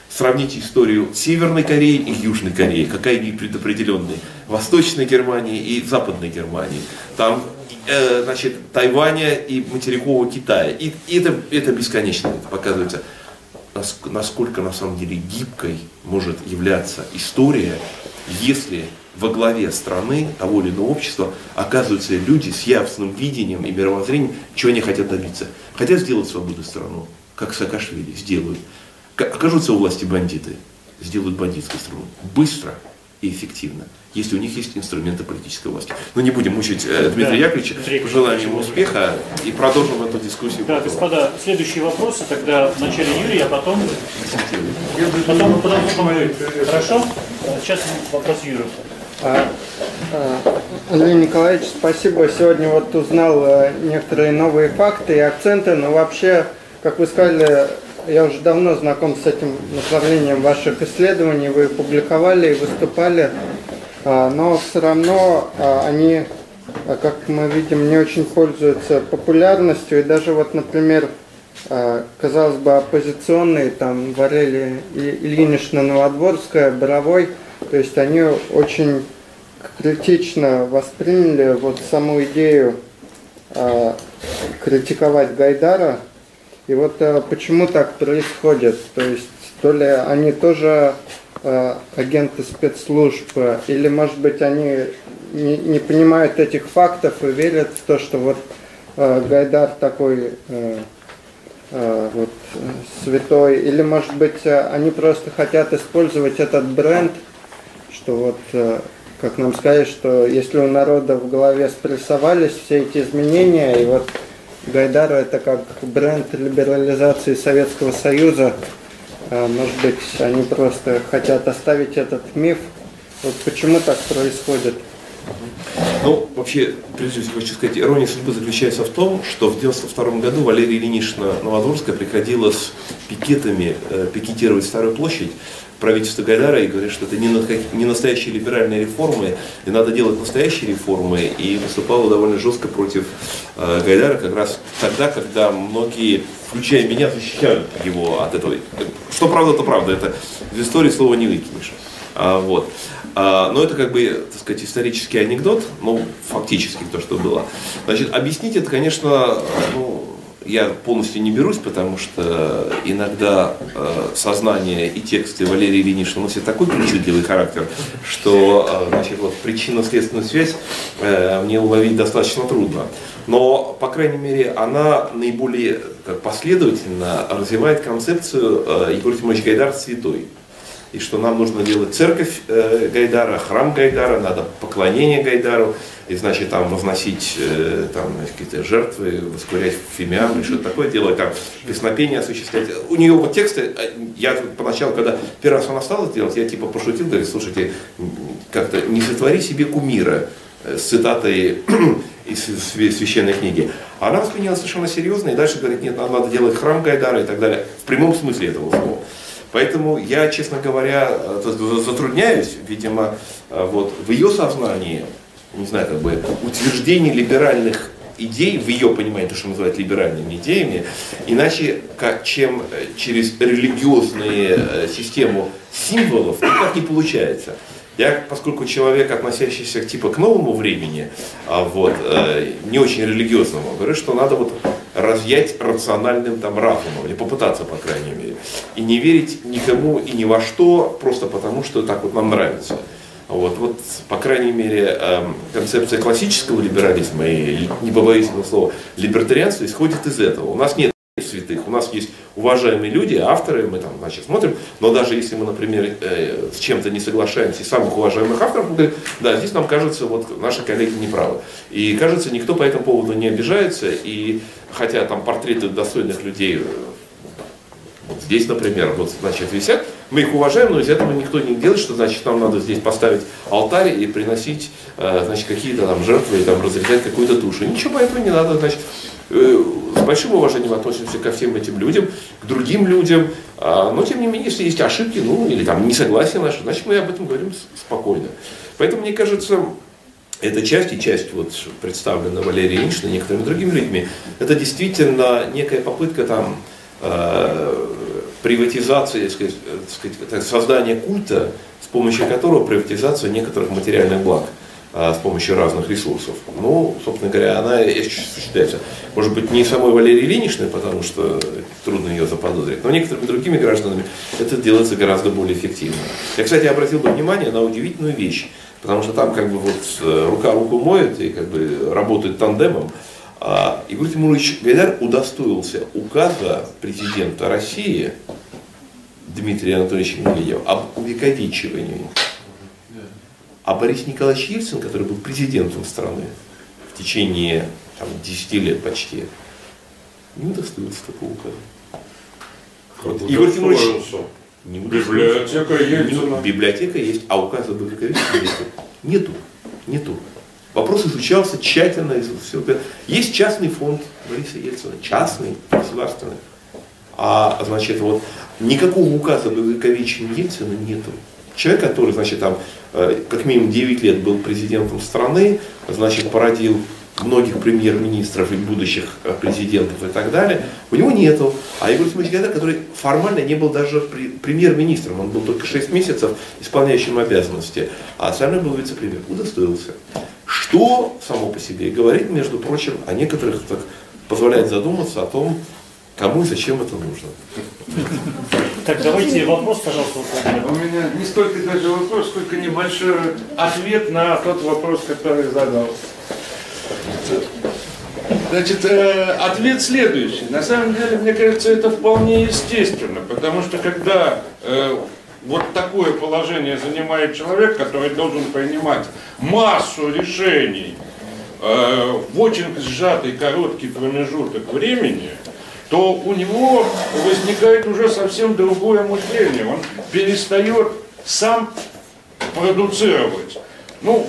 Сравните историю Северной Кореи и Южной Кореи, какая они предопределенные. Восточной Германии и Западной Германии. Там э, значит, Тайваня и материкового Китая. И, и это, это бесконечно показывается насколько на самом деле гибкой может являться история если во главе страны, того или иного общества оказываются люди с явственным видением и мировоззрением, чего они хотят добиться. Хотят сделать свободную страну, как Саакашвили, сделают. Окажутся у власти бандиты, сделают бандитскую страну. Быстро и эффективно, если у них есть инструменты политической власти. Но не будем мучить э, Дмитрия да, Яковлевича, пожелаем ему успеха и продолжим эту дискуссию. Да, господа, следующие вопросы тогда вначале Юрий, а потом... Потом, потом, потом Хорошо? Сейчас вопрос Юры. А, а, Андрей Николаевич, спасибо. Сегодня вот узнал э, некоторые новые факты и акценты, но вообще, как вы сказали, я уже давно знаком с этим направлением ваших исследований, вы публиковали и выступали, но все равно они, как мы видим, не очень пользуются популярностью. И даже вот, например, а, казалось бы, оппозиционные, там, Варели Ильинична Новодворская, Боровой, то есть они очень критично восприняли вот саму идею критиковать Гайдара. И вот почему так происходит? То есть то ли они тоже агенты спецслужб, или, может быть, они не, не понимают этих фактов и верят в то, что вот э, Гайдар такой э, э, вот, святой, или, может быть, они просто хотят использовать этот бренд, что вот, э, как нам сказать, что если у народа в голове спрессовались все эти изменения, и вот Гайдар это как бренд либерализации Советского Союза, э, может быть, они просто хотят оставить этот миф. Вот почему так происходит? Ну, вообще, прежде всего хочу сказать, ирония судьбы заключается в том, что в 1992 году Валерия Ильинична Новодворская приходила с пикетами э, пикетировать Старую площадь правительства Гайдара и говорит, что это не, не настоящие либеральные реформы, и надо делать настоящие реформы, и выступала довольно жестко против э, Гайдара как раз тогда, когда многие, включая меня, защищали его от этого. Что правда, то правда, это из истории слова не выкинешь. А, вот. А, но это как бы, так сказать, исторический анекдот, ну, фактически то, что было. Значит, объяснить это, конечно, ну, я полностью не берусь, потому что иногда э, сознание и тексты Валерия Ильинична носят такой причудливый характер, что э, значит, вот, причинно-следственную связь э, мне уловить достаточно трудно. Но, по крайней мере, она наиболее как, последовательно развивает концепцию э, Егор Тимович Гайдар святой. И что нам нужно делать? Церковь э, Гайдара, храм Гайдара, надо поклонение Гайдару, и значит там возносить э, там, какие-то жертвы, воскурять фимиам, и что-то такое делать, там песнопение осуществлять. У нее вот тексты, э, я поначалу, когда первый раз она стала делать, я типа пошутил, говорю, слушайте, как-то не сотвори себе кумира с цитатой из священной книги. А она восприняла совершенно серьезно и дальше говорит, нет, надо делать храм Гайдара и так далее, в прямом смысле этого слова. Поэтому я, честно говоря, э, затрудняюсь, видимо, э, вот в ее сознании, не знаю, как бы утверждение либеральных идей, в ее понимании, то, что называют либеральными идеями, иначе как, чем э, через религиозную систему символов никак не получается. Я, поскольку человек, относящийся типа к новому времени, а вот, не очень религиозному, говорю, что надо вот разъять рациональным там разумом, или попытаться, по крайней мере, и не верить никому и ни во что, просто потому, что так вот нам нравится. Вот, вот, по крайней мере, эм, концепция классического либерализма, и не побоюсь этого слова, либертарианства исходит из этого. У нас нет святых. У нас есть уважаемые люди, авторы, мы там, значит, смотрим, но даже если мы, например, э, с чем-то не соглашаемся, и самых уважаемых авторов, мы говорим, да, здесь нам кажется, вот наши коллеги неправы. И кажется, никто по этому поводу не обижается, и хотя там портреты достойных людей вот здесь, например, вот, значит, висят, мы их уважаем, но из этого никто не делает, что значит нам надо здесь поставить алтарь и приносить, э, значит, какие-то там жертвы, и там разрезать какую-то душу. Ничего поэтому не надо, значит, Э, с большим уважением относимся ко всем этим людям, к другим людям, а, но тем не менее, если есть ошибки, ну или там несогласие наше, значит мы об этом говорим спокойно. Поэтому мне кажется, эта часть и часть, вот, представленная Валерией Ильиничной и некоторыми другими людьми, это действительно некая попытка там приватизации, сказать, сказать, создания культа, с помощью которого приватизация некоторых материальных благ. А, с помощью разных ресурсов. Ну, собственно говоря, она осуществляется, может быть, не самой Валерии Ильиничной, потому что трудно ее заподозрить, но некоторыми другими гражданами это делается гораздо более эффективно. Я, кстати, обратил бы внимание на удивительную вещь, потому что там как бы вот э, рука руку моет и как бы работает тандемом. А Игорь Тимурович Гайдар удостоился указа президента России Дмитрия Анатольевича Медведева об увековечивании а Борис Николаевич Ельцин, который был президентом страны в течение там, 10 лет почти, не удостоился такого указа. Игорь Тимурович не Библиотека Ельцина. Библиотека есть, а указа об нету. Нету. Нету. Вопрос изучался тщательно. Все. Есть частный фонд Бориса Ельцина. Частный, государственный. А значит, вот никакого указа об увековечении Ельцина нету. Человек, который, значит, там, э, как минимум 9 лет был президентом страны, значит, породил многих премьер-министров и будущих э, президентов и так далее, у него нету. А Егор Тимович Гайдар, который формально не был даже премьер-министром, он был только 6 месяцев исполняющим обязанности, а остальной был вице-премьер, удостоился. Что само по себе говорит, между прочим, о некоторых, так, позволяет задуматься о том, кому и зачем это нужно. Так, давайте вопрос, пожалуйста. У меня не столько даже вопрос, сколько небольшой ответ на тот вопрос, который задал. Значит, э, ответ следующий. На самом деле, мне кажется, это вполне естественно, потому что когда э, вот такое положение занимает человек, который должен принимать массу решений э, в очень сжатый короткий промежуток времени, то у него возникает уже совсем другое мышление. Он перестает сам продуцировать. Ну,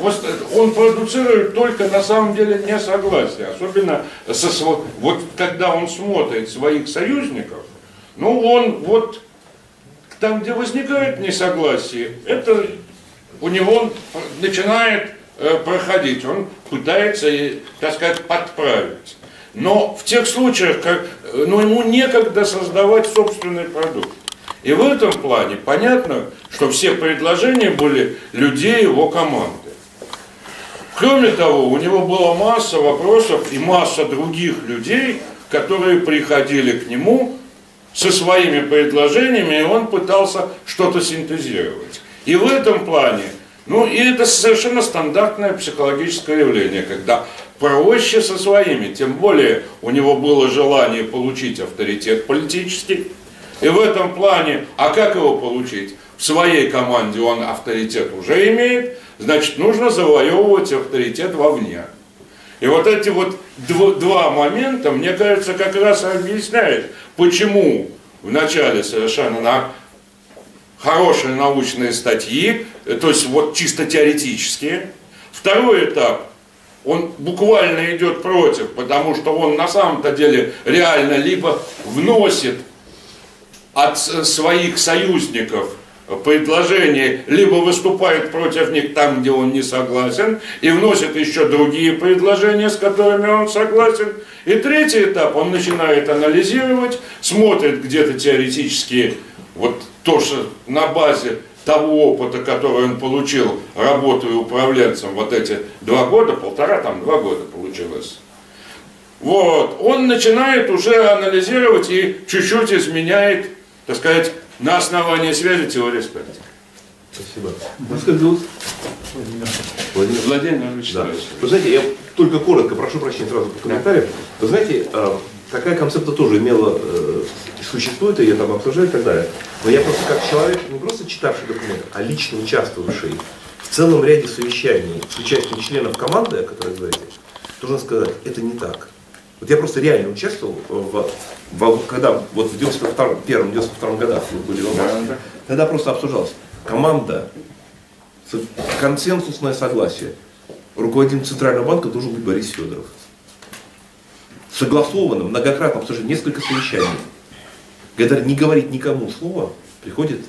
он продуцирует только на самом деле несогласие, особенно со, вот когда он смотрит своих союзников, ну он вот там, где возникает несогласие, это у него начинает э, проходить, он пытается, так сказать, подправить. Но в тех случаях, как, ну, ему некогда создавать собственный продукт. И в этом плане понятно, что все предложения были людей его команды. Кроме того, у него была масса вопросов и масса других людей, которые приходили к нему со своими предложениями, и он пытался что-то синтезировать. И в этом плане, ну и это совершенно стандартное психологическое явление, когда проще со своими, тем более у него было желание получить авторитет политический, и в этом плане, а как его получить? В своей команде он авторитет уже имеет, значит нужно завоевывать авторитет вовне. И вот эти вот два момента, мне кажется, как раз объясняют, почему в начале совершенно на хорошие научные статьи, то есть вот чисто теоретические. Второй этап, он буквально идет против, потому что он на самом-то деле реально либо вносит от своих союзников предложений, либо выступает против них там, где он не согласен, и вносит еще другие предложения, с которыми он согласен. И третий этап, он начинает анализировать, смотрит где-то теоретически вот то, что на базе того опыта, который он получил, работая управленцем вот эти два года, полтора, там два года получилось. Вот, он начинает уже анализировать и чуть-чуть изменяет, так сказать, на основании связи теории спектра. Спасибо. Вас как зовут? Владимир. Владимир Вячеславович. Да. Вы знаете, я только коротко, прошу прощения сразу по комментариям. Вы знаете, э, такая концепция тоже имела, э, существует, ее там обсуждают и так далее. Но я просто как человек, не просто читавший документы, а лично участвовавший в целом ряде совещаний с участием членов команды, о которой вы говорите, должен сказать, это не так. Вот я просто реально участвовал, в, в, когда вот в 91-92 годах вы были в да. тогда просто обсуждалось. Команда, консенсусное согласие. Руководителем Центрального банка должен быть Борис Федоров. Согласованно, многократно обсуждено несколько совещаний. Гайдар не говорит никому слова, приходит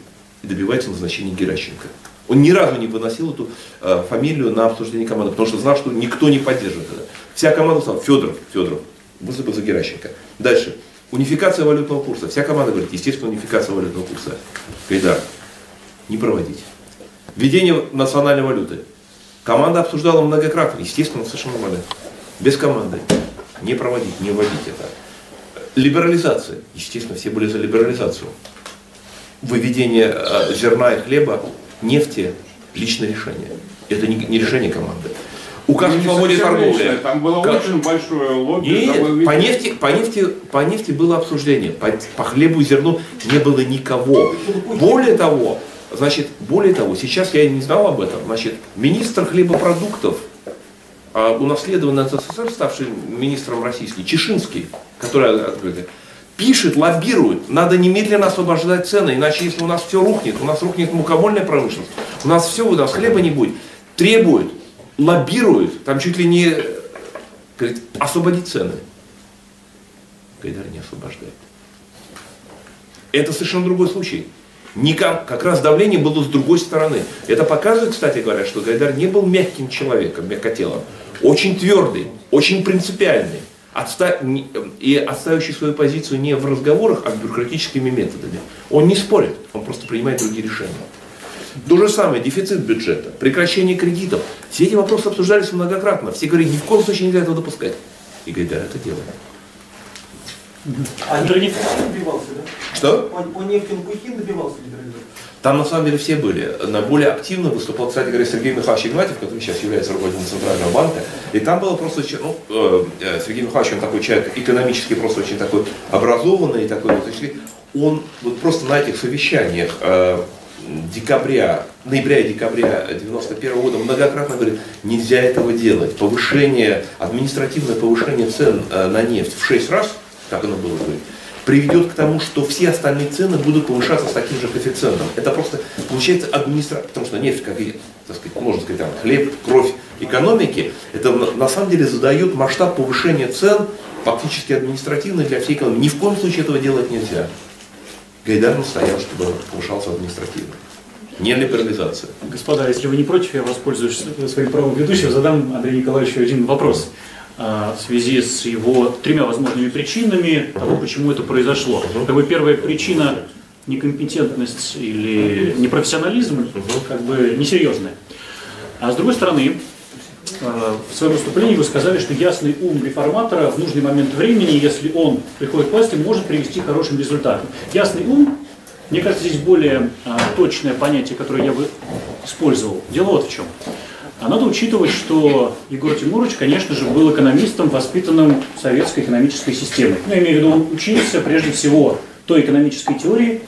и добивается назначения Геращенко. Он ни разу не выносил эту э, фамилию на обсуждение команды, потому что знал, что никто не поддержит это. Вся команда сказала, Федоров, Федоров, выступил за Геращенко. Дальше. Унификация валютного курса. Вся команда говорит, естественно, унификация валютного курса. Гайдар, не проводить. Введение национальной валюты. Команда обсуждала многократно, естественно, совершенно нормально. Без команды. Не проводить, не вводить это. Либерализация. Естественно, все были за либерализацию. Выведение э, зерна и хлеба, нефти, личное решение. Это не решение команды. Указ о свободе торговли. Там было как... очень большое лобби. Нет, по нефти, по, нефти, по нефти было обсуждение. По, по хлебу и зерну не было никого. Более того, значит, более того, сейчас я не знал об этом. Значит, министр хлебопродуктов, а, унаследованный от СССР, ставший министром российский, Чешинский, который пишет, лоббирует, надо немедленно освобождать цены, иначе если у нас все рухнет, у нас рухнет мукомольная промышленность, у нас все, у нас хлеба не будет, требует лоббирует, там чуть ли не говорит, освободить цены. Гайдар не освобождает. Это совершенно другой случай. Никак, как раз давление было с другой стороны. Это показывает, кстати говоря, что Гайдар не был мягким человеком, мягкотелым. Очень твердый, очень принципиальный. Отста... И отставивающий свою позицию не в разговорах, а бюрократическими методами. Он не спорит, он просто принимает другие решения. То же самое, дефицит бюджета, прекращение кредитов. Все эти вопросы обсуждались многократно. Все говорили, ни в коем случае нельзя этого допускать. И Гайдар это делает. А Нефтин добивался, да? Что? По, по нефтям Кухин добивался либерализации? Там на самом деле все были. На более активно выступал, кстати говоря, Сергей Михайлович Игнатьев, который сейчас является руководителем Центрального банка. И там было просто, ну, э, Сергей Михайлович, он такой человек экономически просто очень такой образованный, такой вот, он вот просто на этих совещаниях э, декабря, ноября и декабря 91 года многократно говорит, нельзя этого делать. Повышение, административное повышение цен э, на нефть в 6 раз, как оно было говорить, приведет к тому, что все остальные цены будут повышаться с таким же коэффициентом. Это просто получается администрация, потому что нефть, как и, так сказать, можно сказать, там, хлеб, кровь экономики, это на самом деле задает масштаб повышения цен фактически административно для всей экономики. Ни в коем случае этого делать нельзя. Гайдар настоял, чтобы повышался административно. Не либерализация. Господа, если вы не против, я воспользуюсь своим правом ведущего, задам Андрею Николаевичу один вопрос а, в связи с его тремя возможными причинами того, почему это произошло. Как бы первая причина некомпетентность или непрофессионализм, как бы несерьезная. А с другой стороны, в своем выступлении вы сказали, что ясный ум реформатора в нужный момент времени, если он приходит к власти, может привести к хорошим результатам. Ясный ум, мне кажется, здесь более а, точное понятие, которое я бы использовал. Дело вот в чем. А надо учитывать, что Егор Тимурович, конечно же, был экономистом, воспитанным советской экономической системой. Ну, я имею в виду, он учился прежде всего той экономической теории,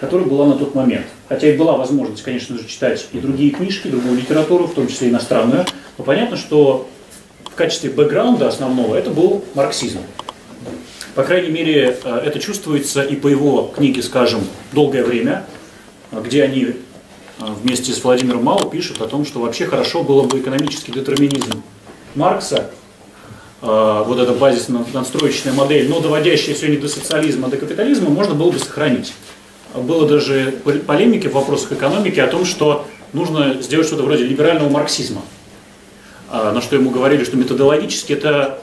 которая была на тот момент. Хотя и была возможность, конечно же, читать и другие книжки, другую литературу, в том числе иностранную, но понятно, что в качестве бэкграунда основного это был марксизм. По крайней мере, э, это чувствуется и по его книге, скажем, «Долгое время», где они э, вместе с Владимиром Мало пишут о том, что вообще хорошо было бы экономический детерминизм Маркса, э, вот эта базисно-надстроечная модель, но доводящая не до социализма, а до капитализма, можно было бы сохранить было даже полемики в вопросах экономики о том, что нужно сделать что-то вроде либерального марксизма. А, на что ему говорили, что методологически это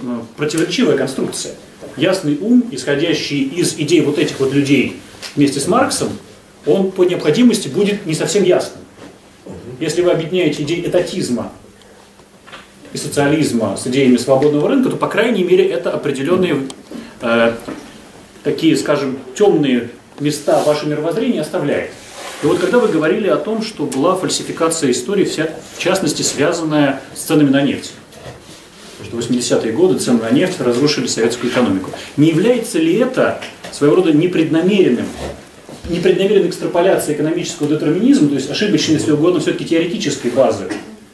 ну, противоречивая конструкция. Ясный ум, исходящий из идей вот этих вот людей вместе с Марксом, он по необходимости будет не совсем ясным. Если вы объединяете идеи этатизма и социализма с идеями свободного рынка, то, по крайней мере, это определенные э, такие, скажем, темные места ваше мировоззрение оставляет. И вот когда вы говорили о том, что была фальсификация истории, вся, в частности, связанная с ценами на нефть, что 80-е годы цены на нефть разрушили советскую экономику, не является ли это своего рода непреднамеренным, непреднамеренной экстраполяцией экономического детерминизма, то есть ошибочной, если угодно, все-таки теоретической базы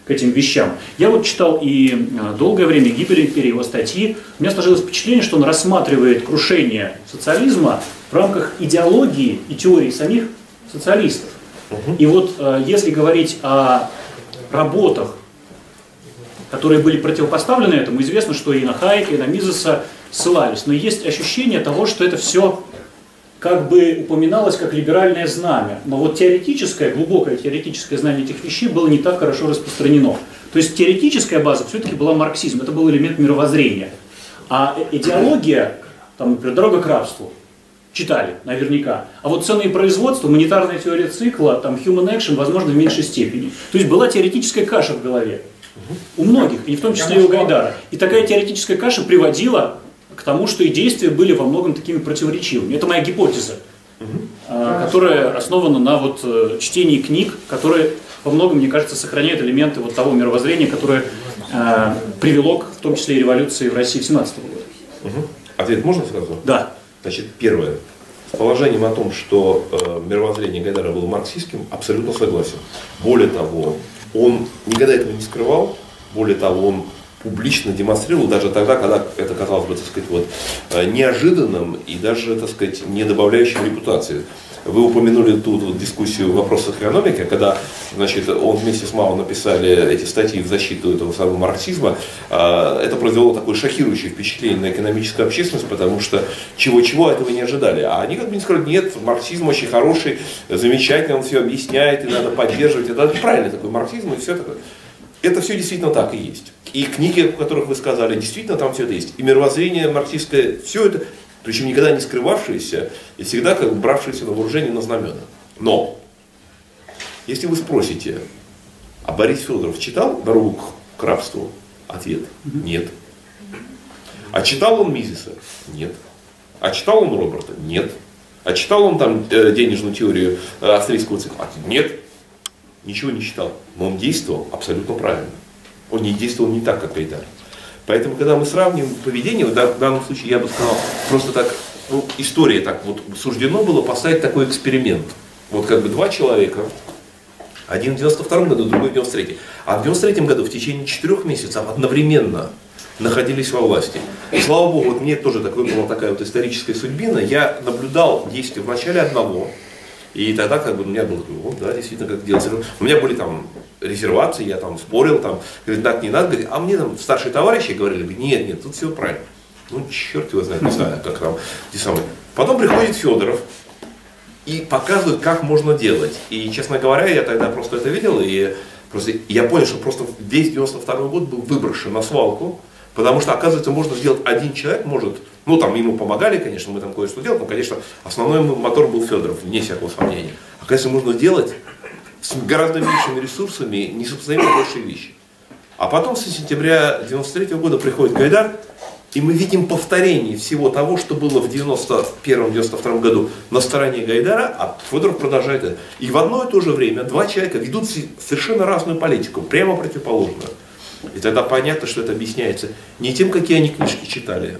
к этим вещам. Я вот читал и а, долгое время «Гибель империи», его статьи. У меня сложилось впечатление, что он рассматривает крушение социализма в рамках идеологии и теории самих социалистов. И вот а, если говорить о работах, которые были противопоставлены этому, известно, что и на Хайека, и на Мизеса ссылались. Но есть ощущение того, что это все как бы упоминалось как либеральное знамя, но вот теоретическое, глубокое теоретическое знание этих вещей было не так хорошо распространено. То есть теоретическая база все-таки была марксизм, это был элемент мировоззрения. А идеология, там, например, дорога к рабству, читали наверняка. А вот цены и производство, монетарная теория цикла, там, human action, возможно, в меньшей степени. То есть была теоретическая каша в голове. У многих, и в том числе и у Гайдара. И такая теоретическая каша приводила к тому, что и действия были во многом такими противоречивыми. Это моя гипотеза, угу. которая основана на вот э, чтении книг, которые во многом, мне кажется, сохраняют элементы вот того мировоззрения, которое э, привело к, в том числе и революции в России 17 года. Ответ можно сразу? Да. Значит, первое. С положением о том, что э, мировоззрение Гайдара было марксистским, абсолютно согласен. Более того, он никогда этого не скрывал, более того, он публично демонстрировал даже тогда, когда это казалось бы, так сказать, вот, э, неожиданным и даже, так сказать, не добавляющим репутации. Вы упомянули тут вот дискуссию в вопросах экономики, когда значит, он вместе с Мао написали эти статьи в защиту этого самого марксизма. А, это произвело такое шокирующее впечатление на экономическую общественность, потому что чего-чего этого не ожидали. А они как бы не сказали, нет, марксизм очень хороший, замечательный, он все объясняет, и надо поддерживать. Это правильный такой марксизм, и все такое. Это все действительно так и есть. И книги, о которых вы сказали, действительно там все это есть. И мировоззрение марксистское, все это причем никогда не скрывавшиеся и всегда как бы бравшиеся на вооружение на знамена. Но, если вы спросите, а Борис Федоров читал «Дорогу к рабству»? Ответ – нет. А читал он Мизиса? Нет. А читал он Роберта? Нет. А читал он там э, денежную теорию э, австрийского цикла? Нет. Ничего не читал. Но он действовал абсолютно правильно. Он не действовал не так, как Гайдар. Поэтому, когда мы сравниваем поведение, в данном случае я бы сказал, просто так, ну, история так вот суждено было поставить такой эксперимент. Вот как бы два человека, один в 92 году, другой в 93 А в 93 году в течение четырех месяцев одновременно находились во власти. И слава богу, вот мне тоже так выпала такая вот историческая судьбина. Я наблюдал действия начале одного, и тогда как бы у меня было, вот, да, действительно, как делать. У меня были там резервации, я там спорил, там, говорит, так не надо, а мне там старшие товарищи говорили, нет, нет, тут все правильно. Ну, черт его знает, не знаю, как там, те самые. Потом приходит Федоров и показывает, как можно делать. И, честно говоря, я тогда просто это видел, и просто я понял, что просто весь 92 год был выброшен на свалку, потому что, оказывается, можно сделать один человек, может, ну, там ему помогали, конечно, мы там кое-что делали, но, конечно, основной мотор был Федоров, вне всякого сомнения. Оказывается, можно сделать с гораздо меньшими ресурсами несопоставимо большие вещи. А потом с сентября 93 года приходит Гайдар, и мы видим повторение всего того, что было в 91-92 году на стороне Гайдара, а Федоров продолжает это. И в одно и то же время два человека ведут совершенно разную политику, прямо противоположную. И тогда понятно, что это объясняется не тем, какие они книжки читали.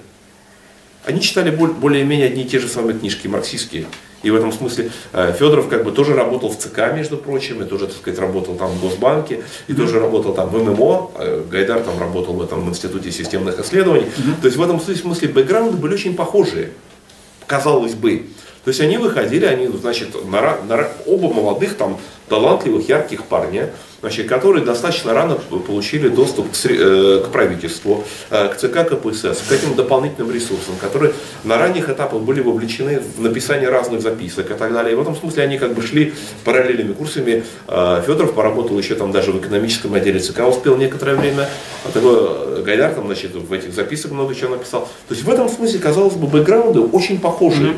Они читали более-менее одни и те же самые книжки, марксистские. И в этом смысле э, Федоров как бы тоже работал в ЦК, между прочим, и тоже, так сказать, работал там в Госбанке, и тоже работал там в ММО, э, Гайдар там работал в этом Институте системных исследований. То есть в этом смысле бэкграунды были очень похожие, казалось бы. То есть они выходили, они, значит, на, на, оба молодых, там, талантливых, ярких парня, значит, которые достаточно рано получили доступ к, э, к правительству, э, к ЦК КПСС, к этим дополнительным ресурсам, которые на ранних этапах были вовлечены в написание разных записок и так далее. И в этом смысле они как бы шли параллельными курсами. Э, Федоров поработал еще там даже в экономическом отделе ЦК, успел некоторое время. А такой Гайдар там, значит, в этих записок много чего написал. То есть в этом смысле, казалось бы, бэкграунды очень похожи.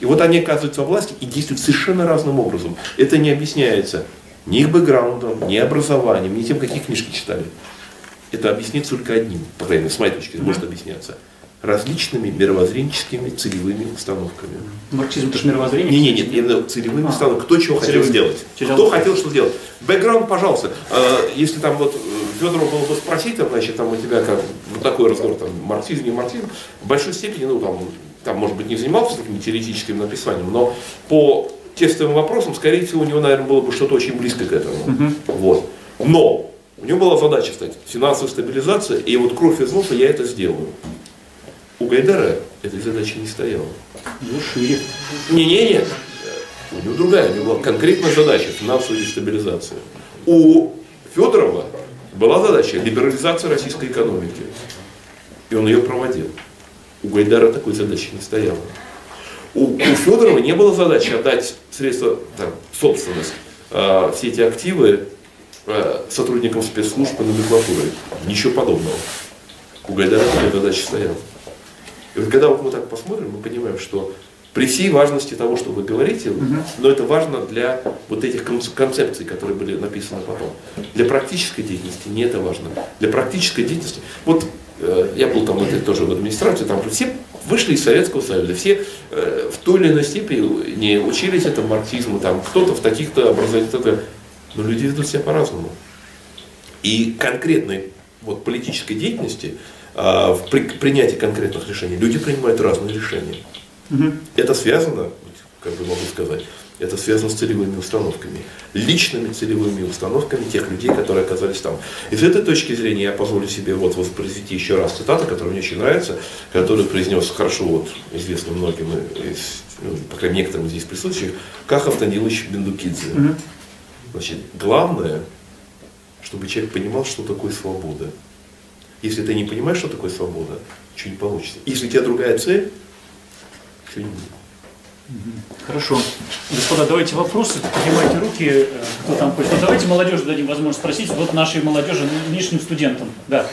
И вот они оказываются во власти и действуют совершенно разным образом. Это не объясняется ни их бэкграундом, ни образованием, ни тем, какие книжки читали. Это объяснится только одним, по крайней мере, с моей точки зрения, может объясняться. Различными мировоззренческими целевыми установками. Марксизм это же мировоззрение? Не, не, нет, именно целевыми а. установками. Кто чего хотел сделать. Через Кто хотел что сделать. Бэкграунд, пожалуйста. А, если там вот э, Федору было бы спросить, там, значит, там у тебя как вот такой разговор, там, марксизм, не марксизм, в большой степени, ну, там, там, может быть, не занимался таким теоретическим написанием, но по тестовым вопросам, скорее всего, у него, наверное, было бы что-то очень близко к этому. Угу. Вот. Но у него была задача, кстати, финансовая стабилизация, и вот кровь из носа я это сделаю. У Гайдара этой задачи не стояла. Ну, шире. Не-не-не. У него другая, у него была конкретная задача финансовая стабилизация. У Федорова была задача либерализация российской экономики. И он ее проводил. У Гайдара такой задачи не стояло. У, у Федорова не было задачи отдать средства, там, собственность, э, все эти активы э, сотрудникам спецслужб и номенклатуры. Ничего подобного. У Гайдара такая задача стояла. И вот когда вот мы так посмотрим, мы понимаем, что при всей важности того, что вы говорите, угу. но это важно для вот этих концепций, которые были написаны потом. Для практической деятельности не это важно. Для практической деятельности, вот я был там вот, тоже в администрации, там все вышли из Советского Союза, все э, в той или иной степени не учились этому марксизму, там кто-то в таких-то образованиях, но люди ведут себя по-разному. И конкретной вот, политической деятельности, э, в при, принятии конкретных решений, люди принимают разные решения. Угу. Это связано, как бы могу сказать, Это связано с целевыми установками, личными целевыми установками тех людей, которые оказались там. И с этой точки зрения я позволю себе вот воспроизвести еще раз цитату, которая мне очень нравится, которую произнес хорошо вот известный многим, из, ну, по крайней мере некоторым здесь присутствующих, Кахов Танилович Бендукидзе. Mm-hmm. Значит, главное, чтобы человек понимал, что такое свобода. Если ты не понимаешь, что такое свобода, ничего не получится. Если у тебя другая цель, ничего не будет. Хорошо. Господа, давайте вопросы, поднимайте руки, э, кто там хочет. Ну, давайте молодежи дадим возможность спросить, вот нашей молодежи, нынешним студентам. Да.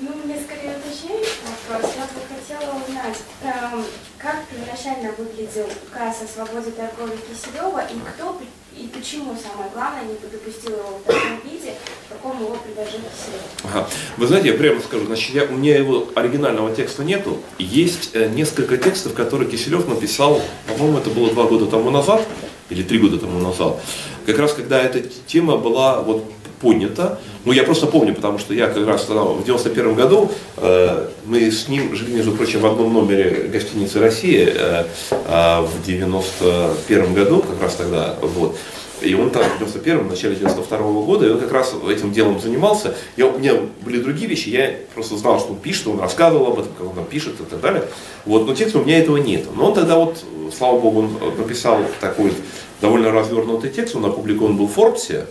Ну, мне скорее уточнение вопрос. Я бы хотела узнать, эм, как первоначально выглядел указ о свободе торговли Киселева и кто и почему, самое главное, не допустил его в таком виде, в каком его предложил Киселев. Ага. Вы знаете, я прямо скажу, значит, я, у меня его оригинального текста нету. Есть э, несколько текстов, которые Киселев написал, по-моему, это было два года тому назад, или три года тому назад. Как раз когда эта тема была вот поднята. Ну, я просто помню, потому что я как раз тогда, в 91 году, э, мы с ним жили, между прочим, в одном номере гостиницы «Россия» э, э, в 91 году, как раз тогда, вот. И он там в 91-м, в начале 92 -го года, и он как раз этим делом занимался. Я, у меня были другие вещи, я просто знал, что он пишет, он рассказывал об этом, как он там пишет и так далее. Вот, но текста у меня этого нет. Но он тогда вот, слава богу, он написал такой довольно развернутый текст, он опубликован был в Форбсе,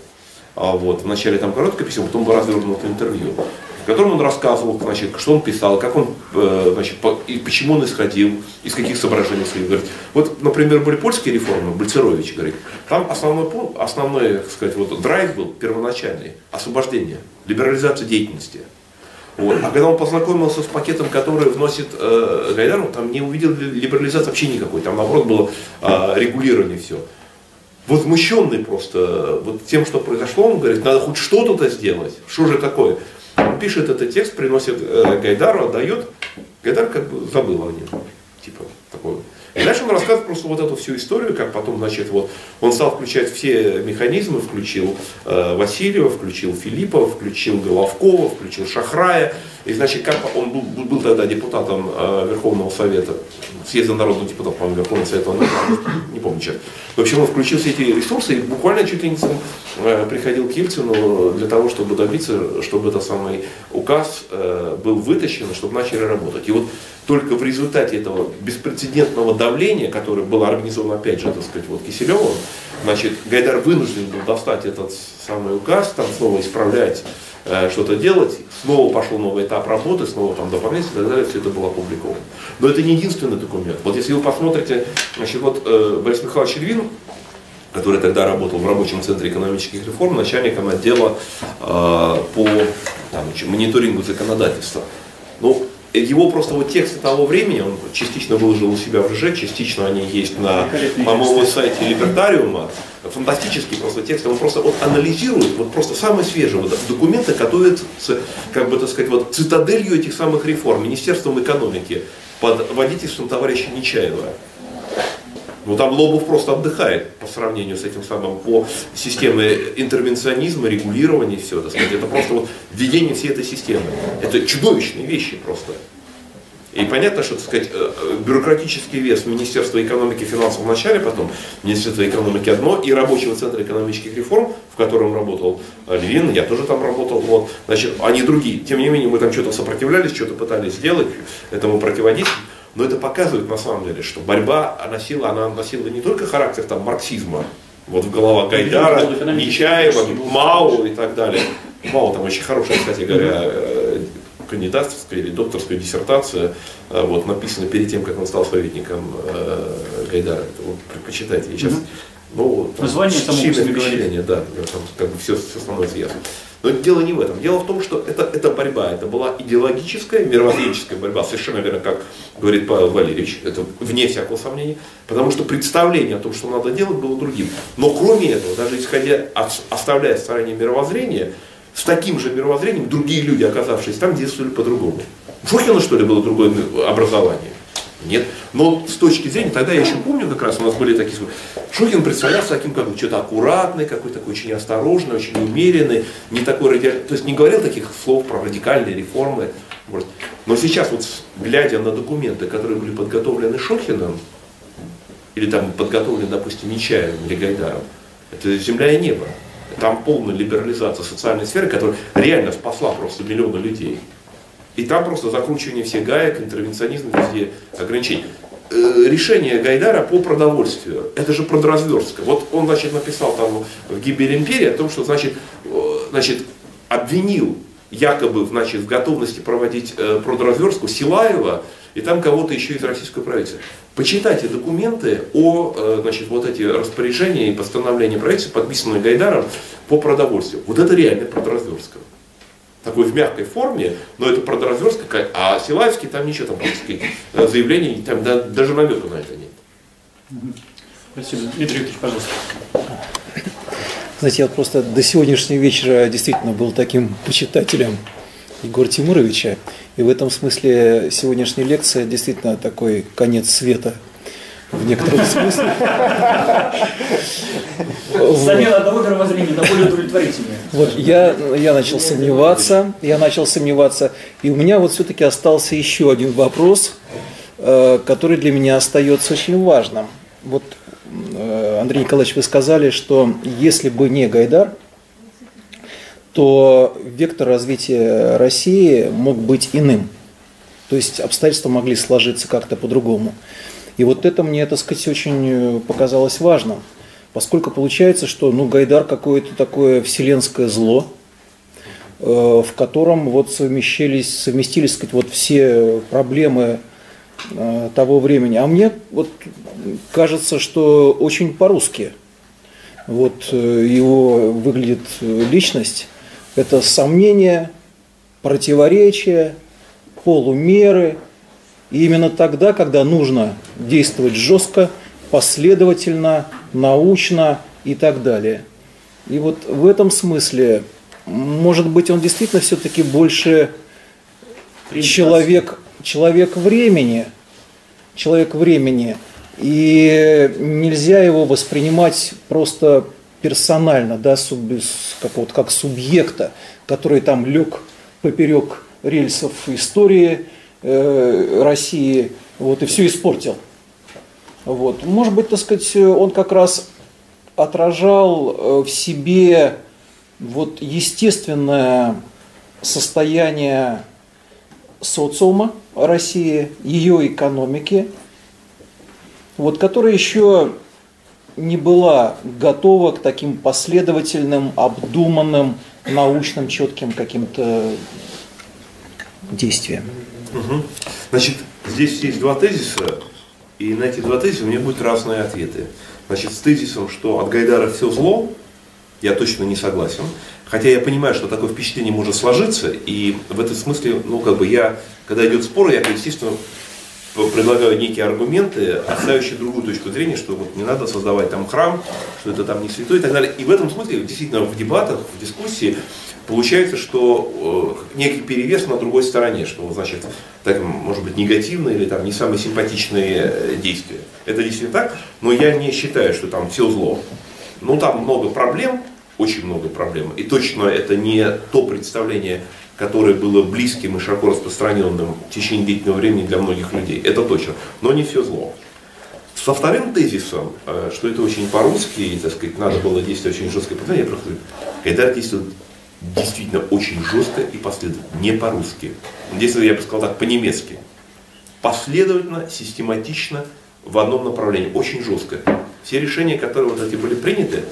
вот, вначале там короткое письмо, потом было развернуто интервью, в котором он рассказывал, значит, что он писал, как он, э, значит, по, и почему он исходил, из каких соображений своих. Говорит, вот, например, были польские реформы, Бальцерович говорит, там основной, основной, так сказать, вот, драйв был первоначальный, освобождение, либерализация деятельности. Вот. А когда он познакомился с пакетом, который вносит э, Гайдар, он там не увидел либерализации вообще никакой, там наоборот было э, регулирование все возмущенный просто вот тем, что произошло, он говорит, надо хоть что-то сделать, что же такое. Он пишет этот текст, приносит э, Гайдару, отдает, Гайдар как бы забыл о нем, типа такой. И дальше он рассказывает просто вот эту всю историю, как потом, значит, вот он стал включать все механизмы, включил э, Васильева, включил Филиппова, включил Головкова, включил Шахрая. И значит, как он был, был тогда депутатом э, Верховного Совета, съезда народных депутатов, по-моему, Верховного Совета, не помню сейчас. В общем, он включил все эти ресурсы и буквально чуть ли не сам э, приходил к Ельцину для того, чтобы добиться, чтобы этот самый указ э, был вытащен, чтобы начали работать. И вот только в результате этого беспрецедентного давления, которое было организовано, опять же, так сказать, вот Киселевым, значит, Гайдар вынужден был достать этот самый указ, там снова исправлять, э, что-то делать, снова пошел новый этап работы, снова там дополнять и так далее, все это было опубликовано. Но это не единственный документ. Вот если вы посмотрите, значит, вот э, Борис Михайлович Львин, который тогда работал в рабочем центре экономических реформ, начальником отдела э, по там, мониторингу законодательства. Ну, его просто вот тексты того времени, он частично выложил у себя в ЖЖ, частично они есть на, по-моему, сайте Либертариума. Фантастический просто текст, он просто вот анализирует вот просто самые свежие вот, документы, которые, как бы так сказать, вот цитаделью этих самых реформ, Министерством экономики под водительством товарища Нечаева. Ну там Лобов просто отдыхает по сравнению с этим самым по системе интервенционизма, регулирования все. Так сказать. Это просто вот введение всей этой системы. Это чудовищные вещи просто. И понятно, что так сказать, э, э, бюрократический вес Министерства экономики и финансов в начале, потом Министерства экономики одно, и рабочего центра экономических реформ, в котором работал э, Львин, я тоже там работал, вот, значит, они другие. Тем не менее, мы там что-то сопротивлялись, что-то пытались сделать, этому противодействовать. Но это показывает на самом деле, что борьба носила, она носила не только характер там, марксизма, вот в головах Гайдара, Нечаева, Мао и так далее. Мао там очень хорошая, кстати говоря, э, кандидатская или докторская диссертация, э, вот, написана перед тем, как он стал советником э, Гайдара. Вот, почитайте. Я сейчас, ну, там, Название само впечатление, да, там, как бы все, все становится ясно. Но дело не в этом. Дело в том, что это, это борьба. Это была идеологическая, мировоззренческая борьба, совершенно верно, как говорит Павел Валерьевич. Это вне всякого сомнения. Потому что представление о том, что надо делать, было другим. Но кроме этого, даже исходя, оставляя в стороне мировоззрения, с таким же мировоззрением другие люди, оказавшись там, действовали по-другому. Шухина, что ли, было другое образование? Нет. Но с точки зрения, тогда я еще помню, как раз у нас были такие Шухин представлялся таким, как бы, что-то аккуратный, какой-то такой очень осторожный, очень умеренный, не такой радикальный, то есть не говорил таких слов про радикальные реформы. Может. Но сейчас вот, глядя на документы, которые были подготовлены Шухиным, или там подготовлен, допустим, Нечаевым или Гайдаром, это земля и небо. Там полная либерализация социальной сферы, которая реально спасла просто миллионы людей. И там просто закручивание всех гаек, интервенционизм, везде ограничений. Э, решение Гайдара по продовольствию, это же продразверстка. Вот он, значит, написал там в «Гибель империи» о том, что, значит, э, значит обвинил якобы значит, в готовности проводить э, продразверстку Силаева и там кого-то еще из российского правительства. Почитайте документы о э, значит, вот эти распоряжения и постановления правительства, подписанные Гайдаром по продовольствию. Вот это реально продразверстка такой в мягкой форме, но это продразверстка, а Силаевский там ничего там практически э, заявлений, там да, даже намека на это нет. Спасибо. Дмитрий Викторович, пожалуйста. Знаете, я вот просто до сегодняшнего вечера действительно был таким почитателем Егора Тимуровича, и в этом смысле сегодняшняя лекция действительно такой конец света в некотором смысле. Замена одного мировоззрения на более удовлетворительное. Вот я, я начал сомневаться, я начал сомневаться, и у меня вот все-таки остался еще один вопрос, э, который для меня остается очень важным. Вот, э, Андрей Николаевич, вы сказали, что если бы не Гайдар, то вектор развития России мог быть иным. То есть обстоятельства могли сложиться как-то по-другому. И вот это мне, так сказать, очень э, показалось важным. Поскольку получается, что ну, Гайдар какое-то такое вселенское зло, э, в котором вот совмещались, совместились сказать, вот все проблемы э, того времени. А мне вот кажется, что очень по-русски вот э, его выглядит личность. Это сомнения, противоречия, полумеры. И именно тогда, когда нужно действовать жестко, последовательно, научно и так далее. И вот в этом смысле, может быть, он действительно все-таки больше человек, человек времени, человек времени, и нельзя его воспринимать просто персонально, да, суб, как, вот, как субъекта, который там лег поперек рельсов истории э, России, вот, и все испортил. Вот. Может быть, так сказать, он как раз отражал э, в себе вот естественное состояние социума России, ее экономики, вот, которая еще не была готова к таким последовательным, обдуманным, научным, четким каким-то действиям. Угу. Значит, здесь есть два тезиса. И на эти два тезиса у меня будут разные ответы. Значит, с тезисом, что от Гайдара все зло, я точно не согласен. Хотя я понимаю, что такое впечатление может сложиться, и в этом смысле, ну, как бы я, когда идет спор, я, естественно, предлагаю некие аргументы, оставящие другую точку зрения, что вот не надо создавать там храм, что это там не святой и так далее. И в этом смысле, действительно, в дебатах, в дискуссии получается, что э, некий перевес на другой стороне, что значит, так, может быть, негативные или там не самые симпатичные э, действия. Это действительно так, но я не считаю, что там все зло. Ну, там много проблем, очень много проблем. И точно это не то представление, которое было близким и широко распространенным в течение длительного времени для многих людей. Это точно. Но не все зло. Со вторым тезисом, э, что это очень по-русски, так сказать, надо было действовать очень жестко, я просто когда действует действительно очень жестко и последовательно, не по-русски. Здесь я бы сказал так, по-немецки. Последовательно, систематично, в одном направлении, очень жестко. Все решения, которые вот эти были приняты,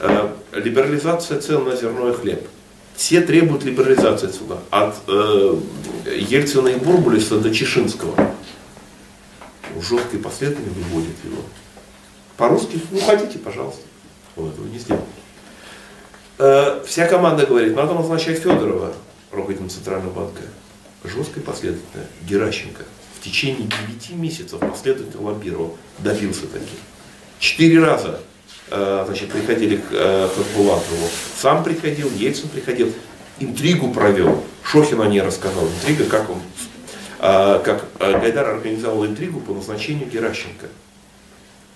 э, либерализация цен на зерно и хлеб, все требуют либерализации сюда. От э, Ельцина и Бурбулиса до Чешинского. Жестко и последовательно выводит его. По-русски, ну хотите, пожалуйста. Вот, вы не сделаете. Э, вся команда говорит, надо назначать Федорова руководителем Центрального банка. Жестко последовательно. Геращенко в течение 9 месяцев последовательно лоббировал, добился таких. Четыре раза значит, приходили к э, Хасбулатову. Сам приходил, Ельцин приходил, интригу провел. Шохин о ней рассказал. Интрига, как он, как Гайдар организовал интригу по назначению Геращенко.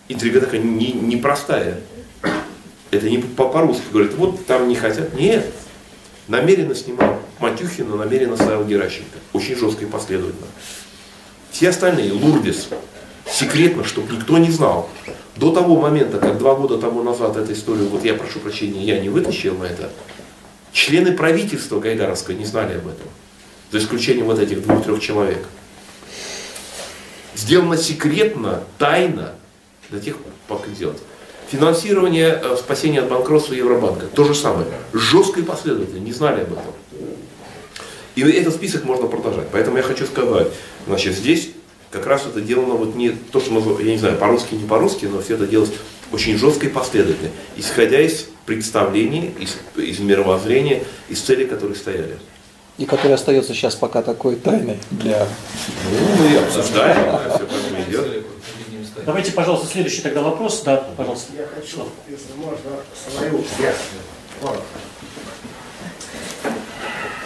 Интрига такая непростая. Не это не по-русски говорят, вот там не хотят. Нет. Намеренно снимал Матюхина, намеренно ставил Геращенко. Очень жестко и последовательно. Все остальные, Лурдис, секретно, чтобы никто не знал. До того момента, как два года тому назад эту историю, вот я прошу прощения, я не вытащил на это, члены правительства Гайдаровского не знали об этом. За исключением вот этих двух-трех человек. Сделано секретно, тайно, до тех пор, пока делать. Финансирование э, спасения от банкротства Евробанка. То же самое. Жестко и последовательно. Не знали об этом. И этот список можно продолжать. Поэтому я хочу сказать, значит, здесь как раз это делано вот не то, что мы, я не знаю, по-русски, не по-русски, но все это делалось очень жестко и последовательно, исходя из представлений, из, из мировоззрения, из целей, которые стояли. И который остается сейчас пока такой тайной для... Ну, мы обсуждаем, все как идет. Давайте, пожалуйста, следующий тогда вопрос. Да, пожалуйста. Я хочу, если можно, свою версию.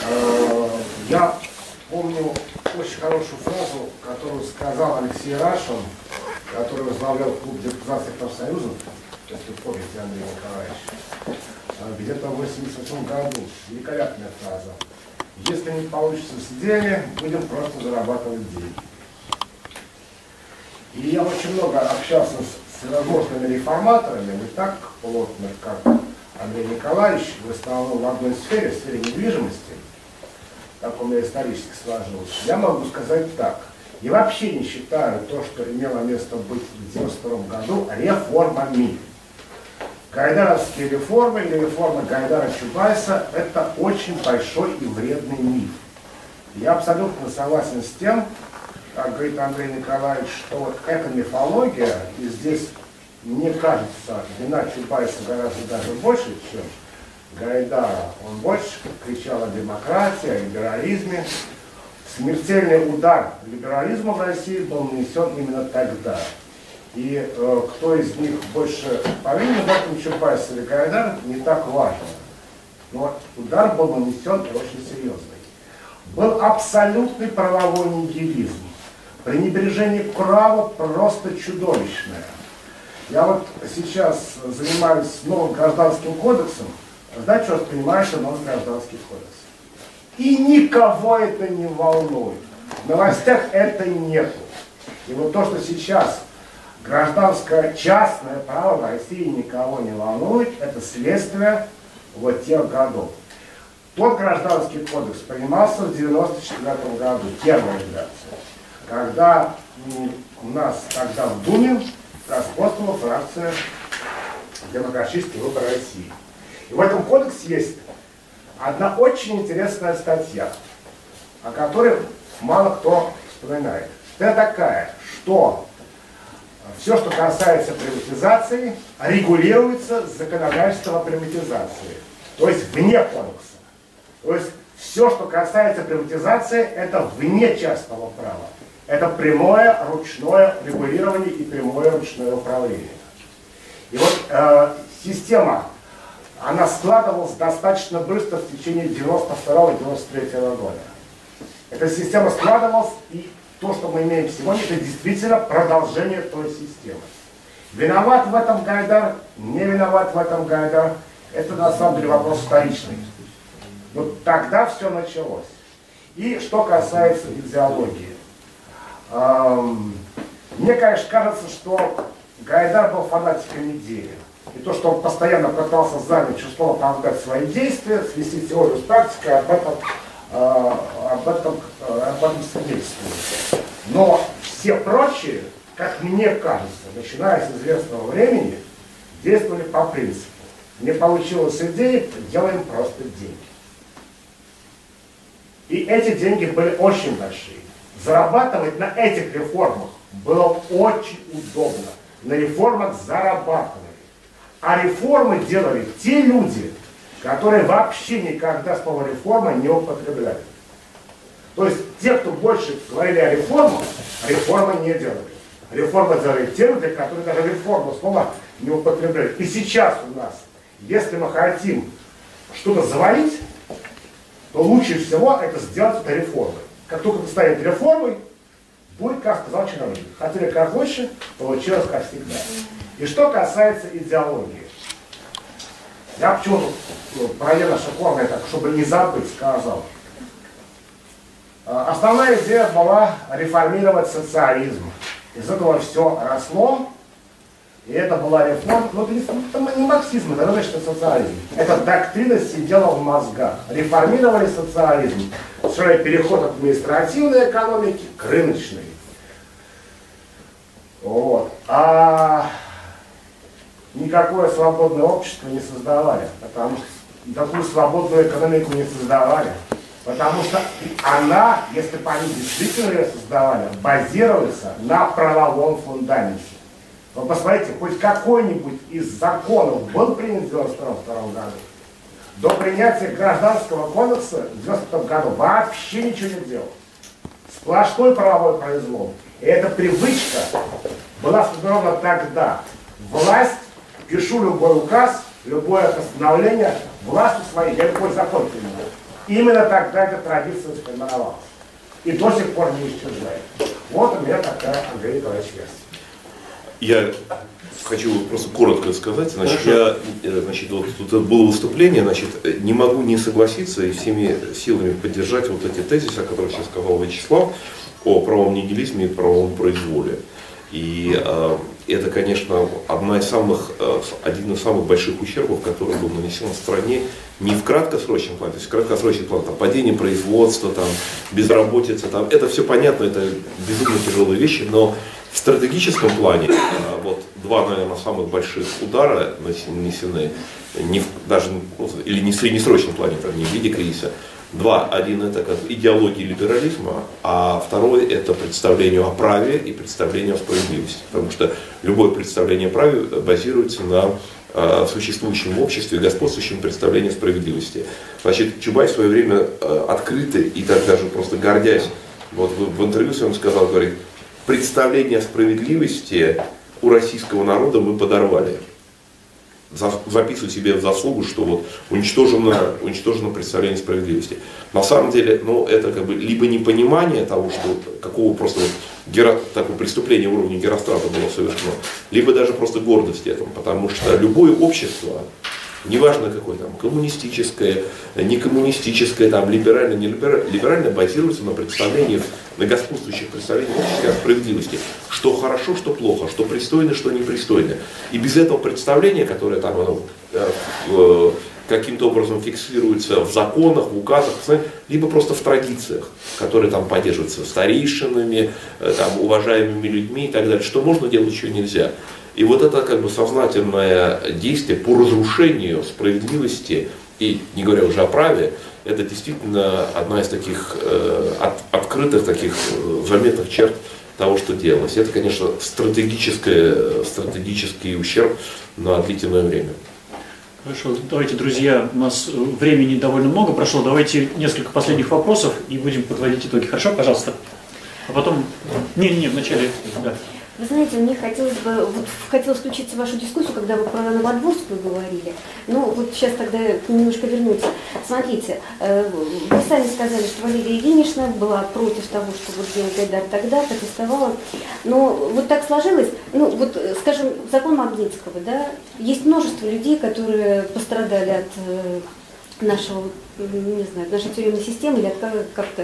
Э, Я помню очень хорошую фразу, которую сказал Алексей Рашин, который возглавлял клуб депутатских профсоюзов, если помните, Андрей Николаевич, э, где-то в 88 году. Великолепная фраза. Если не получится с идеями, будем просто зарабатывать деньги. И я очень много общался с всевозможными реформаторами, не так плотно, как Андрей Николаевич, в основном в одной сфере, в сфере недвижимости, как меня исторически сложилось. Я могу сказать так. И вообще не считаю то, что имело место быть в 92 году, реформами. Гайдаровские реформы или реформа Гайдара Чубайса – это очень большой и вредный миф. Я абсолютно согласен с тем, как говорит Андрей Николаевич, что вот эта мифология, и здесь, мне кажется, вина Чубайса гораздо даже больше, чем Гайдара. Он больше кричал о демократии, о либерализме. Смертельный удар либерализма в России был нанесен именно тогда. И э, кто из них больше повинен в этом Чубайс или Гайдар, не так важно. Но удар был нанесен и очень серьезный. Был абсолютный правовой нигилизм. Пренебрежение к праву просто чудовищное. Я вот сейчас занимаюсь новым гражданским кодексом, что воспринимается новый гражданский кодекс. И никого это не волнует. В новостях это нету. И вот то, что сейчас гражданское частное право в России никого не волнует, это следствие вот тех годов. Тот гражданский кодекс принимался в 1994 году, первая редакция, когда у нас тогда в Думе господствовала фракция демократический выбор России. И в этом кодексе есть одна очень интересная статья, о которой мало кто вспоминает. Это такая, что все, что касается приватизации, регулируется законодательством о приватизации, то есть вне кодекса. То есть все, что касается приватизации, это вне частного права. Это прямое ручное регулирование и прямое ручное управление. И вот э, система она складывалась достаточно быстро в течение 92-93 года. Эта система складывалась, и то, что мы имеем сегодня, это действительно продолжение той системы. Виноват в этом Гайдар, не виноват в этом Гайдар, это на самом деле вопрос вторичный. Вот тогда все началось. И что касается идеологии. Эм, мне, конечно, кажется, что Гайдар был фанатиком идеи. И то, что он постоянно пытался занять число оправдать свои действия, свести теорию с практикой, об этом, э, об этом, э, об этом свидетельствует. Но все прочие, как мне кажется, начиная с известного времени, действовали по принципу. Не получилось идеи, делаем просто деньги. И эти деньги были очень большие. Зарабатывать на этих реформах было очень удобно. На реформах зарабатывали. А реформы делали те люди, которые вообще никогда слово реформа не употребляли. То есть те, кто больше говорили о реформах, реформы не делали. Реформы делали те люди, которые даже реформу слова не употребляли. И сейчас у нас, если мы хотим что-то завалить, то лучше всего это сделать это реформой. Как только это станет реформой, будет, как сказал чиновник. Хотели как лучше, получилось как всегда. И что касается идеологии. Я почему-то ну, про Елена Шиковна, так, чтобы не забыть, сказал. А, основная идея была реформировать социализм. Из этого все росло, и это была реформа, но это не, это не марксизм, это рыночный социализм. Эта доктрина сидела в мозгах. Реформировали социализм, строили переход от административной экономики к рыночной. Вот. А никакое свободное общество не создавали, потому что такую свободную экономику не создавали. Потому что она, если бы они действительно ее создавали, базируется на правовом фундаменте. Вы посмотрите, хоть какой-нибудь из законов был принят в 1992 году. До принятия гражданского кодекса в 1992 году вообще ничего не делал. Сплошной правовой произвол. И эта привычка была сформирована тогда. Власть, пишу любой указ, любое постановление, властью своей, я любой закон принимаю. Именно тогда эта традиция сформировалась. И до сих пор не исчезает. Вот у меня такая, Андрей Николаевич, версия. Я хочу просто коротко сказать. Значит, я, э, значит, вот тут было выступление, значит, не могу не согласиться и всеми силами поддержать вот эти тезисы, о которых сейчас сказал Вячеслав, о правом нигилизме и правом произволе. И э, это, конечно, одна из самых, э, один из самых больших ущербов, который был нанесен стране не в краткосрочном плане, то есть краткосрочный план, там, падение производства, там, безработица, там, это все понятно, это безумно тяжелые вещи, но в стратегическом плане э, вот два, наверное, самых больших удара нанесены, не в, даже, ну, или не в среднесрочном плане, там, не в виде кризиса, Два. Один это как идеология либерализма, а второй это представление о праве и представление о справедливости. Потому что любое представление о праве базируется на э, существующем в обществе господствующем представлении справедливости. Значит, Чубай в свое время э, открытый и так даже просто гордясь, вот в, в интервью своем сказал, говорит, представление о справедливости у российского народа мы подорвали записывать себе в заслугу, что вот уничтожено, уничтожено представление справедливости. На самом деле, ну, это как бы либо непонимание того, что какого просто вот геро, такое преступление уровня Герострата было совершено, либо даже просто гордость этому, потому что любое общество, неважно какое там, коммунистическое, не коммунистическое, там, либеральное, не либеральное, либеральное базируется на представлениях, на господствующих представлениях о справедливости. Что хорошо, что плохо, что пристойно, что непристойно. И без этого представления, которое там оно, э, каким-то образом фиксируется в законах, в указах, либо просто в традициях, которые там поддерживаются старейшинами, э, там, уважаемыми людьми и так далее, что можно делать, еще нельзя. И вот это как бы сознательное действие по разрушению справедливости и не говоря уже о праве, это действительно одна из таких э, от, открытых, таких э, заметных черт того, что делалось. Это, конечно, стратегическое, стратегический ущерб на длительное время. Хорошо, давайте, друзья, у нас времени довольно много прошло. Давайте несколько последних вопросов и будем подводить итоги. Хорошо, пожалуйста. А потом... Не-не-не, вначале... Да. Вы знаете, мне хотелось бы, вот хотелось включиться в вашу дискуссию, когда вы про Новодворскую говорили. Ну, вот сейчас тогда немножко вернуться. Смотрите, э, вы сами сказали, что Валерия Ильинична была против того, что вот делал Гайдар тогда, протестовала. Но вот так сложилось, ну, вот, скажем, закон Магнитского, да, есть множество людей, которые пострадали от э, нашего, не знаю, нашей тюремной системы или как-то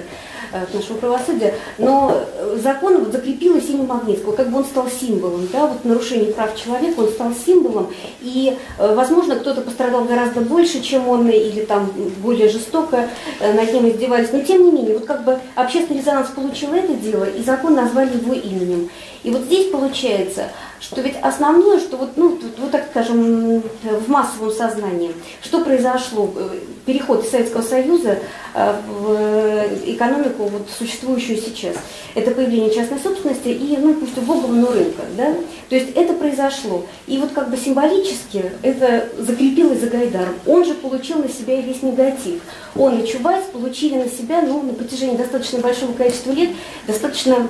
э, от нашего правосудия, но закон вот закрепилось имя Магнитского, как бы он стал символом, да, вот нарушение прав человека, он стал символом, и, э, возможно, кто-то пострадал гораздо больше, чем он, или там более жестоко э, над ним издевались, но тем не менее, вот как бы общественный резонанс получил это дело, и закон назвали его именем. И вот здесь получается, что ведь основное, что вот, ну, вот так скажем, в массовом сознании, что произошло, э, переход из Советского Союза э, в экономику, вот, существующую сейчас, это появление частной собственности и, ну, пусть убогого, рынка, да, то есть это произошло, и вот как бы символически это закрепилось за Гайдаром, он же получил на себя весь негатив, он и Чубайс получили на себя, ну, на протяжении достаточно большого количества лет, достаточно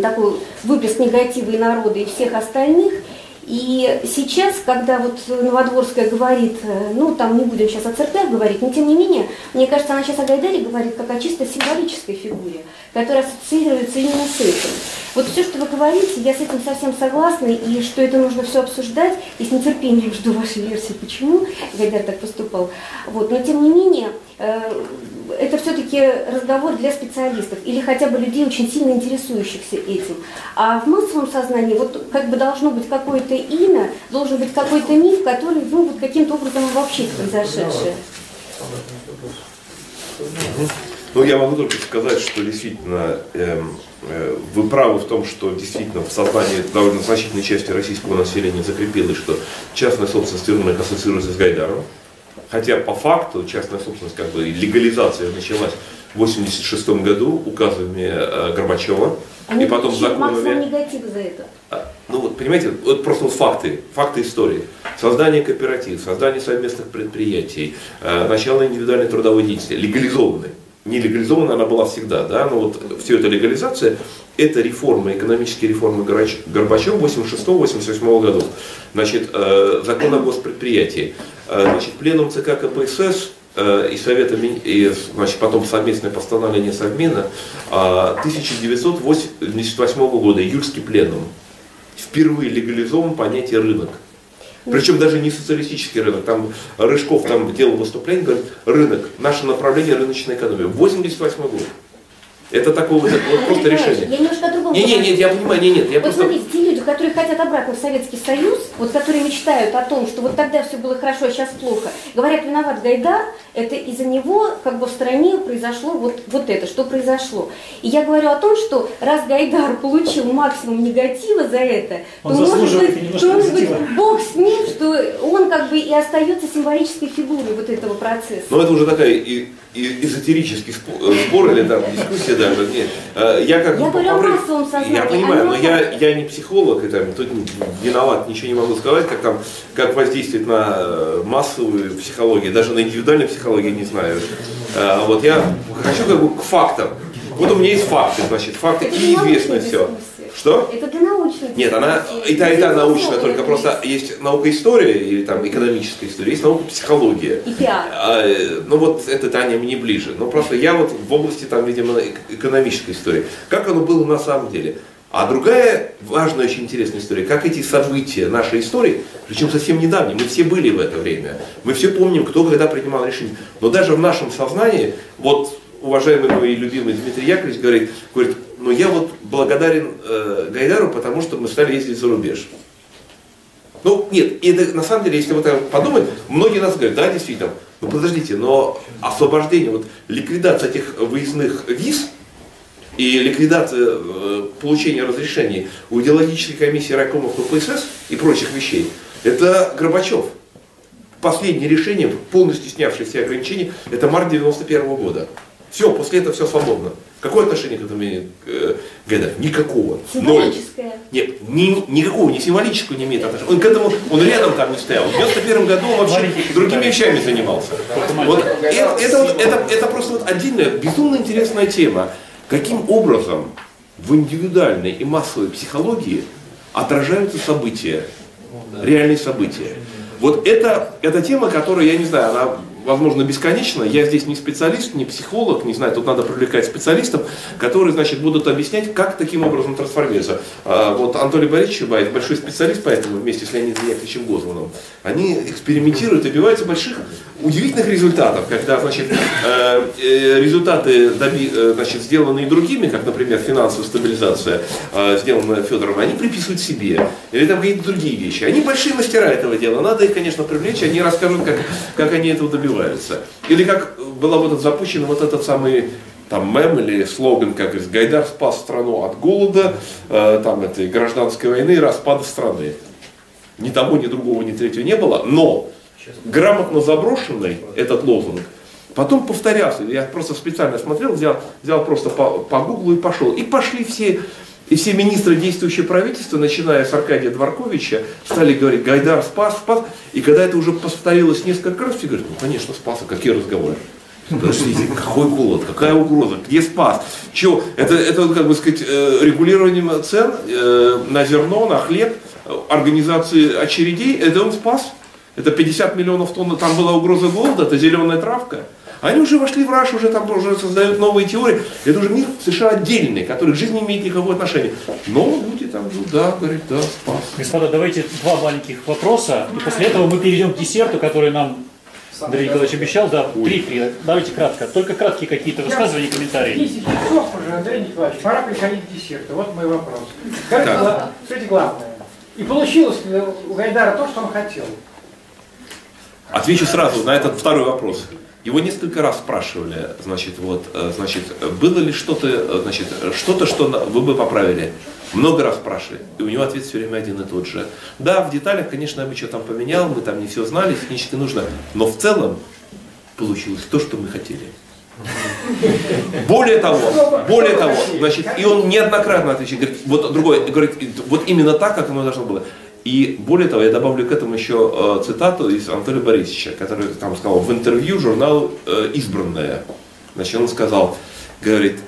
такой выплеск негатива и народа, и всех остальных. И сейчас, когда вот Новодворская говорит, э, ну там не будем сейчас о церквях говорить, но тем не менее, мне кажется, она сейчас о Гайдаре говорит как о чисто символической фигуре, которая ассоциируется именно с этим. Вот все, что вы говорите, я с этим совсем согласна, и что это нужно все обсуждать, и с нетерпением жду вашей версии, почему Гайдар так поступал. Вот, но тем не менее, это все-таки разговор для специалистов или хотя бы людей, очень сильно интересующихся этим. А в массовом сознании вот как бы должно быть какое-то имя, должен быть какой-то миф, который ну, вот каким-то образом вообще произошедшее. Ну, я могу только сказать, что действительно эм, э, вы правы в том, что действительно в сознании довольно значительной части российского населения закрепилось, что частная собственность ассоциируется с Гайдаром. Хотя по факту частная собственность, как бы легализация началась в 1986 году указами э, Горбачева Они и потом законами. негатива за это. А, Ну вот, понимаете, вот просто вот факты, факты истории. Создание кооператив, создание совместных предприятий, э, начало индивидуальной трудовой деятельности, легализованной. Не легализованная она была всегда, да, но вот все это легализация, это реформы, экономические реформы Горбачева 86-88 годов. Значит, э, закон о госпредприятии, значит, пленум ЦК КПСС э, и Совета, и значит, потом совместное постановление Совмина э, 1988 года, июльский пленум впервые легализован понятие рынок. Причем даже не социалистический рынок. Там Рыжков там делал выступление, говорит, рынок, наше направление рыночная экономия. 88 год. Это такое вот, вот просто решение. Я немножко о другом Не, не, нет, я понимаю, не, нет, я вот просто... смотрите, которые хотят обратно в Советский Союз, вот которые мечтают о том, что вот тогда все было хорошо, а сейчас плохо, говорят, виноват Гайдар, это из-за него как бы в стране произошло вот, вот это, что произошло. И я говорю о том, что раз Гайдар получил максимум негатива за это, Он то может быть, то, может быть. Бог с ним, что он как бы и остается символической фигурой вот этого процесса. Ну, это уже такая и, и- эзотерический спор, э, спор или там дискуссия даже. Нет. Э, Я как Я бы говорю о попро- массовом сознании. Я понимаю, но я, я не психолог, и там, тут виноват, ничего не могу сказать, как там, как воздействует на э, массовую психологию, даже на индивидуальную психологию не знаю. Э, Вот я хочу как бы к фактам. Вот у меня есть факты, значит, факты Это и известно все. Что? Это для научной Нет, она и та, и та научная, только это просто есть наука история или там экономическая история, есть наука психология. И пиар. А, ну вот это Таня мне ближе. Но просто я вот в области там, видимо, эк- экономической истории. Как оно было на самом деле? А другая важная, очень интересная история, как эти события нашей истории, причем совсем недавние, мы все были в это время, мы все помним, кто когда принимал решение. Но даже в нашем сознании, вот уважаемый мой любимый Дмитрий Яковлевич говорит, говорит, ну я вот благодарен э, Гайдару, потому что мы стали ездить за рубеж. Ну, нет, и это, на самом деле, если вот так подумать, многие нас говорят, да, действительно, ну подождите, но освобождение, вот ликвидация этих выездных виз и ликвидация э, получения разрешений у идеологической комиссии райкомов КПСС и прочих вещей, это Горбачев. Последнее решение, полностью снявшее все ограничения, это март 91 года. Все, после этого все свободно. Какое отношение к этому имеет э, Гайдар? Никакого. Ноль. Символическое. Нет, ни, никакого, ни символического не имеет отношения. Он к этому, он рядом там не стоял. В 91 году он вообще другими вещами занимался. Вот, это, это, вот, это, это просто вот отдельная, безумно интересная тема. Каким образом в индивидуальной и массовой психологии отражаются события, реальные события. Вот это, это тема, которая, я не знаю, она возможно, бесконечно. Я здесь не специалист, не психолог, не знаю, тут надо привлекать специалистов, которые, значит, будут объяснять, как таким образом трансформироваться. А, вот Анатолий Борисович Чубаев, большой специалист по этому, вместе с Леонидом Яковлевичем Гозманом, они экспериментируют, добиваются больших, удивительных результатов, когда, значит, э, э, результаты доби, э, значит, сделанные другими, как, например, финансовая стабилизация, сделанная Федором, они приписывают себе, или там какие-то другие вещи. Они большие мастера этого дела, надо их, конечно, привлечь, они расскажут, как, как они этого добиваются. Или как была вот запущена вот этот самый там мем или слоган, как из Гайдар спас страну от голода, э, там этой гражданской войны и распада страны. Ни того, ни другого, ни третьего не было, но грамотно заброшенный этот лозунг потом повторялся. Я просто специально смотрел, взял, взял просто по, по гуглу и пошел. И пошли все, и все министры действующего правительства, начиная с Аркадия Дворковича, стали говорить, Гайдар спас, спас. И когда это уже повторилось несколько раз, все говорят, ну конечно спас, а какие разговоры? Подождите, какой голод, какая угроза, где спас? Че, это, это как бы сказать, э, регулированием цен э, на зерно, на хлеб, организации очередей, это он спас? Это 50 миллионов тонн, там была угроза голода, это зеленая травка. Они уже вошли в раш, уже там уже создают новые теории. Это уже мир США отдельный, который к жизни не имеет никакого отношения. Но люди там, ну да, говорят, да, спас. Господа, давайте два маленьких вопроса, и после этого мы перейдем к десерту, который нам Андрей Николаевич обещал, да, три, три. Давайте кратко. Только краткие какие-то высказывания и комментарии. 10 часов уже, Андрей Николаевич, пора приходить к десерту. Вот мой вопрос. Скажите, Так. гла- главное. И получилось ли у Гайдара то, что он хотел? Отвечу сразу на этот второй вопрос. Его несколько раз спрашивали, значит, вот, э, значит, было ли что-то, э, значит, что-то, что вы бы поправили. Много раз спрашивали, и у него ответ все время один и тот же. Да, в деталях, конечно, я бы что там поменял, мы там не все знали, технически нужно, но в целом получилось то, что мы хотели. Более того, более того, значит, и он неоднократно отвечает, говорит, вот другой, говорит, вот именно так, как оно должно было. И более того, я добавлю к этому еще э, цитату из Анатолия Борисовича, который там сказал в интервью журналу э, «Избранное». Значит, он сказал, говорит,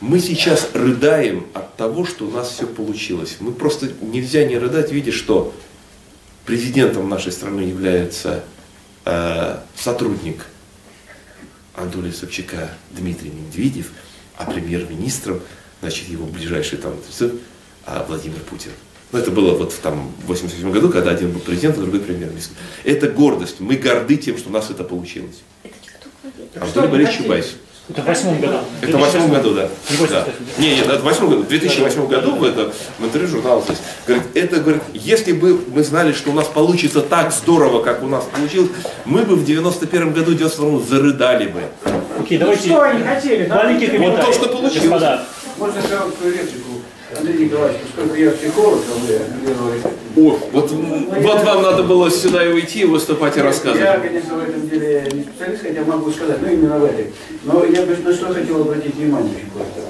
мы сейчас рыдаем от того, что у нас все получилось. Мы просто нельзя не рыдать, видя, что президентом нашей страны является э, сотрудник Анатолия Собчака Дмитрий Медведев, а премьер-министром, значит, его ближайший там а, Владимир Путин. Ну, это было вот в там, 87 году, когда один был президент, а другой премьер-министр. Это гордость. Мы горды тем, что у нас это получилось. Анатолий Борисович Чубайс. Это в восьмом году. Это в восьмом году, да. Да. Не, не, это в восьмом году, в 2008 году в, это, в интервью журнала здесь. Говорит, это, говорит, если бы мы знали, что у нас получится так здорово, как у нас получилось, мы бы в 91 году, 92 зарыдали бы. Окей, Ну, что они хотели? Маленький комментарий. Вот то, что получилось. Господа, Можно короткую реплику? Андрей Николаевич, поскольку я психолог, а вы. О, вот, вот вам надо было сюда и уйти, и выступать и Я, рассказывать. конечно, в этом деле не специалист, хотя могу сказать, но именно в этой. Но я бы на что хотел обратить внимание очень коротко.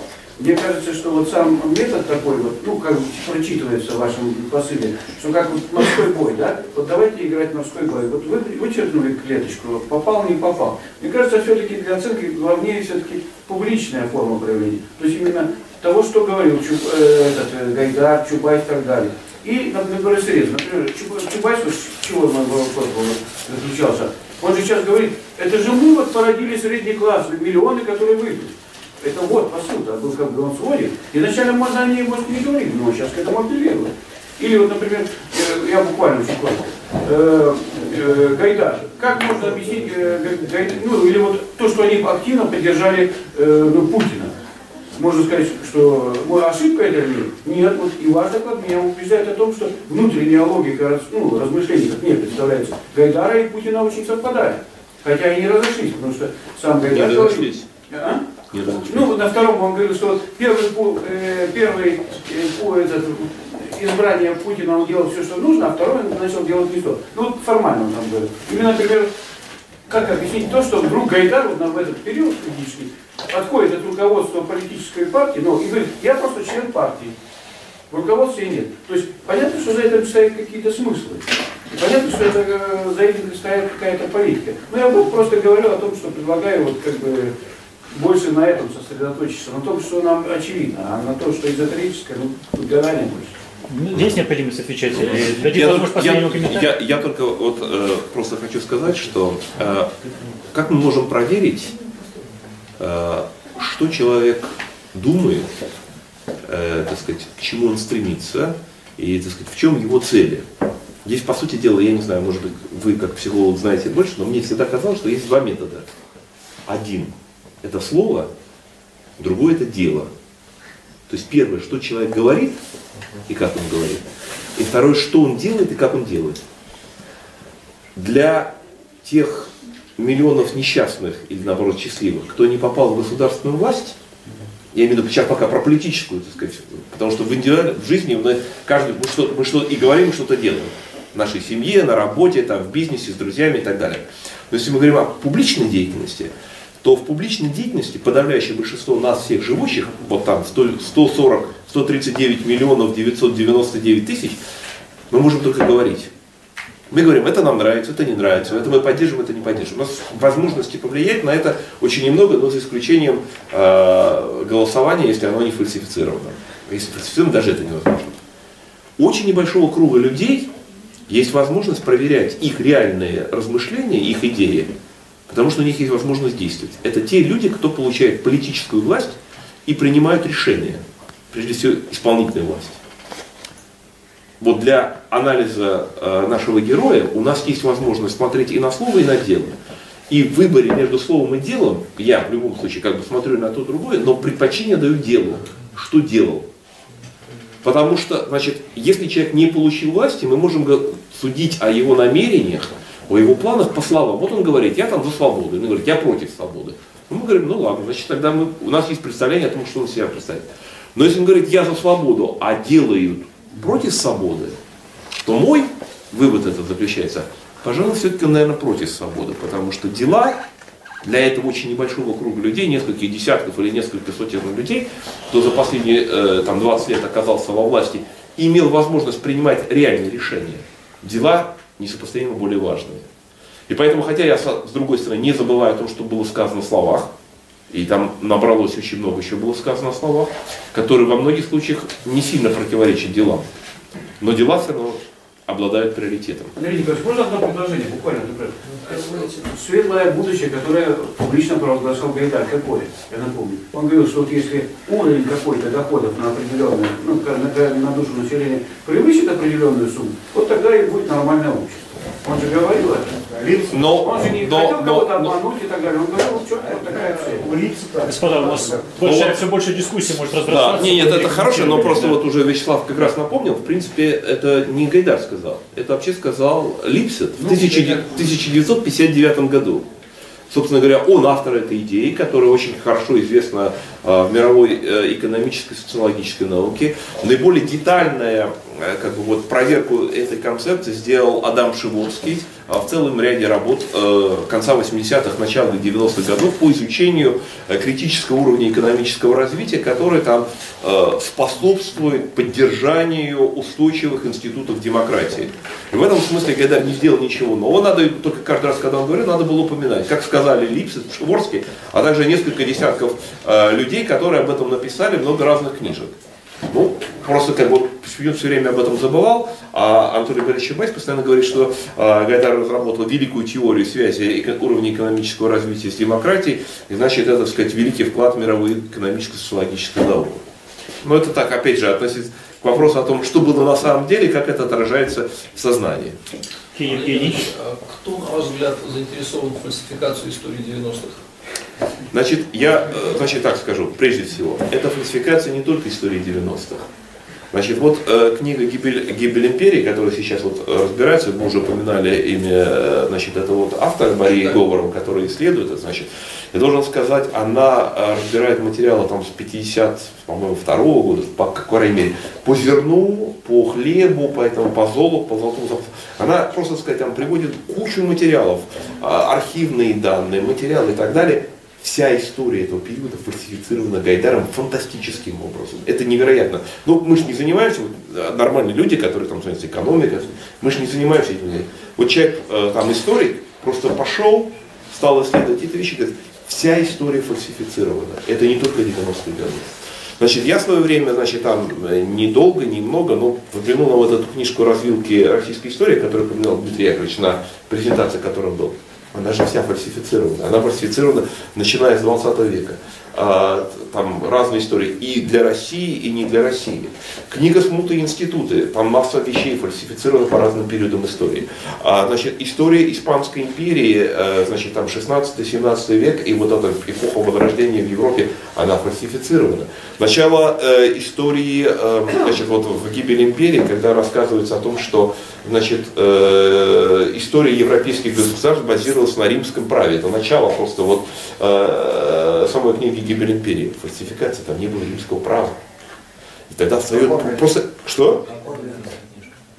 Мне кажется, что вот сам метод такой вот, ну, как прочитывается в вашем посыле, что как вот морской бой, да? Вот давайте играть в морской бой. Вот вы вычеркнули клеточку, попал, не попал. Мне кажется, все-таки для оценки главнее все-таки публичная форма проявления. То есть именно того, что говорил Чуб, э, этот, э, Гайдар, Чубайс и так далее. И, например, срез. Например, Чуб- Чубайс, чего мой вопрос был, заключался, он же сейчас говорит, это же мы вот породили средний класс, миллионы, которые выйдут. Это вот посыл, а был как бы он сводит. Изначально можно о ней, может, не говорить, но сейчас к этому апеллируют. Или вот, например, э, я буквально очень. Э, э, Гайдар. Как можно объяснить, э, Гай- Гай- ну, или вот то, что они активно поддержали э, ну, Путина. Можно сказать, что ну, ошибка это ли? Нет, вот и ваш доклад меня убеждает о том, что внутренняя логика ну, размышлений, как мне представляется, Гайдара и Путина очень совпадает. Хотя и не разошлись, потому что сам Не Гайдар говорит- разошлись. А? Не разошлись. Ну, на втором он говорил, что первый, э, первый э, этот, избрание Путина он делал все, что нужно, а второй он начал делать не то. Ну, вот формально он там говорил. Именно, например, как объяснить то, что вдруг Гайдар вот, на- в этот период критический отходит от руководства политической партии, ну, и говорит, я просто член партии. В руководстве нет. То есть понятно, что за этим стоят какие-то смыслы. И понятно, что это, э, за этим стоит какая-то политика. Но я вот просто говорю о том, что предлагаю вот как бы больше на этом сосредоточиться, на том, что нам очевидно, а на то, что эзотерическое, ну, гадания больше. Есть необходимость отвечать? Дадите Я, только- я- я- я только вот э, просто хочу сказать, что э, как мы можем проверить, э, что человек думает, э, так сказать, к чему он стремится и, так сказать, в чем его цели. Здесь, по сути дела, я не знаю, может быть, вы как психолог знаете больше, но мне всегда казалось, что есть два метода. Один – это слово, другой – это дело. То есть первое, что человек говорит и как он говорит. И второе, что он делает и как он делает. Для тех миллионов несчастных или наоборот счастливых, кто не попал в государственную власть, я имею в виду сейчас пока про политическую, так сказать, потому что в, индивидуаль- в жизни мы, каждый, мы, что, мы что и говорим, и что-то делаем. В нашей семье, на работе, там, в бизнесе, с друзьями и так далее. Но если мы говорим о публичной деятельности, то в публичной деятельности подавляющее большинство нас всех живущих, вот там 100 140, 139 миллионов 999 тысяч, мы можем только говорить. Мы говорим, это нам нравится, это не нравится, это мы поддерживаем, это не поддерживаем. У нас возможности повлиять на это очень немного, но за исключением э, голосования, если оно не фальсифицировано. Если фальсифицировано, даже это невозможно. Очень небольшого круга людей есть возможность проверять их реальные размышления, их идеи, потому что у них есть возможность действовать. Это те люди, кто получает политическую власть и принимают решения, прежде всего исполнительную власть. Вот для анализа э, нашего героя у нас есть возможность смотреть и на слово, и на дело. И в выборе между словом и делом, я в любом случае как бы смотрю на то другое, но предпочтение даю делу. Что делал? Потому что, значит, если человек не получил власти, мы можем судить о его намерениях, о его планах по словам. Вот он говорит, я там за свободу. Он говорит, я против свободы. Мы говорим, ну ладно, значит, тогда мы, у нас есть представление о том, что он себя представляет. Но если он говорит, я за свободу, а делают против свободы, то мой вывод этот заключается, пожалуй, все-таки, наверное, против свободы, потому что дела для этого очень небольшого круга людей, нескольких десятков или несколько сотен людей, кто за последние э, там, 20 лет оказался во власти, имел возможность принимать реальные решения. Дела несопоставимо более важные. И поэтому, хотя я, с другой стороны, не забываю о том, что было сказано в словах, и там набралось очень много еще было сказано в словах, которые во многих случаях не сильно противоречат делам. Но дела все равно обладают приоритетом. Андрей Николаевич, можно одно предложение, буквально, например? Светлое будущее, которое публично провозглашал Гайдар, какое, я напомню. Он говорил, что вот если уровень какой-то доходов на определенную, ну, на, на душу населения превысит определенную сумму, вот тогда и будет нормальное общество. Он же говорил это. Но, он же не но, хотел но, кого-то но, обмануть и так далее. Он говорил, что вот такая цель. Господа, у нас Ну больше, вот. все больше дискуссий может Да, разрастаться. не, нет, это хорошо, но просто Да. вот уже Вячеслав как раз напомнил, в принципе, это не Гайдар сказал, это вообще сказал Липсет в 1000 1959 году. Собственно говоря, он автор этой идеи, которая очень хорошо известна в мировой э, экономической, социологической науке. Наиболее детальная э, как бы, вот, проверку этой концепции сделал Адам Шивовский а в целом ряде работ э, конца 80-х, начала 90-х годов по изучению э, критического уровня экономического развития, который там э, способствует поддержанию устойчивых институтов демократии. И в этом смысле Гайдар не сделал ничего нового, надо только каждый раз, когда он говорил, надо было упоминать, как сказали Липсет, Шворский, а также несколько десятков э, людей, которые об этом написали много разных книжек. Ну, просто как бы Шпион все время об этом забывал, а Анатолий Борисович Чубайс постоянно говорит, что э, Гайдар разработал великую теорию связи эко- уровня экономического развития с демократией, и значит, это, так сказать, великий вклад в мировую экономическо-социологическую науку. Но это так, опять же, относится к вопросу о том, что было на самом деле, как это отражается в сознании. Евгений. А Кто, на ваш взгляд, заинтересован в фальсификации истории 90-х? Значит, я, э, значит, так скажу, прежде всего, это фальсификация не только истории 90-х. Значит, вот э, книга «Гибель, «Гибель империи», которая сейчас вот разбирается, мы уже упоминали имя, э, значит, это вот автор Марии Говоров, который исследует это, значит, я должен сказать, она э, разбирает материалы там с 50, по-моему, второго года, по какой мере, по зерну, по хлебу, по этому, по золоту, по золотому запасу. Она просто, сказать, там приводит кучу материалов, архивные данные, материалы и так далее, вся история этого периода фальсифицирована Гайдаром фантастическим образом. Это невероятно. Ну, мы же не занимаемся, вот, э, нормальные люди, которые там занимаются экономикой, мы же не занимаемся этим. Вот человек, э, там, историк, просто пошел, стал исследовать эти вещи, говорит, вся история фальсифицирована. Это не только 90-е годы. Значит, я в свое время, значит, там э, недолго, немного, но взглянул на вот эту книжку развилки российской истории, которую упоминал Дмитрий Яковлевич на презентации, которая был. Она же вся фальсифицирована. Она фальсифицирована начиная с 20 века. А, там разные истории и для России, и не для России. Книга «Смуты и институты», там масса вещей фальсифицирована по разным периодам истории. А, значит, история Испанской империи, э, значит, там 16-17 век, и вот эта эпоха Возрождения в Европе, она фальсифицирована. Начало э, истории, э, значит, вот в «Гибель империи», когда рассказывается о том, что значит, э, история европейских государств базировалась на римском праве. Это начало просто вот самой книги «Гибель империи». Фальсификации, там не было римского права. И тогда встает просто... Что?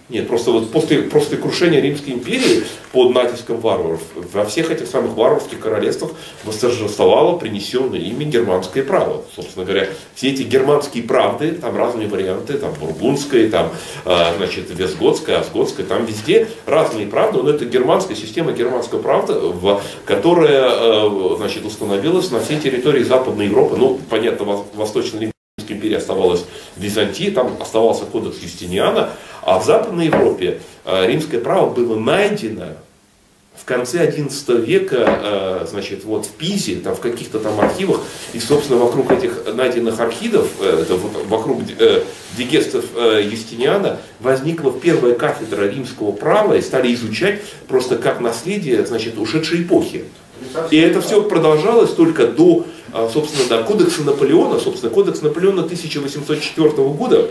Нет, просто вот после, после крушения Римской империи под натиском варваров во всех этих самых варварских королевствах восторжествовало принесенное ими германское право. Собственно говоря, все эти германские правды, там разные варианты, там бургундская, там, э, значит, вестготская, осготская, там везде разные правды, но это германская система германского права, в- которая, э, значит, установилась на всей территории Западной Европы, ну, понятно, во- Восточной Римской империи оставалась Византия, там оставался кодекс Юстиниана, а в Западной Европе э, римское право было найдено в конце XI века, э, значит, вот в Пизе, там в каких-то там архивах, и, собственно, вокруг этих найденных архидов, э, вокруг э, дигестов Юстиниана, возникла первая кафедра римского права, и стали изучать просто как наследие, значит, ушедшей эпохи. И это все продолжалось только до, собственно, до кодекса Наполеона, собственно, кодекс Наполеона 1804 года,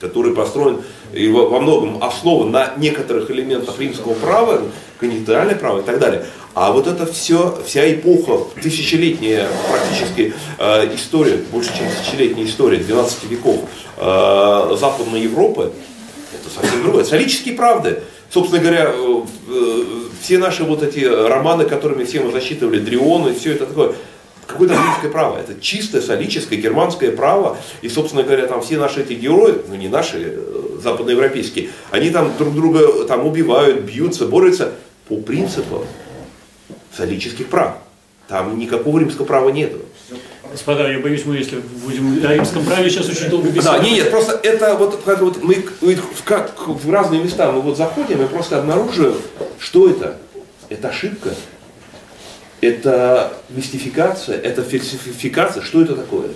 который построен и во многом основан на некоторых элементах римского права, конъюнктуральное право и так далее. А вот это все, вся эпоха, тысячелетняя практически э, история, больше чем тысячелетняя история, 12 веков э, Западной Европы, это совсем другое. Исторические правды. Собственно говоря, э, э, все наши вот эти романы, которыми все мы засчитывали, Дрион и все это такое, какое там римское право? Это чистое солическое германское право. И, собственно говоря, там все наши эти герои, ну не наши, э, западноевропейские, они там друг друга там убивают, бьются, борются по принципам солических прав. Там никакого римского права нету. Господа, я боюсь, мы если будем о римском праве сейчас очень долго беседовать. Да, нет, нет, просто это вот как вот мы, мы как в разные места мы вот заходим и просто обнаруживаем, что это. Это ошибка, это мистификация, это фальсификация, что это такое?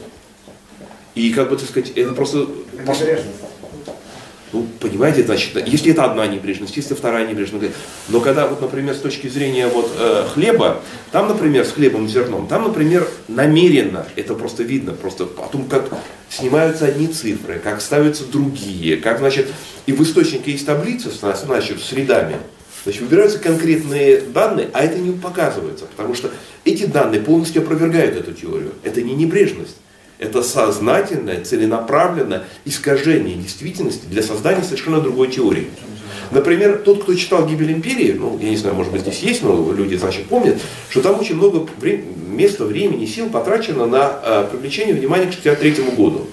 И как бы, так сказать, это просто... просто ну, понимаете, значит, если это одна небрежность, если вторая небрежность. Но когда, вот, например, с точки зрения вот, э, хлеба, там, например, с хлебом зерном, там, например, намеренно, это просто видно, просто о том, как снимаются одни цифры, как ставятся другие, как, значит, и в источнике есть таблица, значит, с рядами, Значит, выбираются конкретные данные, а это не показывается, потому что эти данные полностью опровергают эту теорию. Это не небрежность. Это сознательное, целенаправленное искажение действительности для создания совершенно другой теории. Например, тот, кто читал «Гибель империи», ну, я не знаю, может быть, здесь есть, но люди, значит, помнят, что там очень много вре- места, времени, сил потрачено на э, привлечение внимания к 1963 году.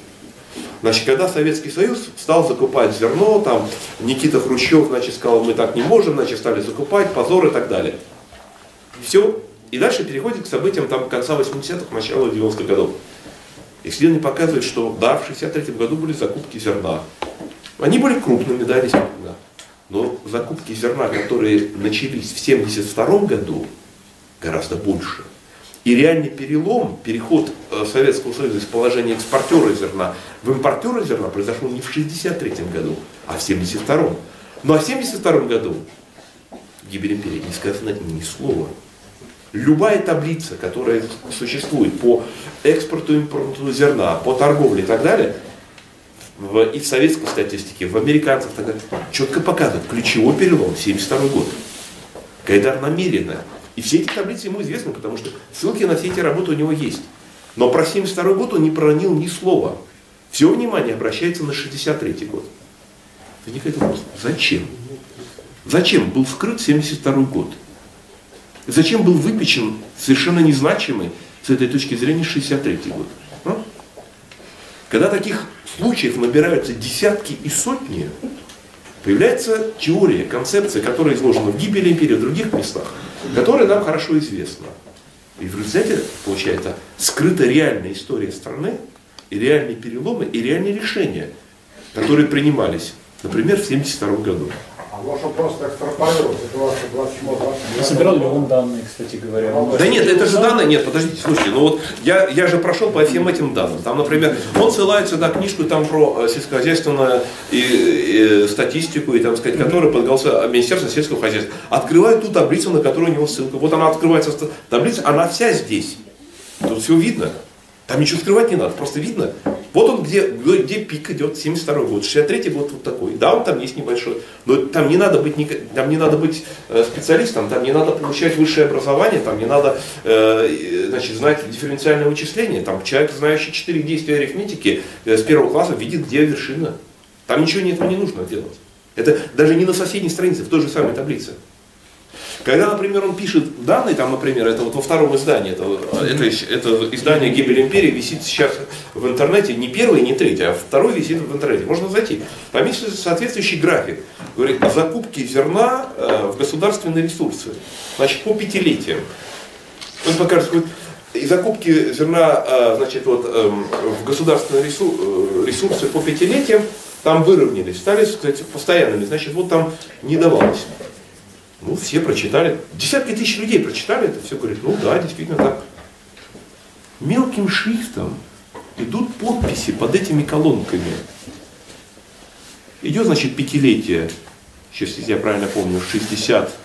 Значит, когда Советский Союз стал закупать зерно, там Никита Хрущев, значит, сказал, мы так не можем, значит, стали закупать, позор и так далее. Все. И дальше переходит к событиям там конца 80-х, начала 90-х годов. Исследования показывают, что да, в 63 году были закупки зерна. Они были крупными, да, действительно. Но закупки зерна, которые начались в 72 году, гораздо больше. И реальный перелом, переход э, Советского Союза из положения экспортера зерна в импортера зерна произошел не в 63 году, а в 72 Ну а в 72 году гибель империи не сказано ни слова. Любая таблица, которая существует по экспорту и импорту зерна, по торговле и так далее, в, и в советской статистике, в американцев далее, четко показывает ключевой перелом 72 год. Гайдар намеренно. И все эти таблицы ему известны, потому что ссылки на все эти работы у него есть. Но про 72 год он не проронил ни слова. Все внимание обращается на 63 год. Возникает вопрос, зачем? Зачем был скрыт 72 год? Зачем был выпечен совершенно незначимый с этой точки зрения 63 год? А? Когда таких случаев набираются десятки и сотни, появляется теория, концепция, которая изложена в гибели империи, в других местах, которая нам хорошо известна. И в результате получается скрыта реальная история страны, и реальные переломы, и реальные решения, которые принимались, например, в 1972 году. А может просто экстраполировать ситуацию 27 Собирал ли он данные, кстати говоря? Да нет, это же данные, нет, подождите, слушайте, ну вот я, я же прошел по всем этим данным. Там, например, он ссылается на книжку там про э, сельскохозяйственную и, и, статистику, и, там, сказать, которая подгался Министерство сельского хозяйства. Открывает ту таблицу, на которую у него ссылка. Вот она открывается, таблица, она вся здесь. Тут все видно. Там ничего скрывать не надо, просто видно. Вот он где, где пик идет, 72 год, 63 год вот такой. Да, он там есть небольшой, но там не надо быть, там не надо быть э, специалистом, там не надо получать высшее образование, там не надо э, значит, знать дифференциальное вычисление. Там человек, знающий 4 действия арифметики э, с первого класса, видит, где вершина. Там ничего этого не нужно делать. Это даже не на соседней странице, в той же самой таблице. Когда, например, он пишет данные, там, например, это вот во втором издании, это, это, это издание «Гибель империи» висит сейчас в интернете, не первый, не третий, а второй висит в интернете. Можно зайти. Там есть соответствующий график. Говорит, о закупке зерна э, в государственные ресурсы. Значит, по пятилетиям. Он покажет, и закупки зерна э, значит, вот, эм, в государственные э, ресурсы по пятилетиям там выровнялись, стали сказать, постоянными. Значит, вот там не давалось. Ну, все прочитали, десятки тысяч людей прочитали это, все говорят, ну да, действительно так. Мелким шрифтом идут подписи под этими колонками. Идет, значит, пятилетие, сейчас, если я правильно помню, 60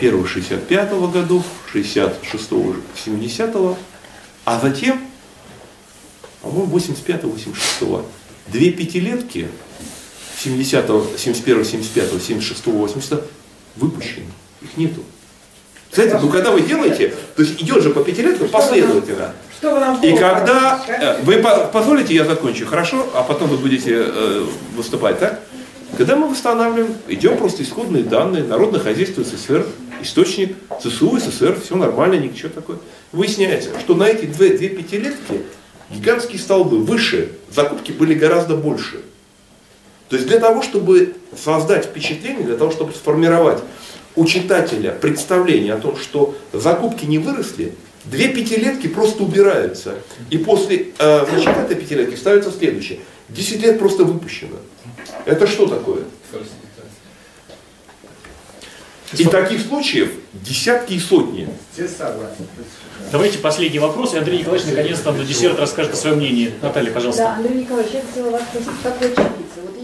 первого 65 -го годов, 66-го, 70-го, а затем, по-моему, 85-86-го, две пятилетки 70-го, 71-го, 75-го, 76-го, 80-го выпущены. Их нету. Знаете, ну когда вы делаете, то есть идет же по пятилеткам последовательно. Что вы нам И когда, э, вы по- позволите, я закончу, хорошо, а потом вы будете э, выступать, так? Когда мы восстанавливаем, идем просто исходные данные, Народное хозяйство СССР, источник, ЦСУ, СССР, все нормально, ничего такое. Выясняется, что на эти две, две пятилетки гигантские столбы выше, закупки были гораздо больше. То есть для того, чтобы создать впечатление, для того, чтобы сформировать у читателя представление о том, что закупки не выросли, две пятилетки просто убираются. И после э, значит, этой пятилетки ставится следующее. 10 лет просто выпущено. Это что такое? И таких случаев десятки и сотни. Все согласны. Давайте последний вопрос, и Андрей Николаевич наконец-то на десерт расскажет о своем мнении. Наталья, пожалуйста. Да, Андрей Николаевич, я хотела вас спросить, как вы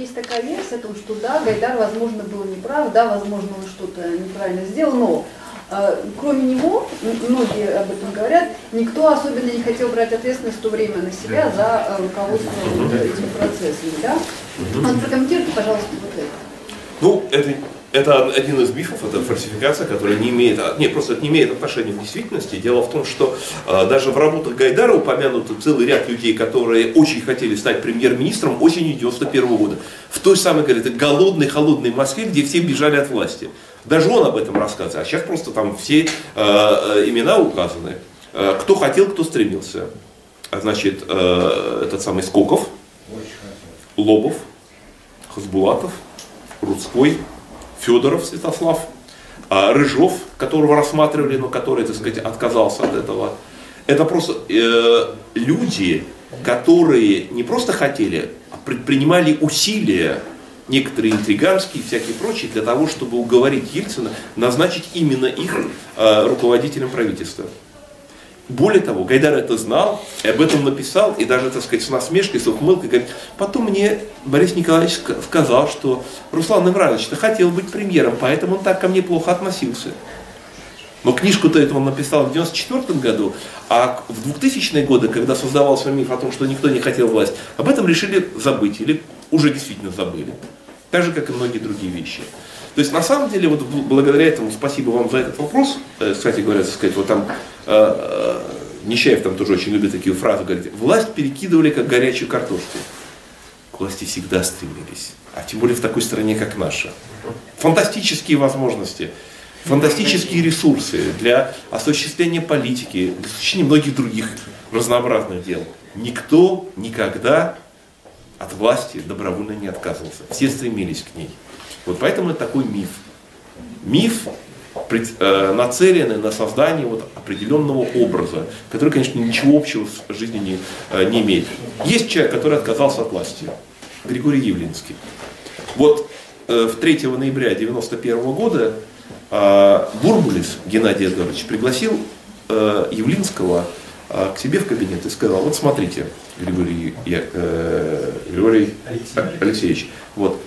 есть такая версия о том, что да, Гайдар, возможно, был неправ, да, возможно, он что-то неправильно сделал, но э, кроме него, многие об этом говорят, никто особенно не хотел брать ответственность в то время на себя за э, руководство вот этими процессами, да? Вот прокомментируйте, пожалуйста, вот это. Ну, это, это один из мифов, это фальсификация, которая не имеет, а, нет, просто не имеет отношения к действительности. Дело в том, что э, даже в работах Гайдара упомянуты целый ряд людей, которые очень хотели стать премьер-министром осенью 91 года. В той самой, говорит, голодной, холодной Москве, где все бежали от власти. Даже он об этом рассказывает. А сейчас просто там все э, имена указаны. Э, кто хотел, кто стремился. Значит, э, этот самый Скоков, Лобов, Хасбулатов, Рудской, Федоров Святослав, а, Рыжов, которого рассматривали, но который, так сказать, отказался от этого. Это просто э, люди, которые не просто хотели, а предпринимали усилия, некоторые интриганские, всякие прочие, для того, чтобы уговорить Ельцина назначить именно их э, руководителем правительства. Более того, Гайдар это знал, и об этом написал, и даже, так сказать, с насмешкой, с ухмылкой говорит, потом мне Борис Николаевич ска- сказал, что Руслан Иванович хотел быть премьером, поэтому он так ко мне плохо относился. Но книжку-то эту он написал в 94 году, а в 2000-е годы, когда создавался миф о том, что никто не хотел власть, об этом решили забыть или уже действительно забыли. Так же, как и многие другие вещи. То есть, на самом деле, вот бл- благодаря этому, спасибо вам за этот вопрос, Э, кстати говоря, так сказать, вот там э, э, Нечаев там тоже очень любит такие фразы, говорит, власть перекидывали как горячую картошку. К власти всегда стремились, а тем более в такой стране, как наша. Фантастические возможности, фантастические ресурсы для осуществления политики, для осуществления многих других разнообразных дел. Никто никогда от власти добровольно не отказывался. Все стремились к ней. Вот поэтому это такой миф. Миф, э, нацеленный на создание вот определенного образа, который, конечно, ничего общего с жизнью не, э, не имеет. Есть человек, который отказался от власти. Григорий Явлинский. Вот э, в 3 ноября 1991 года Бурбулис Геннадий Эдуардович пригласил Явлинского к себе в кабинет и сказал, вот смотрите, Григорий, Я- Григорий Алексеевич, вот,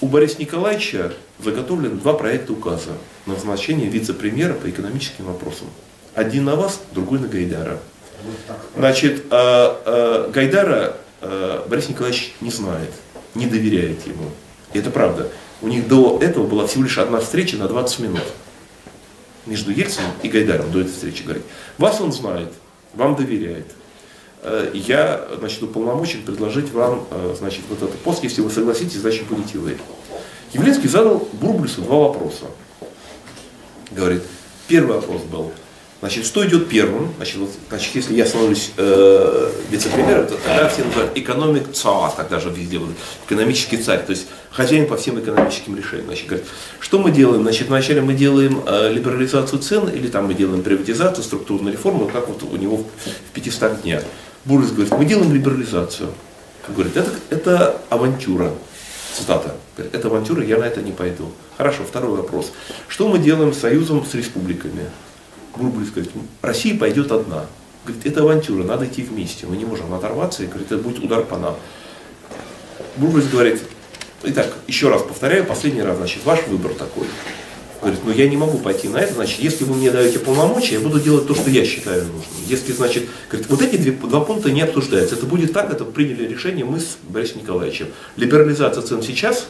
у Бориса Николаевича заготовлены два проекта указа на назначение вице-премьера по экономическим вопросам. Один на вас, другой на Гайдара. Значит, э, э, Гайдара э, Борис Николаевич не знает, не доверяет ему. И это правда. У них до этого была всего лишь одна встреча на 20 минут между Ельциным и Гайдаром до этой встречи. Говорит, вас он знает, вам доверяет. Э, Я, значит, уполномочен предложить вам, э, значит, вот этот пост, если вы согласитесь, значит, будете вы. Явлинский задал Бурбулису два вопроса. Говорит, первый вопрос был, значит, что идет первым? Значит, вот, значит если я становлюсь э, вице-премьером, то тогда все называют экономик ЦА, тогда же везде вот, экономический царь, то есть хозяин по всем экономическим решениям. Значит, говорит, что мы делаем? Значит, вначале мы делаем э, либерализацию цен, или там мы делаем приватизацию, структурную реформу, как вот у него в 500 днях. Бурбулис говорит, мы делаем либерализацию. Говорит, это, это авантюра. цитата, говорит, это авантюра, я на это не пойду. Хорошо, второй вопрос. Что мы делаем с союзом с республиками? Грубо сказать, Россия пойдет одна. Говорит, это авантюра, надо идти вместе, мы не можем оторваться, и говорит, это будет удар по нам. Бурбулис говорит, итак, еще раз повторяю, последний раз, значит, ваш выбор такой. Говорит, ну я не могу пойти на это, значит, если вы мне даете полномочия, я буду делать то, что я считаю нужным. Если, значит, говорит, вот эти две, два пункта не обсуждаются. Это будет так, это приняли решение мы с Борисом Николаевичем. Либерализация цен сейчас,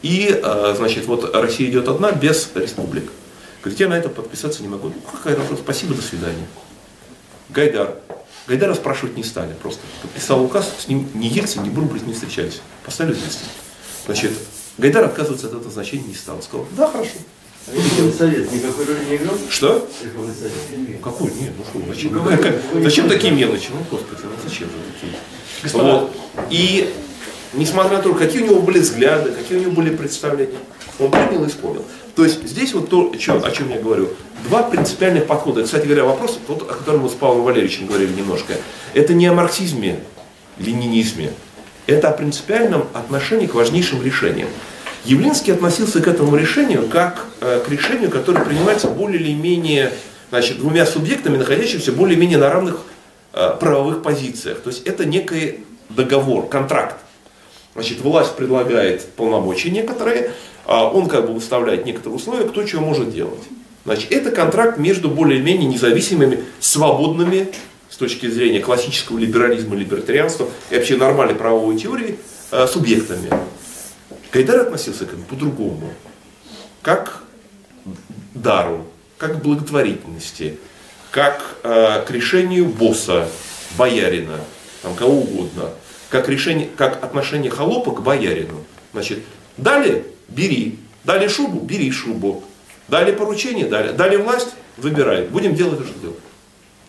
и, а, значит, вот Россия идет одна без республик. Говорит, я на это подписаться не могу. Ну, какая разница, спасибо, до свидания. Гайдар. Гайдара спрашивать не стали, просто подписал указ, с ним ни Ельцин, ни Бурбулис не встречались. Поставили вместе. Значит, Гайдар отказываться от этого значения не стал. Сказал, да, хорошо. Совет никакой роли не играл? Что? Совет. Какой? Нет, ну что, зачем? Ну, как, зачем такие мелочи? Ну, господи, ну зачем же такие? Господа. Вот. И несмотря на то, какие у него были взгляды, какие у него были представления, он принял и исполнил. То есть здесь вот то, о чем, о чем я говорю. Два принципиальных подхода. Кстати говоря, вопрос, тот, о котором мы с Павлом Валерьевичем говорили немножко. Это не о марксизме, ленинизме. Это о принципиальном отношении к важнейшим решениям. Явлинский относился к этому решению как э, к решению, которое принимается более или менее значит, двумя субъектами, находящимися более-менее на равных э, правовых позициях. То есть это некий договор, контракт. Значит, власть предлагает полномочия некоторые, а он как бы выставляет некоторые условия, кто чего может делать. Значит, это контракт между более-менее независимыми, свободными с точки зрения классического либерализма, либертарианства и вообще нормальной правовой теории э, субъектами. Гайдар относился к этому по-другому, как дару, как к благотворительности, как э, к решению босса, боярина, там, кого угодно, как, решение, как отношение холопа к боярину. Значит, дали – бери, дали шубу – бери шубу, дали поручение – дали, дали власть – выбирай, будем делать то, что делать.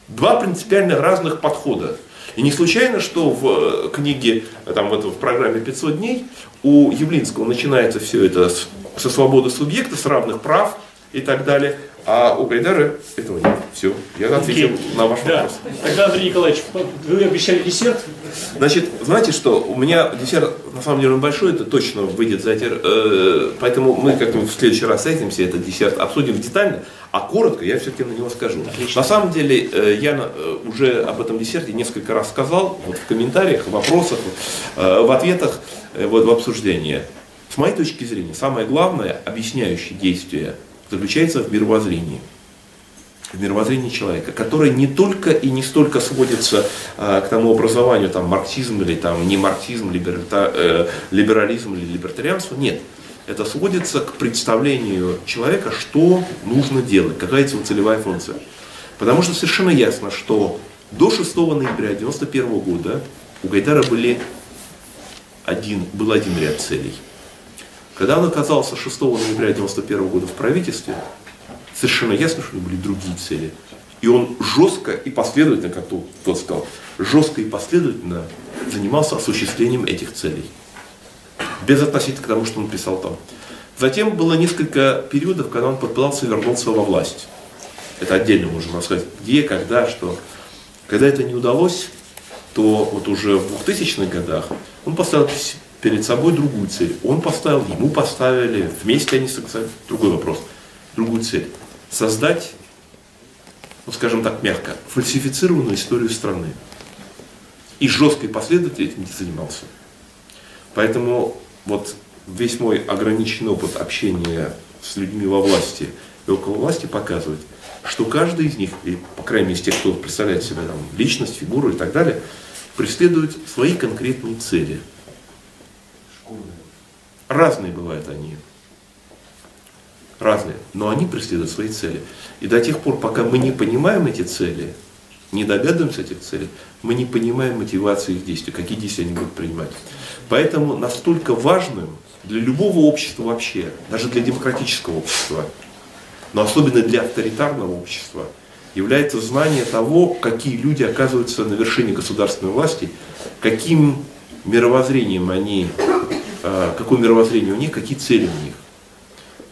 Два принципиально разных подхода. И не случайно, что в э, книге, там, в, в программе 500 дней у Явлинского начинается все это с, со свободы субъекта, с равных прав и так далее. А у Гайдара этого нет. Все, я ответил Окей. на ваш Да. вопрос. Тогда, Андрей Николаевич, вы обещали десерт. Значит, знаете что, у меня десерт, на самом деле, он большой, это точно выйдет за эти, э, поэтому мы как-нибудь в следующий раз встретимся, этот десерт обсудим детально, а коротко я все-таки на него скажу. На самом деле, э, я э, уже об этом десерте несколько раз сказал, вот в комментариях, в вопросах, э, в ответах, вот в обсуждении. С моей точки зрения, самое главное, объясняющее действие, заключается в мировоззрении в мировоззрении человека, которое не только и не столько сводится к тому образованию, там, марксизм или там, не марксизм, либерта- э, либерализм или либертарианство, нет. Это сводится к представлению человека, что нужно делать, какая его целевая функция. Потому что совершенно ясно, что до 6 ноября 1991 года у Гайдара были один, был один ряд целей. Когда он оказался 6 ноября 1991 года в правительстве, совершенно ясно, что у него были другие цели. И он жестко и последовательно, как тот, сказал, жестко и последовательно занимался осуществлением этих целей. Без относительно к тому, что он писал там. Затем было несколько периодов, когда он попытался вернуться во власть. Это отдельно можем рассказать, где, когда, что. Когда это не удалось, то вот уже в 2000-х годах он поставил перед собой другую цель. Он поставил, ему поставили, вместе они согласились, другой вопрос, другую цель. Создать, ну скажем так мягко, фальсифицированную историю страны. И жесткой последовательно этим не занимался. Поэтому вот весь мой ограниченный опыт общения с людьми во власти и около власти показывает, что каждый из них, и, по крайней мере, из тех, кто представляет себя там, личность, фигуру и так далее, преследует свои конкретные цели. Разные бывают они. Разные. Но они преследуют свои цели. И до тех пор, пока мы не понимаем эти цели, не догадываемся этих целей, мы не понимаем мотивации их действий, какие действия они будут принимать. Поэтому настолько важным для любого общества вообще, даже для демократического общества, но особенно для авторитарного общества, является знание того, какие люди оказываются на вершине государственной власти, каким мировоззрением они, э, какое мировоззрение у них, какие цели у них.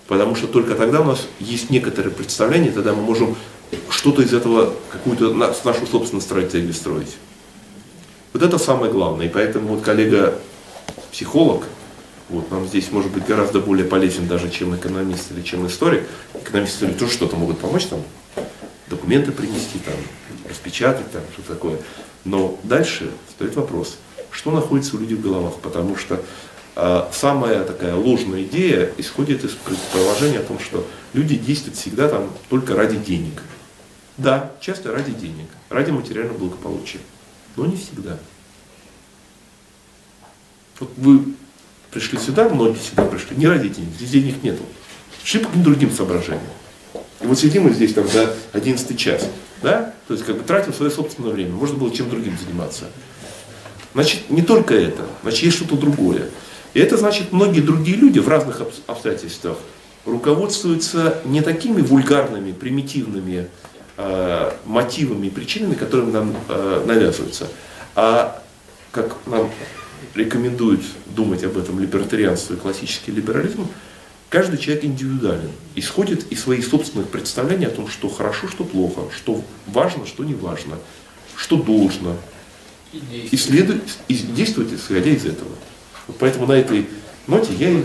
Потому что только тогда у нас есть некоторое представление, тогда мы можем что-то из этого, какую-то на- нашу собственную стратегию строить. Вот это самое главное. И поэтому вот коллега психолог, Вот, нам здесь может быть гораздо более полезен даже, чем экономист или чем историк. Экономисты историк тоже что-то могут помочь, там, документы принести, там, распечатать, там, что такое. Но дальше стоит вопрос, что находится у людей в головах, потому что э, самая такая ложная идея исходит из предположения о том, что люди действуют всегда там только ради денег. Да, часто ради денег, ради материального благополучия, но не всегда. Вот вы пришли сюда, многие сюда пришли, не ради денег, здесь денег нету. Шли по другим соображениям. И вот сидим мы здесь там до 11 час, да, то есть как бы тратим свое собственное время, можно было чем другим заниматься. Значит, не только это, значит, есть что-то другое. И это значит, многие другие люди в разных обстоятельствах руководствуются не такими вульгарными, примитивными э, мотивами и причинами, которыми нам э, навязываются, а как нам рекомендует думать об этом либертарианство и классический либерализм, каждый человек индивидуален, исходит из своих собственных представлений о том, что хорошо, что плохо, что важно, что не важно, что должно. И, и, следует, и действует, исходя из этого. Вот поэтому на этой ноте я и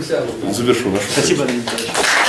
завершу нашу. Спасибо, Андрей Николаевич.